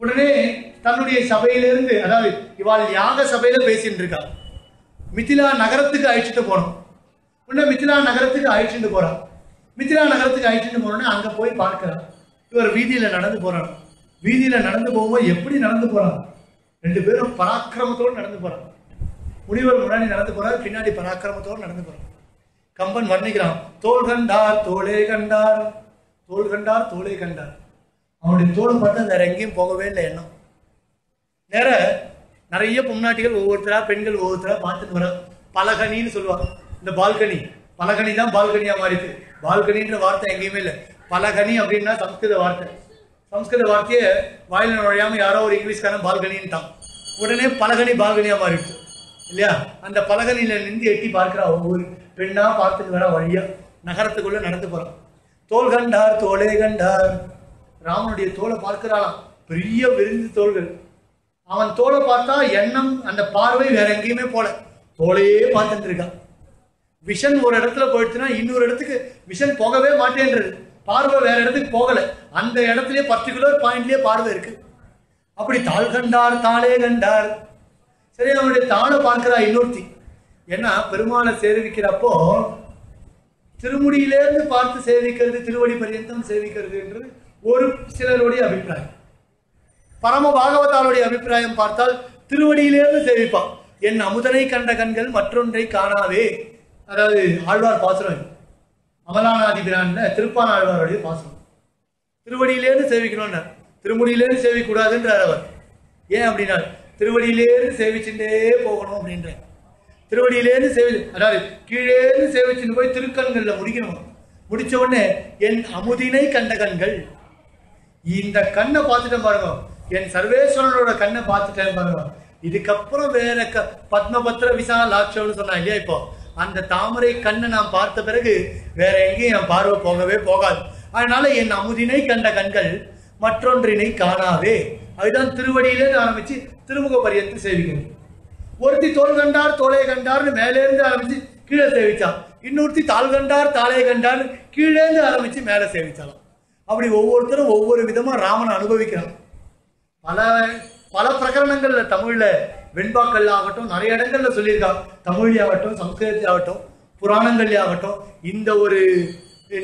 உடனே தன்னுடைய சபையிலிருந்து அதாவது இவாள் யாக சபையில பேசிட்டு இருக்கா. மிதிலா நகரத்துக்கு அழைச்சிட்டு போனோம். உடனே மிதிலா நகரத்துக்கு அழைச்சிட்டு போறான் மிதிலா நகரத்துக்கு அழைச்சிட்டு போனோடனே அங்க போய் பார்க்கிறான் இவர் வீதியில நடந்து போறான் வீதியில நடந்து போகும்போது எப்படி நடந்து போறான் ரெண்டு பேரும் பராக்கிரமத்தோடு நடந்து போகிறாங்க முனிவர் முன்னாடி நடந்து போறார் பின்னாடி பராக்கிரமத்தோடு நடந்து போறான் கம்பன் வர்ணிக்கிறான் தோல் கண்டார் தோளே கண்டார் தோல் கண்டார் தோளே கண்டார். அவனுடைய தோலை பார்த்தா வேற எங்கேயும் போகவே இல்லை எண்ணம். நேர நிறைய பொம்நாட்டிகள் ஒவ்வொருத்தரா பெண்கள் ஒவ்வொருத்தரா பார்த்துட்டு வர பலகனின்னு சொல்லுவாங்க. இந்த பால்கனி பலகனி தான் பால்கனியா மாறிட்டு பால்கனின்ற வார்த்தை எங்கேயுமே இல்லை. பலகனி அப்படின்னா சம்ஸ்கிருத வார்த்தை. சம்ஸ்கிருத வார்த்தையை வாயில நுழையாமல் யாரோ ஒரு இங்கிலீஷ்காரன் பால்கனின்ட்டான். உடனே பலகனி பால்கனியாக மாறிடுச்சு. இல்லையா? அந்த பலகனியில் நின்று எட்டி பார்க்கிறா ஒவ்வொரு பெண்ணாக பார்த்துட்டு வர வழியா நகரத்துக்குள்ளே நடந்து போகிறான் தோல் கண்டார் தோலே கண்டார். ராமனுடைய தோலை பார்க்கிறாளாம். பெரிய விரிந்து தோள்கள். அவன் தோலை பார்த்தா எண்ணம் அந்த பார்வை வேற எங்கேயுமே போல. தோலையே பார்த்துட்டு இருக்கான். விஷன் ஒரு இடத்துல போயிடுச்சுன்னா இன்னொரு இடத்துக்கு விஷன் போகவே மாட்டேன்றது. பார்வை வேற இடத்துக்கு போகல. அந்த இடத்துலயே பர்டிகுலர் பாயிண்ட்லயே பார்வை இருக்கு. அப்படி தாள் கண்டார் தாளே கண்டார். சரி அவனுடைய தாளை பார்க்கிறா இன்னொருத்தி. ஏன்னா பெருமாளை சேவிக்கிறப்போ திருமுடியிலேருந்து பார்த்து சேவிக்கிறது திருவடி பரியந்தம் சேவிக்கிறதுன்றது ஒரு சிலருடைய அபிப்பிராயம். பரம பாகவதாருடைய அபிப்பிராயம் பார்த்தால் திருவடியிலேருந்து சேவிப்பான். என் அமுதனை கண்ட கண்கள் மற்றொன்றை காணாவே அதாவது ஆழ்வார் பாசுரம் இது. பிரான்ல திருப்பானாழ்வாருடைய ஆழ்வாருடைய திருவடியிலேருந்து சேவிக்கணும்னார். திருமுடியிலேருந்து சேவிக்கூடாதுன்றார் அவர். ஏன் அப்படின்னா திருவடியிலேருந்து சேவிச்சுட்டே போகணும் அப்படின்ற திருவடியிலேருந்து சேவி அதாவது கீழேருந்து சேவிச்சுட்டு போய் திருக்கண்களில் முடிக்கணும். முடிச்ச உடனே என் அமுதினை கண்ட கண்கள். இந்த கண்ணை பார்த்துட்டேன் பாருங்க. என் சர்வேஸ்வரனோட கண்ணை பார்த்துட்டேன் பாருங்க. இதுக்கப்புறம் வேற க பத்மபத்ர விசாலாட்சம்னு சொன்னா இல்லையா இப்போ? அந்த தாமரை கண்ணை நான் பார்த்த பிறகு வேற எங்கேயும் என் பார்வை போகவே போகாது. அதனால என் அமுதினை கண்ட கண்கள் மற்றொன்றினை காணாதே. அதுதான் திருவடியிலே ஆரம்பிச்சு திருமுக பரியந்து சேவிக்கணும். ஒருத்தி தோல் கண்டார் தோலை கண்டார்னு மேலே இருந்து ஆரம்பிச்சு கீழே சேவிச்சான். இன்னொருத்தி தாள் கண்டார் தாளை கண்டார்னு கீழே இருந்து ஆரம்பிச்சு மேலே சேவிச்சாலாம். அப்படி ஒவ்வொருத்தரும் ஒவ்வொரு விதமா ராமனை அனுபவிக்கிறான். பல பல பிரகரணங்கள்ல தமிழ்ல வெண்பாக்கள் ஆகட்டும் நிறைய இடங்கள்ல சொல்லியிருக்கா. தமிழியாகட்டும் ஆகட்டும் புராணங்கள்லையாகட்டும் இந்த ஒரு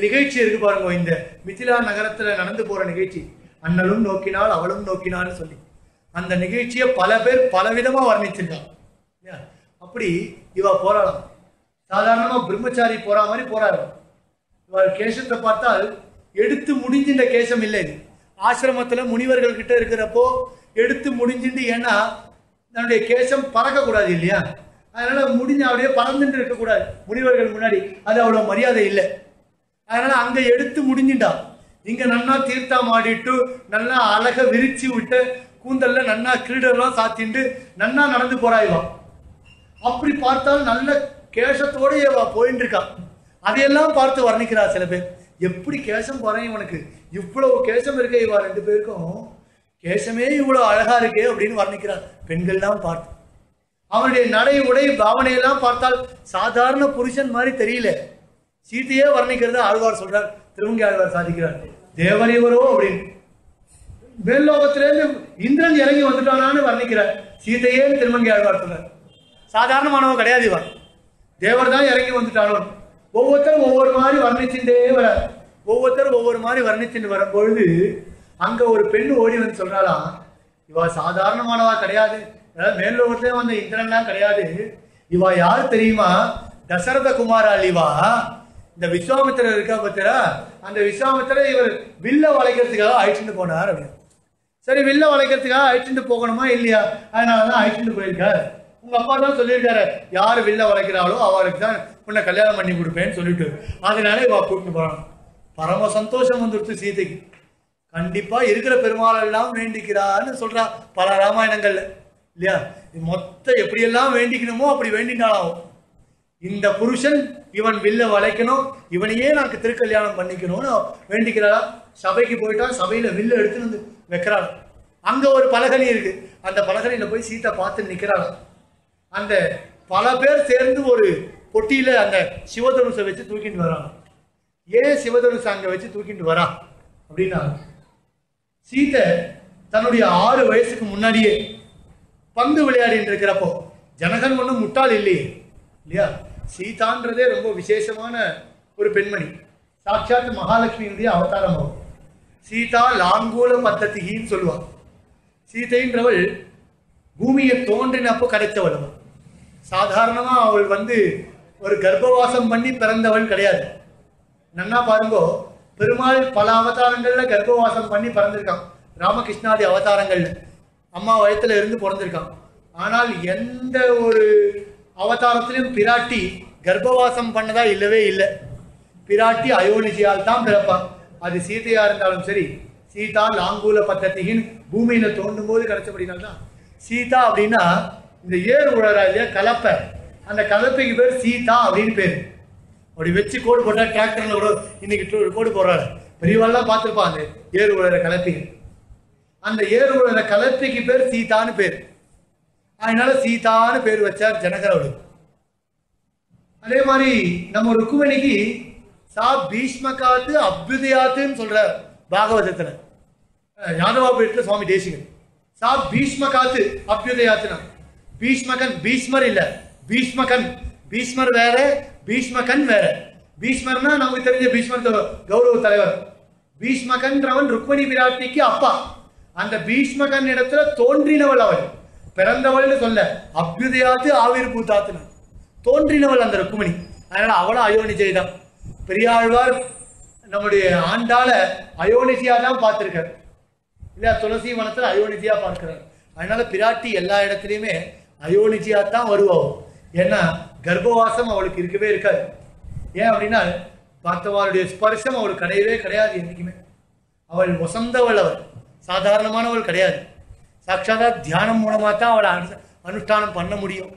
நிகழ்ச்சி இருக்கு பாருங்க இந்த மிதிலா நகரத்துல நடந்து போற நிகழ்ச்சி. அண்ணலும் நோக்கினால் அவளும் நோக்கினான்னு சொல்லி. அந்த நிகழ்ச்சியை பல பேர் பலவிதமா வர்ணிச்சிருக்காங்க. அப்படி இவ போராடலாம் சாதாரணமா பிரம்மச்சாரி போற மாதிரி போறாரு. இவர் கேசத்தை பார்த்தால் எடுத்து முடிஞ்சின்ற கேசம் இல்லை இது. ஆசிரமத்துல முனிவர்கள் கிட்ட இருக்கிறப்போ எடுத்து முடிஞ்சிட்டு ஏன்னா தன்னுடைய கேசம் பறக்கக்கூடாது இல்லையா? அதனால முடிஞ்ச அப்படியே பறந்துட்டு இருக்கக்கூடாது முனிவர்கள் முன்னாடி அது அவ்வளோ மரியாதை இல்லை. அதனால அங்கே எடுத்து முடிஞ்சிட்டா. இங்கே நன்னா தீர்த்தம் ஆடிட்டு நல்லா அழக விரிச்சு விட்டு கூந்தல்ல நன்னா கிரீடெல்லாம் சாத்திண்டு நன்னா நடந்து போறாய்வா அப்படி பார்த்தால் நல்ல கேசத்தோட வா போயின்னு இருக்கான் அதையெல்லாம் பார்த்து வர்ணிக்கிறா சில பேர். எப்படி கேசம் போறேன் இவனுக்கு? இவ்வளவு கேசம் இருக்க இவா ரெண்டு பேருக்கும். கேசமே இவ்வளவு அழகா இருக்கே அப்படின்னு வர்ணிக்கிறார். பெண்கள்லாம் பார்த்து. அவனுடைய நடை உடை பாவனையெல்லாம் பார்த்தால் சாதாரண புருஷன் மாதிரி தெரியல. சீதையே வர்ணிக்கிறத ஆழ்வார் சொல்றார். திருவங்கி ஆழ்வார் சாதிக்கிறார். தேவர் இவரோ அப்படின்னு. மேல்லோகத்திலேருந்து இந்திரன் இறங்கி வந்துட்டானான்னு வர்ணிக்கிறார். சீதையே திருமங்கி ஆழ்வார் சொல்றார். சாதாரணமானவன் கிடையாது இவன். தேவர் தான் இறங்கி வந்துட்டானோ. ஒவ்வொருத்தரும் ஒவ்வொரு மாதிரி வர்ணிச்சுட்டே வர ஒவ்வொருத்தரும் ஒவ்வொரு மாதிரி வர்ணிச்சுட்டு வரும்பொழுது அங்க ஒரு பெண் ஓடி வந்து சொல்றாளாம் இவ சாதாரணமானவா கிடையாது. அதாவது வந்த இந்திரன்லாம் கிடையாது. இவா யார் தெரியுமா? தசரத குமாரால் இவா இந்த விஸ்வாமித்திரர் இருக்கா பத்திரா அந்த விஸ்வாமித்திரர் இவர் வில்ல வளைக்கிறதுக்காக அழைச்சிட்டு போனார் அப்படின்னு. சரி வில்ல வளைக்கிறதுக்காக அழைச்சிட்டு போகணுமா இல்லையா? அதனாலதான் அழைச்சிட்டு போயிருக்காரு. உங்க அப்பா தான் சொல்லியிருக்காரு யாரு வில்ல வளைக்கிறாளோ அவருக்கு தான் உன்னை கல்யாணம் பண்ணி கொடுப்பேன்னு சொல்லிட்டு. அதனால இவ கூப்பிட்டு போறான் பரம சந்தோஷம் வந்துடுச்சு சீதைக்கு. கண்டிப்பா இருக்கிற பெருமாள் எல்லாம் வேண்டிக்கிறான்னு சொல்றா பல ராமாயணங்கள்ல. இல்லையா? இது மொத்த எப்படியெல்லாம் வேண்டிக்கணுமோ அப்படி வேண்டினாலும் இந்த புருஷன் இவன் வில்ல வளைக்கணும் இவனையே எனக்கு திருக்கல்யாணம் பண்ணிக்கணும்னு வேண்டிக்கிறாளா? சபைக்கு போயிட்டா சபையில வில்ல எடுத்துன்னு வந்து வைக்கிறாள். அங்க ஒரு பலகனி இருக்கு. அந்த பலகனியில போய் சீத்தை பார்த்து நிக்கிறாள் அந்த பல பேர் சேர்ந்து ஒரு பொட்டியில அந்த சிவதனுசை வச்சு தூக்கிட்டு வராங்க ஏன் சிவதனுசை அங்க வச்சு தூக்கிட்டு வரா? அப்படின்னா சீதை தன்னுடைய ஆறு வயசுக்கு முன்னாடியே பந்து விளையாடிட்டு இருக்கிறப்போ ஜனகன் ஒன்றும் முட்டாள் இல்லையே. இல்லையா? சீதான்றதே ரொம்ப விசேஷமான ஒரு பெண்மணி. சாட்சாத் மகாலட்சுமியினுடைய அவதாரம் அவள் சீதா லாங்கூல பத்தத்திகின்னு சொல்லுவாள் சீதைன்றவள் பூமியை தோன்றினப்போ கிடைத்தவள் அவள். சாதாரணமாக அவள் வந்து ஒரு கர்ப்பவாசம் பண்ணி பிறந்தவள் கிடையாது. நன்னா பாருங்கோ பெருமாள் பல அவதாரங்களில் கர்ப்பவாசம் பண்ணி பிறந்திருக்கான். ராமகிருஷ்ணாதி அவதாரங்கள்ல. அம்மா வயத்துல இருந்து பிறந்திருக்கான். ஆனால் எந்த ஒரு அவதாரத்திலும் பிராட்டி கர்ப்பவாசம் பண்ணதா இல்லவே இல்லை. பிராட்டி அயோனிஜியால் தான் பிறப்பான். அது சீதையா இருந்தாலும் சரி சீதா லாங்கூல பத்தத்திகின் பூமியில தோண்டும் போது கிடைச்சபடினால்தான். சீதா அப்படின்னா இந்த ஏர் உழறா இல்லையா கலப்பை. அந்த கலப்பைக்கு பேர் சீதா அப்படின்னு பேர். அப்படி வச்சு கோடு போட்டா டிராக்டர்ல கூட இன்னைக்கு கோடு போடுறாரு. பெரியவாள்லாம் பார்த்துருப்பான் அந்த ஏறு உழற கலப்பைக்கு. அந்த ஏறு உழற கலப்பிக்கு பேர் சீதான்னு பேர். அதனால சீதான்னு பேர் வச்சார் ஜனகர் அதே மாதிரி நம்ம ருக்குமணிக்கு சா பீஷ்மகாத்து அபியுதயாத்துன்னு சொல்றார் பாகவதத்துல. யாதவா யாதவாபுரத்துல சுவாமி தேசிகன். சா பீஷ்மகாத்து அபியுதயாத்துனா பீஷ்மகன் பீஷ்மர் இல்ல பீஷ்மகன். பீஷ்மர் வேற பீஷ்மகன் வேற. பீஷ்மர்னா நமக்கு தெரிஞ்ச பீஷ்மர் கௌரவ தலைவர். பீஷ்மகன்றவன் ருக்மணி பிராட்டிக்கு அப்பா. அந்த பீஷ்மகன் இடத்துல தோன்றினவள் அவள். பிறந்தவள்னு சொல்ல அபியுதயாத்து ஆவிர் பூத்தாத்துனா தோன்றினவள் அந்த ருக்குமணி அதனால அவளும் அயோனிஜை தான். பெரியாழ்வார் நம்முடைய ஆண்டால அயோனிஜியா தான் பார்த்திருக்காரு. இல்லையா துளசி வனத்துல அயோனிஜியா பார்க்கிறார். அதனால பிராட்டி எல்லா இடத்துலையுமே அயோனிஜியா தான் வருவோம் ஏன்னா கர்ப்பவாசம் அவளுக்கு இருக்கவே இருக்காது. ஏன் அப்படின்னா பார்த்தவாளுடைய ஸ்பர்சம் அவளுக்கு கிடையவே கிடையாது என்றைக்குமே. அவள் வசந்தவள் அவள். சாதாரணமானவள் கிடையாது. சாட்சாதா தியானம் மூலமாக தான் அவளை அனு- அனுஷ்டானம் பண்ண முடியும்.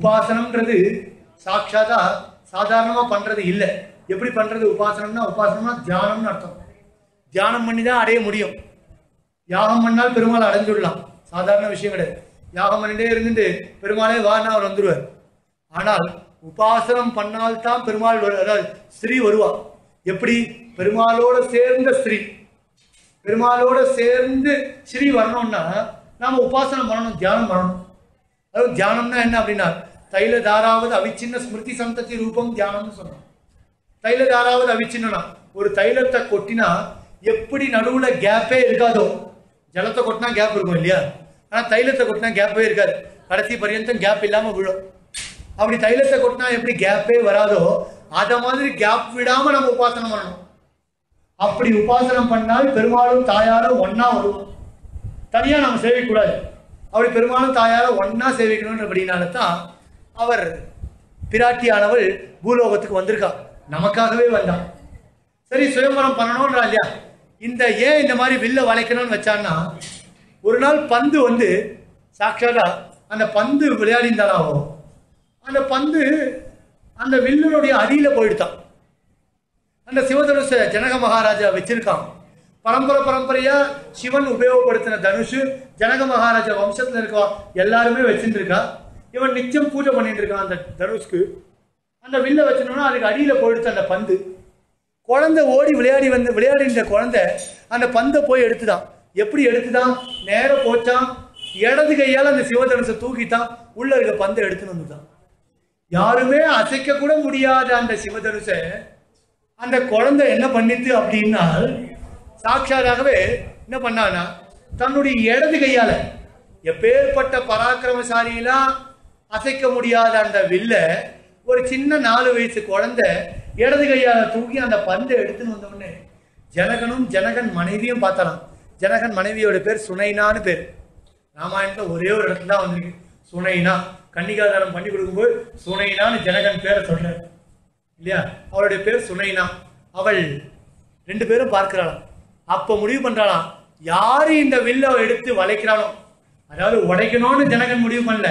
உபாசனம்ன்றது சாட்சாதா சாதாரணமாக பண்ணுறது இல்லை. எப்படி பண்ணுறது உபாசனம்னா உபாசனம்னா தியானம்னு அர்த்தம். தியானம் பண்ணி தான் அடைய முடியும். யாகம் பண்ணால் பெருமாள் அடைஞ்சுடலாம் சாதாரண விஷயம் கிடையாது. யாகம் பண்ணிட்டே இருந்துட்டு பெருமாளே வான்னா அவர் வந்துருவார் ஆனால் உபாசனம் பண்ணால்தான் பெருமாள் வரு அதாவது ஸ்ரீ வருவா. எப்படி? பெருமாளோட சேர்ந்த ஸ்ரீ பெருமாளோட சேர்ந்து ஸ்ரீ வரணும்னா நாம உபாசனம் பண்ணணும் தியானம் பண்ணணும். அதாவது தியானம்னா என்ன அப்படின்னா தைல தாராவது அவிச்சின்ன ஸ்மிருதி சந்ததி ரூபம் தியானம்னு சொன்னோம். தைல தாராவது அவிச்சின்னா ஒரு தைலத்தை கொட்டினா எப்படி நடுவுல கேப்பே இருக்காதோ? ஜலத்தை கொட்டினா கேப் இருக்கும் இல்லையா? ஆனால் தைலத்தை கொட்டினா கேப்பே இருக்காது. கடைசி பர்யந்தம் கேப் இல்லாமல் விழும். அப்படி தைலத்தை கொட்டினா எப்படி கேப்பே வராதோ அதை மாதிரி கேப் விடாம நம்ம உபாசனம் பண்ணணும். அப்படி உபாசனம் பண்ணால் பெருமாளும் தாயாரும் ஒன்னா வருவோம். தனியா நம்ம சேவிக்கக்கூடாது. அப்படி பெருமாளும் தாயாரும் ஒன்னா சேவிக்கணுன்றபடினால தான் அவர் பிராட்டியானவள் பூலோகத்துக்கு வந்திருக்கா. நமக்காகவே வந்தான். சரி சுயம்பரம் பண்ணணும்ன்றா இல்லையா? இந்த ஏன் இந்த மாதிரி வில்ல வளைக்கணும்னு வச்சான்னா ஒரு நாள் பந்து வந்து சாட்சாதா அந்த பந்து விளையாடிந்தாலாவோ அந்த பந்து அந்த வில்லுனுடைய அடியில் போயிடுதான். அந்த சிவதனுஷ ஜனக மகாராஜா வச்சிருக்கான். பரம்பரை பரம்பரையா சிவன் உபயோகப்படுத்தின தனுஷு ஜனக மகாராஜா வம்சத்தில் இருக்கா எல்லாருமே வச்சுட்டு இருக்கா. இவன் நிச்சயம் பூஜை பண்ணிட்டு இருக்கான் அந்த தனுஷ்க்கு. அந்த வில்ல வச்சிருந்தோம்னா அதுக்கு அடியில் போயிடுத்து அந்த பந்து. குழந்தை ஓடி விளையாடி வந்து விளையாடின்ற குழந்தை அந்த பந்தை போய் எடுத்துதான். எப்படி எடுத்துதான்? நேரம் போச்சான். இடது கையால் அந்த சிவதனுஷை தூக்கித்தான். உள்ள இருக்க பந்தை எடுத்துன்னு வந்துதான். யாருமே அசைக்க கூட முடியாத அந்த சிவதனுச அந்த குழந்தை என்ன பண்ணிட்டு அப்படின்னா சாட்சாராகவே என்ன பண்ணானா தன்னுடைய இடது கையால எப்பேற்பட்ட பராக்கிரமசாலியெல்லாம் அசைக்க முடியாத அந்த வில்ல ஒரு சின்ன நாலு வயசு குழந்தை இடது கையால தூக்கி அந்த பந்தை எடுத்துன்னு வந்தவுடனே ஜனகனும் ஜனகன் மனைவியும் பார்த்தலாம் ஜனகன் மனைவியோட பேர் சுனைனான்னு பேர். ராமாயணத்துல ஒரே ஒரு இடத்துல தான் வந்திருக்கு. சுனைனா. கன்னிகாதாரம் பண்ணி கொடுக்கும்போது சுனைனான்னு ஜனகன் பேரை சொல்ற இல்லையா? அவளுடைய பேர் சுனைனா. அவள் ரெண்டு பேரும் பார்க்கிறாளாம். அப்ப முடிவு பண்றாளாம் யாரு இந்த வில்ல எடுத்து வளைக்கிறானோ அதாவது உடைக்கணும்னு ஜனகன் முடிவு பண்ணல.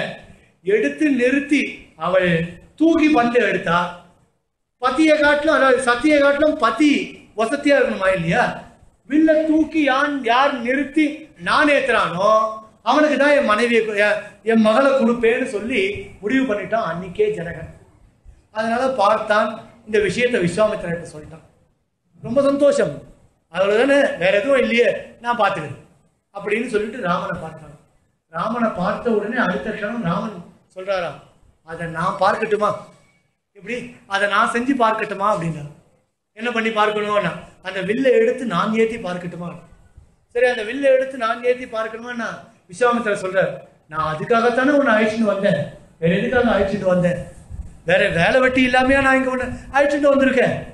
எடுத்து நிறுத்தி அவள் தூக்கி பந்து எடுத்தா பத்திய காட்டிலும் அதாவது சத்திய காட்டிலும் பத்தி வசதியா இருக்கணுமா இல்லையா? வில்ல தூக்கி யான் யார் நிறுத்தி நான் ஏத்துறானோ அவனுக்கு தான் என் மனைவியை என்- மகளை கொடுப்பேன்னு சொல்லி முடிவு பண்ணிட்டான் அன்னைக்கே ஜனகன். அதனால பார்த்தான் இந்த விஷயத்தை விஸ்வாமித்திரன்ட்ட சொல்லிட்டான். ரொம்ப சந்தோஷம். அவ்வளவுதானே வேற எதுவும் இல்லையே நான் பார்த்துக்கிறேன். அப்படின்னு சொல்லிட்டு ராமனை பார்த்தான். ராமனை பார்த்த உடனே அடுத்த க்ஷணம் ராமன் சொல்றாராம் அதை நான் பார்க்கட்டுமா? எப்படி? அதை நான் செஞ்சு பார்க்கட்டுமா? அப்படின்னா என்ன பண்ணி பார்க்கணும்னா அந்த வில்லை எடுத்து நான் ஏற்றி பார்க்கட்டுமா? சரி அந்த வில்லை எடுத்து நான் ஏற்றி பார்க்கணுமாண்ணா? விஸ்வாமித்திர சொல்றார் நான் அதுக்காகத்தானே உன்னை அழைச்சிட்டு வந்தேன். வேற எதுக்காக அழைச்சிட்டு வந்தேன்? வேற வேலை வெட்டி இல்லாமையா நான் இங்க உன்னை அழைச்சிட்டு வந்திருக்கேன்.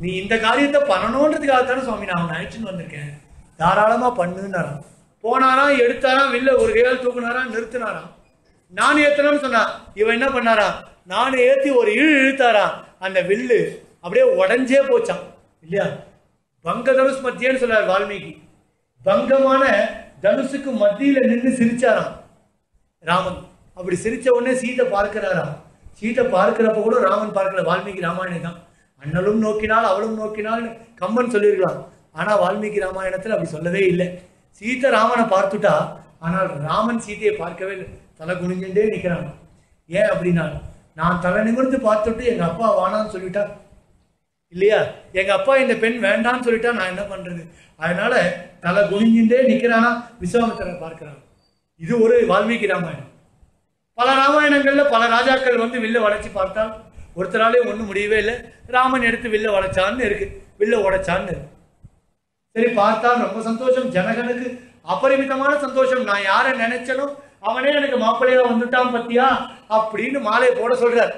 நீ இந்த காரியத்தை பண்ணணுன்றதுக்காகத்தானே சுவாமி நான் உன்னை அழைச்சிட்டு வந்திருக்கேன். தாராளமா பண்ணுன்னாராம். போனாராம் எடுத்தாராம் வில்ல ஒரு கையால் தூக்குனாராம் நிறுத்தினாராம். நான் ஏத்தணும்னு சொன்னா இவன் என்ன பண்ணாராம்? நான் ஏத்தி ஒரு இழு இழுத்தாராம். அந்த வில்லு அப்படியே உடஞ்சே போச்சான் இல்லையா? பங்க தனுஷ் மத்தியன்னு சொல்றார் வால்மீகி. பங்கமான தனுஷுக்கு மத்தியில நின்று சிரிச்சாராம். ராமன் அப்படி சிரிச்ச உடனே சீதை பார்க்கிறாராம். சீதை பார்க்கிறப்ப கூட ராமன் பார்க்கல. வால்மீகி ராமாயணம் தான். அண்ணலும் நோக்கினால் அவளும் நோக்கினால் கம்பன் சொல்லியிருக்கலாம். ஆனா வால்மீகி ராமாயணத்துல அப்படி சொல்லவே இல்லை. சீதை ராமனை பார்த்துட்டா ஆனால் ராமன் சீதையை பார்க்கவே இல்லை. தலை குனிஞ்சுட்டே நிக்கிறான். ஏன் அப்படின்னா நான் தலை நிமிர்ந்து பார்த்துட்டு எங்க அப்பா வானான்னு சொல்லிட்டா இல்லையா? எங்க அப்பா இந்த பெண் வேண்டாம்னு சொல்லிட்டா நான் என்ன பண்றது? அதனால தலை குனிஞ்சுட்டே நிக்கிறானா விஸ்வாமித்திரனை பார்க்கிறான். இது ஒரு வால்மீகி ராமாயணம். பல ராமாயணங்கள்ல பல ராஜாக்கள் வந்து வில்ல வளைச்சு பார்த்தால் ஒருத்தராலே ஒன்றும் முடியவே இல்லை. ராமன் எடுத்து வில்ல வளைச்சான்னு இருக்கு. வில்ல உடைச்சான்னு சரி பார்த்தால் ரொம்ப சந்தோஷம். ஜனகனுக்கு அபரிமிதமான சந்தோஷம். நான் யாரை நினைச்சனும் அவனே எனக்கு மாப்பிள்ளையா வந்துட்டான் பத்தியா? அப்படின்னு மாலையை போட சொல்றார்.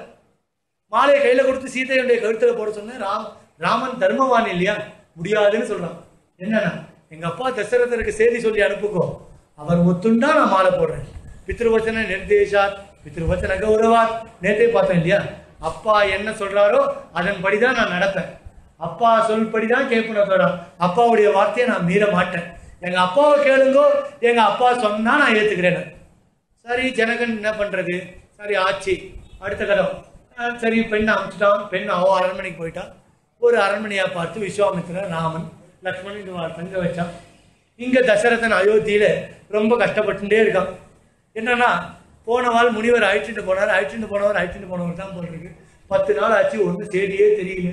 மாலையை கையில கொடுத்து சீதையுடைய கழுத்துல போட சொன்ன ராம் ராமன் தர்மவான் இல்லையா? முடியாதுன்னு சொல்றான். என்னன்னா எங்க அப்பா தசரதருக்கு செய்தி சொல்லி அனுப்புக்கோ அவர் ஒத்துண்டா நான் மாலை போடுறேன். பித்ருவச்சன நிர்தேஷாத் பித்ருவச்சன கௌரவாத். நேத்தே பார்த்தேன் இல்லையா? அப்பா என்ன சொல்றாரோ அதன்படிதான் நான் நடப்பேன். அப்பா சொல்படிதான் கேட்கணும் சொல்றான் அப்பாவுடைய வார்த்தையை நான் மீற மாட்டேன். எங்க அப்பாவை கேளுங்கோ. எங்க அப்பா சொன்னா நான் ஏத்துக்கிறேன் சரி ஜனகன் என்ன பண்றது? சரி ஆச்சு. அடுத்த கதம் சரி பெண் அமிச்சிட்டான். பெண் அவன் அரண்மனைக்கு போயிட்டான். ஒரு அரண்மனையாக பார்த்து விஸ்வாமித்திரன் ராமன் லக்ஷ்மணன் இது தங்க வச்சான். இங்கே தசரதன் அயோத்தியில் ரொம்ப கஷ்டப்பட்டுட்டே இருக்கான். என்னன்னா போன வாழ் முனிவர் அழைச்சிட்டு போனார். அழைச்சிட்டு போனவர் அழைச்சிட்டு போனவர் தான் போட்டிருக்கு பத்து நாள் ஆச்சு ஒன்றும் செய்தியே தெரியல.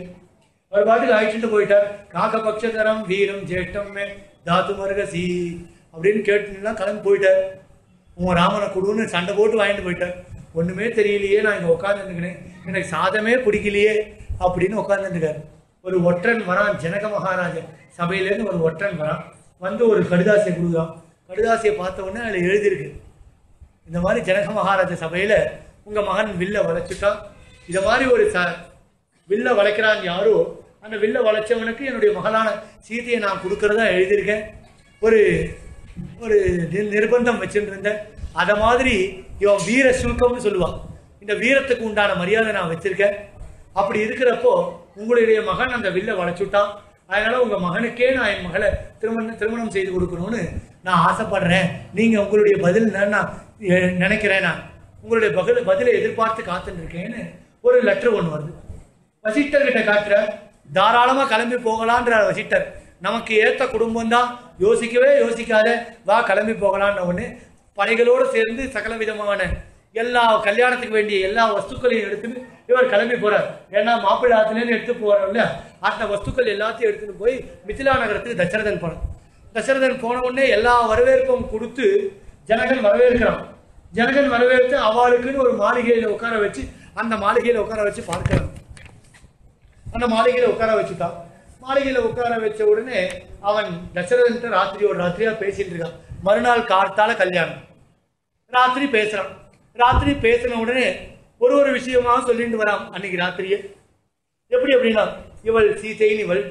அவர் பாட்டுக்கு அழைச்சிட்டு போயிட்டார். காக்கபக்ஷதரம் வீரம் ஜேஷ்டம்மே தாத்து மருக மருகசி அப்படின்னு கேட்டுன்னா கிளம்பி போயிட்டார். உன் ராமனை கொடுன்னு சண்டை போட்டு வாங்கிட்டு போயிட்டார். ஒண்ணுமே தெரியலையே நான் இங்க உட்காந்துருக்கிறேன் எனக்கு சாதமே பிடிக்கலையே அப்படின்னு உட்காந்துருக்காரு ஒரு ஒற்றன் வரான் ஜனக மகாராஜன் சபையிலேருந்து ஒரு ஒற்றன் வரான் வந்து ஒரு கடிதாசியை கொடுக்குறான். கடிதாசியை பார்த்த உடனே அதில் எழுதியிருக்கு இந்த மாதிரி ஜனக மகாராஜ சபையில உங்க மகன் வில்ல வளைச்சுட்டான் இதை மாதிரி ஒரு ச வில்ல வளைக்கிறான் யாரோ அந்த வில்ல வளைச்சவனுக்கு என்னுடைய மகளான சீதையை நான் கொடுக்கறதா எழுதியிருக்கேன். ஒரு ஒரு நி- நிர்பந்தம் வச்சுட்டு இருந்தேன். அதை மாதிரி இவன் வீர சுல்கம்னு சொல்லுவான். இந்த வீரத்துக்கு உண்டான மரியாதை நான் வச்சிருக்கேன். அப்படி இருக்கிறப்போ உங்களுடைய மகன் அந்த வில்ல வளைச்சுட்டான். அதனால உங்க மகனுக்கே நான் என் மகளை திருமணம் திருமணம் செய்து கொடுக்கணும்னு நான் ஆசைப்படுறேன். நீங்க உங்களுடைய பதில் என்னன்னு நினைக்கிறேன் நான். உங்களுடைய பதில் பதிலை எதிர்பார்த்து காத்துட்டு இருக்கேன்னு ஒரு லெட்டர் ஒன்று வருது. வசிட்டர் கிட்ட காட்டுற தாராளமா கிளம்பி போகலான்ற வசிட்டர் நமக்கு ஏத்த குடும்பம் தான். யோசிக்கவே யோசிக்காத வா கிளம்பி போகலான்னு ஒண்ணு படைகளோடு சேர்ந்து சகல விதமான எல்லா கல்யாணத்துக்கு வேண்டிய எல்லா வஸ்துக்களையும் எடுத்துன்னு இவர் கிளம்பி போறார். ஏன்னா மாப்பிள்ளை ஆத்துலேருந்து எடுத்து போறாருல்ல அந்த வஸ்துக்கள் எல்லாத்தையும் எடுத்துட்டு போய் மிथिला நகரத்துக்கு தசரதன் போனார் தசரதன் போன உடனே எல்லா வரவேற்பும் கொடுத்து ஜனகன் வரவேற்கிறான். ஜனகன் வரவேற்று அவளுக்குன்னு ஒரு மாளிகையில உட்கார வச்சு அந்த மாளிகையில உட்கார வச்சு பார்க்கிறான். அந்த மாளிகையில உட்கார வச்சுட்டான் மாளிகையில உட்கார வச்ச உடனே அவன் தசரதன்ட்ட ராத்திரி ஒரு ராத்திரியா பேசிட்டு இருக்கான். மறுநாள் கார்த்தால கல்யாணம். ராத்திரி பேசுறான் ராத்திரி பேசின உடனே ஒரு ஒரு விஷயமாக சொல்லிட்டு வரான் அன்னைக்கு ராத்திரியே. எப்படி அப்படின்னா இவள் சீதைன்னு இவள்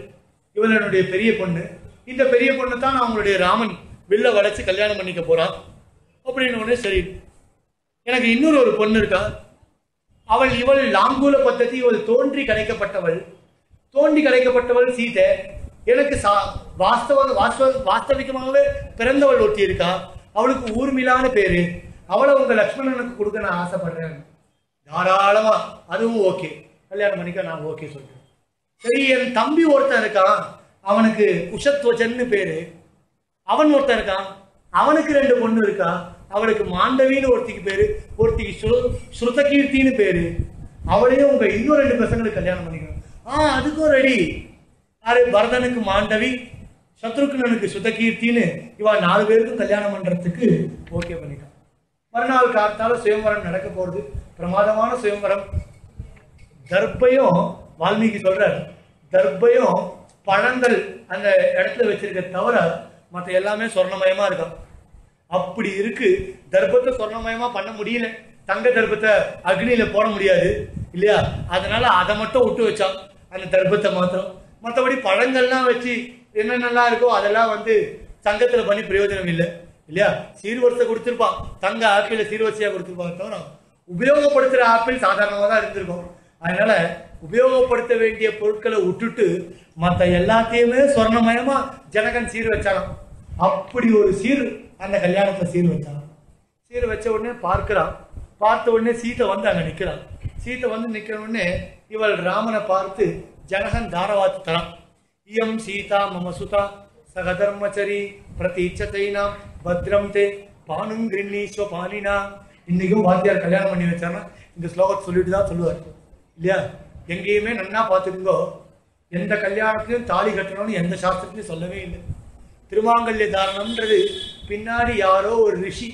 இவள் என்னுடைய பெரிய பொண்ணு. இந்த பெரிய பொண்ணு தான் அவங்களுடைய ராமன் வில்ல வளைச்சு கல்யாணம் பண்ணிக்க போறான். அப்படின்னு உடனே சரி. எனக்கு இன்னொரு ஒரு பொண்ணு இருக்கா? அவள் இவள் லாங்கூல பத்ததி இவள் தோன்றி கலைக்கப்பட்டவள். தோண்டி கலைக்கப்பட்டவள் சீதை எனக்கு சா வாஸ்தவ வாஸ்தவ வாஸ்தவிகமாகவே பிறந்தவள் ஒருத்தி இருக்கா அவளுக்கு ஊர்மிளான பேரு. அவளை உங்க லக்ஷ்மணனுக்கு கொடுக்க நான் ஆசைப்படுறேன். தாராளமா அதுவும் ஓகே. கல்யாணம் பண்ணிக்க நான் ஓகே சொல்றேன். சரி என் தம்பி ஒருத்தன் இருக்கான். அவனுக்கு குஷத்வஜன்னு பேரு. அவன் ஒருத்தன் இருக்கான். அவனுக்கு ரெண்டு பொண்ணு இருக்கா. அவளுக்கு மாண்டவின்னு ஒருத்திக்கு பேரு. ஒருத்திக்கு ஸ்ரு- ஸ்ருதகீர்த்தின்னு பேரு. அவளையும் உங்க இன்னும் ரெண்டு பசங்களுக்கு கல்யாணம் பண்ணிக்கணும். ஆ அதுக்கும் ரெடி யாரு? பரதனுக்கு மாண்டவி சத்ருக்னனுக்கு சுதகீர்த்தின்னு இவா நாலு பேருக்கும் கல்யாணம் பண்றதுக்கு ஓகே பண்ணிட்டான் மறுநாள் காத்தால சுயம்பரம் நடக்க போறது பிரமாதமான சுயம்பரம் தர்ப்பையும் வால்மீகி சொல்றார். தர்ப்பையும் பழங்கள் அந்த இடத்துல வச்சிருக்க தவிர மற்ற எல்லாமே சொர்ணமயமா இருக்கும். அப்படி இருக்கு. தர்ப்பத்தை சொர்ணமயமா பண்ண முடியல. தங்க தர்ப்பத்தை அக்னியில போட முடியாது. இல்லையா? அதனால அதை மட்டும் விட்டு வச்சான். அந்த தர்ப்பத்தை மாத்திரம். மற்றபடி பழங்கள்லாம் வச்சு என்னென்னலாம் இருக்கோ அதெல்லாம் வந்து சங்கத்தில் பண்ணி பிரயோஜனம் இல்லை. இல்லையா? சீர்வரிசை கொடுத்துருப்பான் தங்க ஆப்பிளை சீர்வரிசையாக கொடுத்துருப்பாங்க தவிர உபயோகப்படுத்துகிற ஆப்பிள் சாதாரணமாக தான் இருந்திருக்கும். அதனால உபயோகப்படுத்த வேண்டிய பொருட்களை விட்டுட்டு மற்ற எல்லாத்தையுமே சொர்ணமயமா ஜனகன் சீர் வச்சானாம் அப்படி ஒரு சீர் அந்த கல்யாணத்தை சீர் வச்சாலும் சீர் வச்ச உடனே பார்க்கிறான். பார்த்த உடனே சீத்தை வந்து அங்கே நிற்கிறான் சீத்தை வந்து நிற்கிற உடனே இவள் ராமனை பார்த்து ஜனகன் தாரவாத்து தரான் இயம் சீதா மம சுதா சகதர்மச்சரி பிரதீட்சத்தைனாம் பத்ரம் தே பானும் கிருண்ணீஸ்வ பாலினா இன்னைக்கும் வாத்தியார் கல்யாணம் பண்ணி வச்சாருன்னா இந்த ஸ்லோகத்தை சொல்லிட்டு தான் சொல்லுவார் இல்லையா எங்கேயுமே நன்னா பார்த்துக்குங்கோ எந்த கல்யாணத்துலையும் தாலி கட்டணும்னு எந்த சாஸ்திரத்துலையும் சொல்லவே இல்லை திருமாங்கல்ய தாரணம்ன்றது பின்னாடி யாரோ ஒரு ரிஷி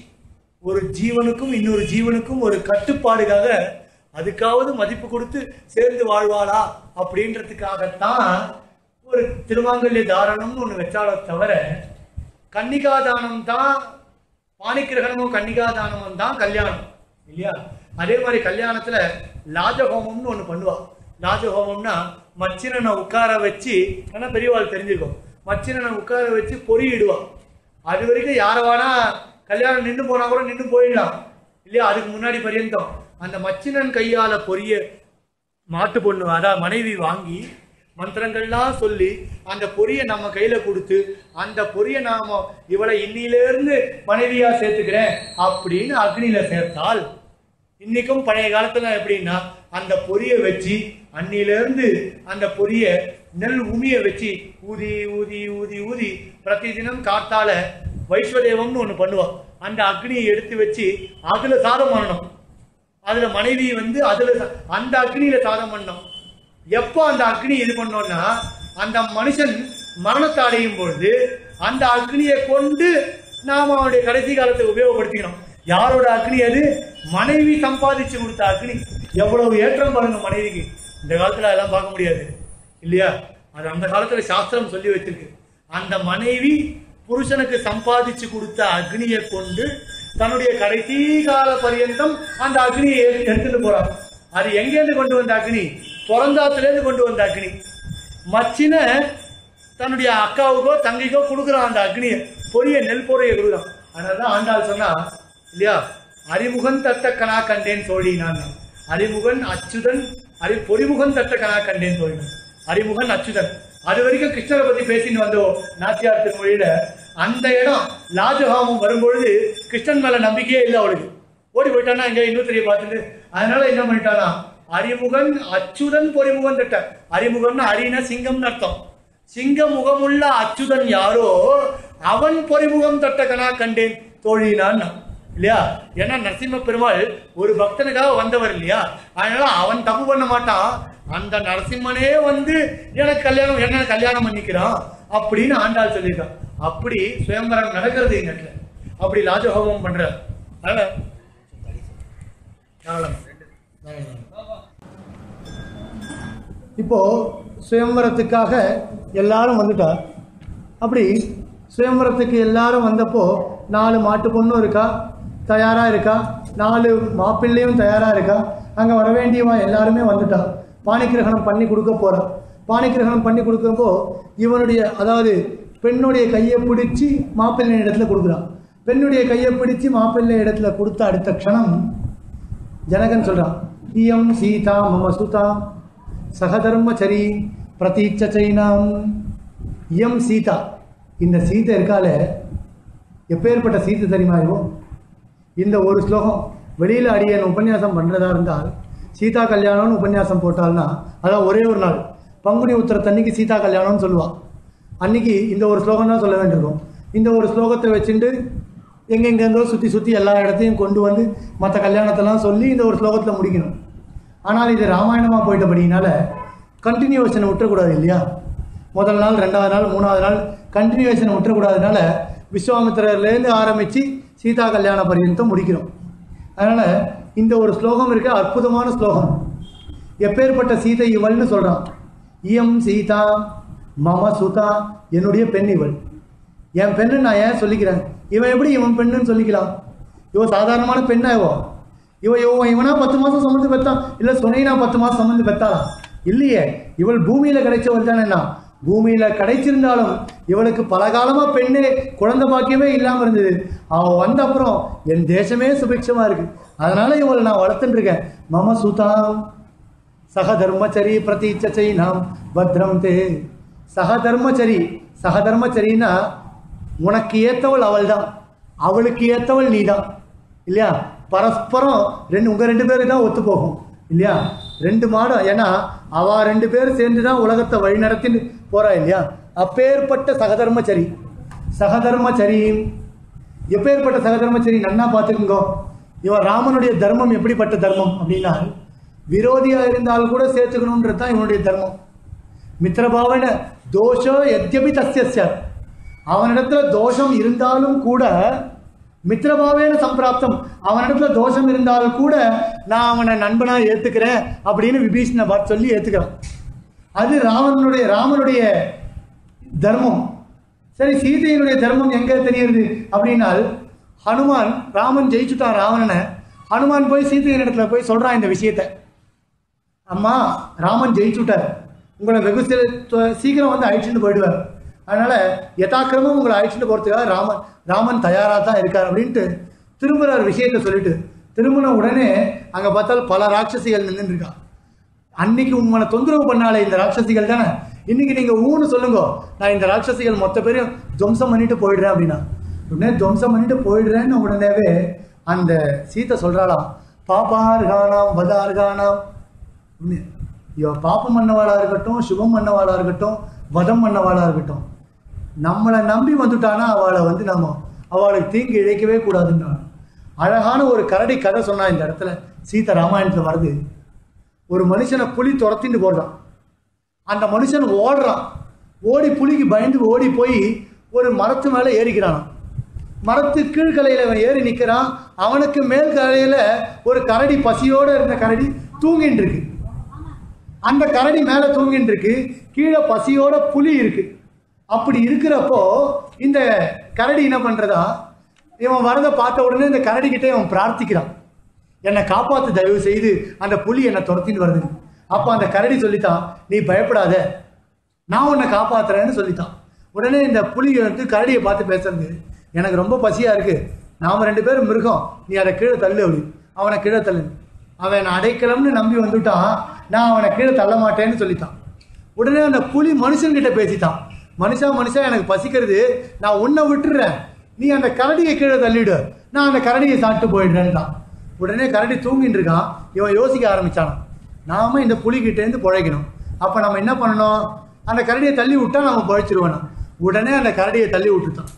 ஒரு ஜீவனுக்கும் இன்னொரு ஜீவனுக்கும் ஒரு கட்டுப்பாடுக்காக அதுக்காவது மதிப்பு கொடுத்து சேர்ந்து வாழ்வாளா? அப்படின்றதுக்காகத்தான் ஒரு திருமாங்கல்ய தாரணம்னு ஒன்று வச்சாலோ தவிர கன்னிகாதானம் தான் பாணிக்கிரகணமும் கன்னிகாதானமும் தான் கல்யாணம் இல்லையா? அதே மாதிரி கல்யாணத்தில் லாஜஹோமம்னு ஒன்று பண்ணுவா. லாஜஹோமம்னா மச்சினனை உட்கார வச்சு ஆனால் பெரியவாள் தெரிஞ்சுக்கும். மச்சினனை உட்கார வச்சு பொறியிடுவான் அது வரைக்கும் யாரை வேணா கல்யாணம் நின்று போனால் கூட நின்று போயிடலாம். இல்லையா? அதுக்கு முன்னாடி பரியந்தம். அந்த மச்சினன் கையால பொரிய மாட்டு பொண்ணு அதான் மனைவி வாங்கி மந்திரங்கள்லாம் சொல்லி அந்த பொரிய நம்ம கையில கொடுத்து அந்த பொரிய நாம இவளை இன்னிலிருந்து மனைவியா சேர்த்துக்கிறேன் அப்படின்னு அக்னியில சேர்த்தால் இன்னைக்கும் பழைய காலத்துல எப்படின்னா அந்த பொரிய வச்சு அன்னிலிருந்து அந்த பொரிய நெல் உமிய வச்சு ஊதி ஊதி ஊதி ஊதி பிரதி தினம் காத்தால வைஸ்வதேவம்னு ஒன்று பண்ணுவான். அந்த அக்னியை எடுத்து வச்சு அதுல சாதம் பண்ணணும். அதுல மனைவி வந்து அதுல அந்த அக்னியில சாதம் பண்ணோம். எப்போ அந்த அக்னி இது பண்ணோம்னா அந்த மனுஷன் மரணத்தை அடையும் பொழுது அந்த அக்னியை கொண்டு நாம அவனுடைய கடைசி காலத்தை உபயோகப்படுத்திக்கணும். யாரோட அக்னி அது? மனைவி சம்பாதிச்சு கொடுத்த அக்னி. எவ்வளவு ஏற்றம் பாருங்க மனைவிக்கு. இந்த காலத்துல அதெல்லாம் பார்க்க முடியாது. இல்லையா? அது அந்த காலத்துல சாஸ்திரம் சொல்லி வச்சிருக்கு. அந்த மனைவி புருஷனுக்கு சம்பாதிச்சு கொடுத்த அக்னியை கொண்டு தன்னுடைய கடைசி கால பரியந்தம் அந்த அக்னியை எடுத்துட்டு போறான் அது எங்கேருந்து கொண்டு வந்த அக்னி? பிறந்தாத்துல இருந்து கொண்டு வந்த அக்னி. மச்சின தன்னுடைய அக்காவுக்கோ தங்கைக்கோ கொடுக்குறான் அந்த அக்னியை. பொரிய நெல் பொறையை கொடுக்குறான். அதனாலதான் ஆண்டாள் சொன்னா இல்லையா? அறிமுகன் தட்ட கனா கண்டேன் சோழி நான். அறிமுகன் அச்சுதன் அறி பொறிமுகன் தட்ட கனா கண்டேன் சோழி அறிமுகன் அச்சுதன். அது வரைக்கும் கிருஷ்ணரை பத்தி பேசின்னு வந்தோம் நாச்சியார் திருமொழியில அந்த இடம் லாஜகாமம் வரும்பொழுது கிருஷ்ணன் மேல நம்பிக்கையே இல்லை அவளுக்கு. ஓடி போயிட்டானா இங்க இன்னொருத்தரைய பார்த்துட்டு அதனால என்ன பண்ணிட்டானா? அறிமுகன் அச்சுதன் பொறிமுகன் திட்ட அறிமுகம்னா அரினா சிங்கம்னு அர்த்தம். சிங்க முகமுள்ள அச்சுதன் யாரோ அவன் பொறிமுகம் தட்டகனா கண்டேன். தோழினான் இல்லையா? ஏன்னா நரசிம்ம பெருமாள் ஒரு பக்தனுக்காக வந்தவர் இல்லையா? அதனால அவன் தப்பு பண்ண மாட்டான். அந்த நரசிம்மனே வந்து எனக்கு கல்யாணம் என்ன கல்யாணம் பண்ணிக்கிறான் அப்படின்னு ஆண்டாள் சொல்லியிருக்கான். அப்படி சுயம்பரம் நடக்கிறது எங்க அப்படி ராஜஹோமம் பண்ற அதனால இப்போ சுயம்பரத்துக்காக எல்லாரும் வந்துட்டா? அப்படி சுயம்பரத்துக்கு எல்லாரும் வந்தப்போ நாலு மாட்டு பொண்ணும் இருக்கா? தயாரா இருக்கா? நாலு மாப்பிள்ளையும் தயாரா இருக்கா? அங்க வர வேண்டியவா எல்லாருமே வந்துட்டா. பாணிக்கிரகணம் பண்ணி கொடுக்க போகிறான் பாணிக்கிரகணம் பண்ணி கொடுக்கப்போ இவனுடைய அதாவது பெண்ணுடைய கையை பிடிச்சி மாப்பிள்ளை இடத்துல கொடுக்குறான். பெண்ணுடைய கையை பிடிச்சி மாப்பிள்ளை இடத்துல கொடுத்த அடுத்த க்ஷணம் ஜனகன் சொல்கிறான் இயம் சீதா மம சுதா சகதர்மச்சரி பிரதீட்ச சைனாம். இயம் சீதா. இந்த சீதை இருக்கால எப்பேற்பட்ட சீதை தெரியுமா இருக்கும் இந்த ஒரு ஸ்லோகம். வெளியில் அடியன் உபன்யாசம் பண்ணுறதா இருந்தால் சீதா கல்யாணம்னு உபன்யாசம் போட்டால்னா அதான் ஒரே ஒரு நாள். பங்குனி உத்தரத்தன்னைக்கு சீதா கல்யாணம்னு சொல்லுவாள் அன்னைக்கு இந்த ஒரு ஸ்லோகம் தான் சொல்ல வேண்டியிருக்கும். இந்த ஒரு ஸ்லோகத்தை வச்சுட்டு எங்கெங்கேருந்தோ சுற்றி சுற்றி எல்லா இடத்தையும் கொண்டு வந்து மற்ற கல்யாணத்தெல்லாம் சொல்லி இந்த ஒரு ஸ்லோகத்தில் முடிக்கணும். ஆனால் இது ராமாயணமாக போயிட்டபடினால கண்டினியூவேஷனை விட்டுறக்கூடாது இல்லையா? முதல் நாள் ரெண்டாவது நாள் மூணாவது நாள் கண்டினியூவேஷனை விட்டுறக்கூடாதுனால விஸ்வாமித்திரர்லேருந்து ஆரம்பித்து சீதா கல்யாண பரியந்தம் முடிக்கிறோம். அதனால் இந்த ஒரு ஸ்லோகம் இருக்க அற்புதமான ஸ்லோகம். எப்பேற்பட்ட சீதை இவள்னு சொல்கிறான் இயம் சீதா மாமா சுதா என்னுடைய பெண் இவள். என் பெண்ணு நான் ஏன் சொல்லிக்கிறேன்? இவன் எப்படி இவன் பெண்ணுன்னு சொல்லிக்கலாம்? இவ சாதாரணமான பெண்ணா இவோ? இவ இவன் இவனா பத்து மாசம் சம்மந்து பெத்தான் இல்ல சுனைனா பத்து மாசம் சம்மந்து பெத்தாளா இல்லையே. இவள் பூமியில கிடைச்சவள் தானே பூமியில கிடைச்சிருந்தாலும் இவளுக்கு பல காலமாக பெண்ணே குழந்தை பாக்கியமே இல்லாம இருந்தது. அவன் வந்த அப்புறம் என் தேசமே சுபிக்ஷமா இருக்கு. அதனால இவளை நான் வளர்த்துட்டு இருக்கேன். மம சுதாம் சக தர்மச்சரி பிரதீச்சை நாம் பத்ரம் தே. சகதர்மச்சரி சகதர்மச்சரின்னா உனக்கு ஏற்றவள் அவள் தான் அவளுக்கு ஏற்றவள் நீ தான் இல்லையா? பரஸ்பரம் ரெண்டு உங்கள் ரெண்டு பேரும் தான் ஒத்து போகும் இல்லையா? ரெண்டு மாடம். ஏன்னா அவள் ரெண்டு பேரும் சேர்ந்து தான் உலகத்தை வழி நடத்தின்னு போறா இல்லையா? அப்பேற்பட்ட சகதர்மச்சரி. சகதர்மச்சரி. எப்பேற்பட்ட சகதர்மச்சரி? நன்னா பார்த்துக்குங்கோ. இவன் ராமனுடைய தர்மம் எப்படிப்பட்ட தர்மம் அப்படின்னா விரோதியாக இருந்தால் கூட சேர்த்துக்கணுன்றது தான் இவனுடைய தர்மம். மித்திரபாவன தோஷோ எத்யபி தஸ்ய அவனிடத்துல தோஷம் இருந்தாலும் கூட மித்திரபாவேன சம்பிராப்தம் அவனிடத்துல தோஷம் இருந்தாலும் கூட நான் அவனை நண்பனா ஏத்துக்கிறேன் அப்படின்னு விபீஷண பார்த்து சொல்லி ஏத்துக்கிறான் அது ராவனுடைய ராமனுடைய தர்மம் சரி சீதையினுடைய தர்மம் எங்க தெரியுது அப்படின்னால் ஹனுமான் ராமன் ஜெயிச்சுட்டான் ராவணனை ஹனுமான் போய் சீதையின் இடத்துல போய் சொல்றான் இந்த விஷயத்தை அம்மா ராமன் ஜெயிச்சுட்டார் உங்களை வெகு சில சீக்கிரம் வந்து அழிச்சுட்டு போயிடுவார். அதனால யதாக்கிரமும் உங்களை அழிச்சுட்டு போகிறதுக்காக ராமன் ராமன் தயாராக தான் இருக்கார் அப்படின்ட்டு திரும்புகிறார் விஷயத்தை சொல்லிட்டு. திரும்பின உடனே அங்கே பார்த்தால் பல ராட்சசிகள் நின்றுருக்கா அன்னைக்கு உங்களை தொந்தரவு பண்ணாலே இந்த ராட்சசிகள் தானே? இன்னைக்கு நீங்கள் ஊன்னு சொல்லுங்க. நான் இந்த ராட்சசிகள் மொத்த பேரையும் துவம்சம் பண்ணிட்டு போயிடுறேன் அப்படின்னா. உடனே துவம்சம் பண்ணிட்டு போயிடுறேன்னு உடனேவே அந்த சீத்தை சொல்கிறாளாம் பாப்பார்கானாம் வதார்கானாம் உடனே, பாப்பம் பண்ணவாளா இருக்கட்டும் சுபம் பண்ணவாளா இருக்கட்டும் வதம் பண்ணவாளா இருக்கட்டும். நம்மளை நம்பி வந்துட்டானா அவளை வந்து நாம அவளுக்கு தீங்கு இழைக்கவே கூடாதுன்றான் அழகான ஒரு கரடி கதை சொன்னா இந்த இடத்துல சீதா ராமாயணத்துல வருது. ஒரு மனுஷனை புலி துரத்திட்டு போடுறான். அந்த மனுஷன் ஓடுறான். ஓடி புலிக்கு பயந்து ஓடி போய் ஒரு மரத்து மேலே ஏறிக்கிறானான் மரத்து கீழ்கலையில் அவன் ஏறி நிற்கிறான் அவனுக்கு மேல் கலையில ஒரு கரடி பசியோடு இருந்த கரடி தூங்கிட்டு இருக்கு அந்த கரடி மேலே தூங்கிட்டு இருக்கு. கீழே பசியோட புலி இருக்கு. அப்படி இருக்கிறப்போ இந்த கரடி என்ன பண்ணுறதா இவன் வரதை பார்த்த உடனே இந்த கரடி இவன் பிரார்த்திக்கிறான். என்னை காப்பாற்று தயவு செய்து அந்த புலி என்னை துரத்தின்னு வருது. அப்போ அந்த கரடி சொல்லித்தான் நீ பயப்படாத. நான் உன்னை காப்பாற்றுறேன்னு சொல்லித்தான். உடனே இந்த புலி வந்து கரடியை பார்த்து பேசுறது. எனக்கு ரொம்ப பசியாக இருக்குது நாம் ரெண்டு பேரும் மிருகம். நீ அதை கீழே தள்ளு அப்படி அவனை கீழே தள்ளு. அவன் அடைக்கலம்னு நம்பி வந்துட்டான். நான் அவனை கீழே தள்ள மாட்டேன்னு சொல்லித்தான். உடனே அந்த புலி மனுஷன்கிட்ட பேசித்தான். மனுஷா மனுஷா எனக்கு பசிக்கிறது. நான் உன்னை விட்டுறேன். நீ அந்த கரடியை கீழே தள்ளிடு நான் அந்த கரடியை சாப்பிட்டு போயிடுறேன்ட்டான் உடனே கரடி தூங்கிட்டு இருக்கான். இவன் யோசிக்க ஆரம்பிச்சான். நாம இந்த புலிகிட்டேருந்து பிழைக்கணும். அப்போ நம்ம என்ன பண்ணணும்? அந்த கரடியை தள்ளி விட்டா நம்ம பழைச்சிருவோம். உடனே அந்த கரடியை தள்ளி விட்டுட்டான்.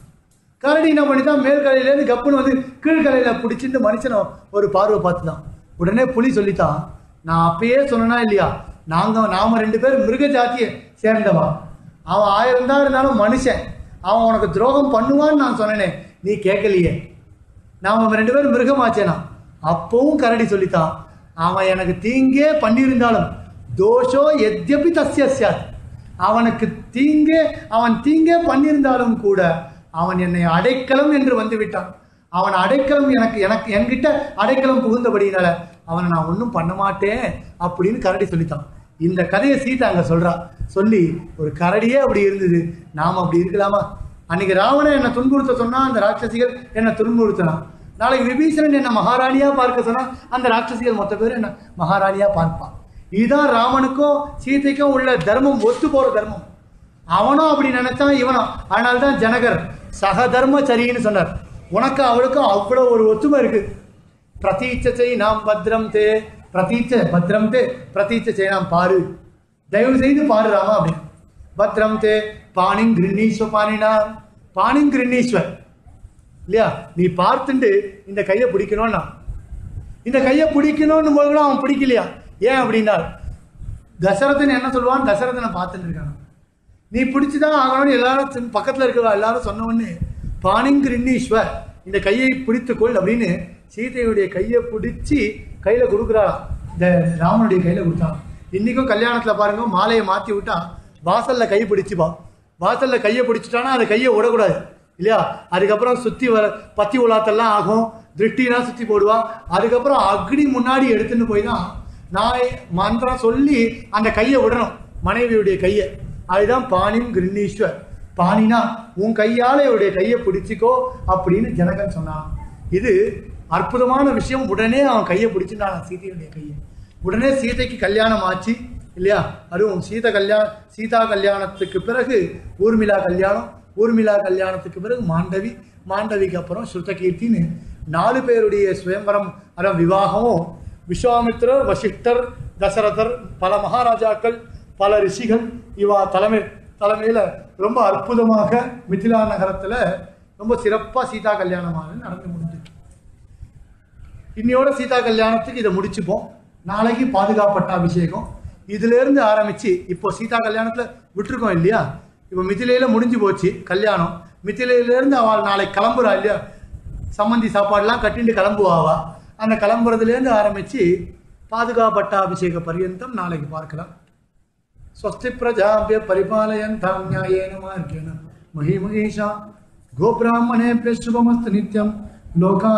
கரடி என்ன பண்ணித்தான்? மேல்கரையிலேருந்து கப்புன்னு வந்து கீழ்கரையில் பிடிச்சிட்டு மனுஷனை ஒரு பார்வை பார்த்துதான் உடனே புலி சொல்லித்தான் நான் அப்பயே சொன்னா இல்லையா? நாங்க நாம ரெண்டு பேர் மிருக ஜாத்தியை சேர்ந்தவா. அவன் ஆயிரம் தான் இருந்தாலும் மனுஷன். அவன் உனக்கு துரோகம் பண்ணுவான்னு நான் சொன்னேனே. நீ கேட்கலையே. நாம் ரெண்டு பேரும் மிருகமாச்சேனா? அப்பவும் கரடி சொல்லித்தான். அவன் எனக்கு தீங்கே பண்ணியிருந்தாலும் தோஷோ எத்யபி தஸ்ய அவனுக்கு தீங்கே அவன் தீங்கே பண்ணியிருந்தாலும் கூட அவன் என்னை அடைக்கலம் என்று வந்து விட்டான். அவன் அடைக்கலம் எனக்கு எனக்கு என்கிட்ட அடைக்கலம் புகுந்தபடியினால அவனை நான் ஒன்றும் பண்ண மாட்டேன் அப்படின்னு கரடி சொல்லித்தான். இந்த கதையை சீதா அங்கே சொல்கிறா சொல்லி ஒரு கரடியே அப்படி இருந்தது. நாம் அப்படி இருக்கலாமா? அன்னைக்கு ராவணன் என்னை துன்புறுத்த சொன்னால் அந்த ராட்சசிகள் என்னை துன்புறுத்தினான் நாளைக்கு விபீஷணன் என்னை மகாராணியாக பார்க்க சொன்னால் அந்த ராட்சசிகள் மொத்த பேர் என்ன? மகாராணியாக பார்ப்பான் இதுதான் ராமனுக்கும் சீதைக்கும் உள்ள தர்மம் ஒத்து போகிற தர்மம். அவனும் அப்படி நினைச்சான் இவனும். அதனால தான் ஜனகர் சகதர்மச்சரின்னு சொன்னார். உனக்கு அவளுக்கும் அவ்வளோ ஒரு ஒத்துமை இருக்கு. பிரதீட்சை நாம் பத்ரம் தே. பிரதீட்ச பத்ரம் தே. பிரதீட்சை நாம் பாரு. தயவு செய்து பாரு ராமா அப்படின்னு பத்ரம் தே. பாணிங் கிருண்ணீஸ்வ பாணினா பாணிங் கிருண்ணீஸ்வர் இல்லையா? நீ பார்த்துட்டு இந்த கையை பிடிக்கணும்னா. இந்த கையை பிடிக்கணும்னு போது கூட அவன் பிடிக்கலையா? ஏன் அப்படின்னா தசரதன் என்ன சொல்லுவான்? தசரதனை பார்த்துட்டு இருக்கான் நீ பிடிச்சிதான் ஆகணும்னு எல்லாரும் பக்கத்தில் பக்கத்துல எல்லாரும் சொன்ன உடனே பாணிங் கிருண்ணீஸ்வர் இந்த கையை பிடித்துக்கொள் அப்படின்னு சீதையுடைய கையை பிடிச்சி கையில கொடுக்குறா. இந்த ராமனுடைய கையில கொடுத்தான் இன்னைக்கும் கல்யாணத்துல பாருங்க மாலையை மாத்தி விட்டா வாசல்ல கை பிடிச்சுப்பா வாசல்ல கையை பிடிச்சிட்டானா அந்த கையை விடக்கூடாது. இல்லையா? அதுக்கப்புறம் சுத்தி வர பத்தி உலாத்தெல்லாம் ஆகும். திருஷ்டினா சுத்தி போடுவா. அதுக்கப்புறம் அக்னி முன்னாடி எடுத்துன்னு போய் தான் நான் மந்திரம் சொல்லி அந்த கையை விடணும். மனைவியுடைய கையை. அதுதான் பாணிம் கிருண்ணீஸ்வர். பாணினா உன் கையால இவருடைய கையை பிடிச்சிக்கோ அப்படின்னு ஜனகன் சொன்னான். இது அற்புதமான விஷயம். உடனே அவன் கையை பிடிச்சிட்டான் சீதையுடைய கையை. உடனே சீதைக்கு கல்யாணம் ஆச்சு இல்லையா? அதுவும் சீத கல்யாணம் சீதா கல்யாணத்துக்கு பிறகு ஊர்மிளா கல்யாணம் ஊர்மிளா கல்யாணத்துக்கு பிறகு மாண்டவி மாண்டவிக்கு அப்புறம் ஸ்ருதகீர்த்தின்னு நாலு பேருடைய சுயம்பரம் அதான் விவாகமும் விஸ்வாமித்ரர் வசிஷ்டர் தசரதர் பல மகாராஜாக்கள் பல ரிஷிகள் இவா தலைமை தலைமையில் ரொம்ப அற்புதமாக மிதிலா நகரத்தில் ரொம்ப சிறப்பாக சீதா கல்யாணமாக நடந்து இன்னையோட சீதா கல்யாணத்துக்கு இதை முடிச்சுப்போம். நாளைக்கு பாதுகாப்பட்ட அபிஷேகம் இதுலேருந்து ஆரம்பித்து இப்போ சீதா கல்யாணத்தில் விட்டுருக்கோம் இல்லையா? இப்போ மிதிலையில் முடிஞ்சு போச்சு கல்யாணம். மிதிலையிலேருந்து அவள் நாளைக்கு கிளம்புறா இல்லையா? சம்மந்தி சாப்பாடுலாம் கட்டிட்டு கிளம்புவாவா? அந்த கிளம்புறதுலேருந்து ஆரம்பித்து பாதுகாப்பட்ட அபிஷேக பரியந்தம் நாளைக்கு பார்க்கலாம். ஸ்வஸ்தி பிரஜாபிய பரிபாலயன் தாம் நியாயேன மார்க்கேன மகிமகேஷா. கோபிராமணே பிரிய சுபமஸ்து நித்யம். లోకా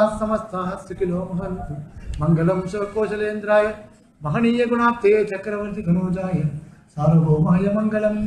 మంగళం శోకోశలేంద్రాయ మహనీయ గుణాప్తే చక్రవర్తి కనోజాయ సార్వభౌమాయ మంగళం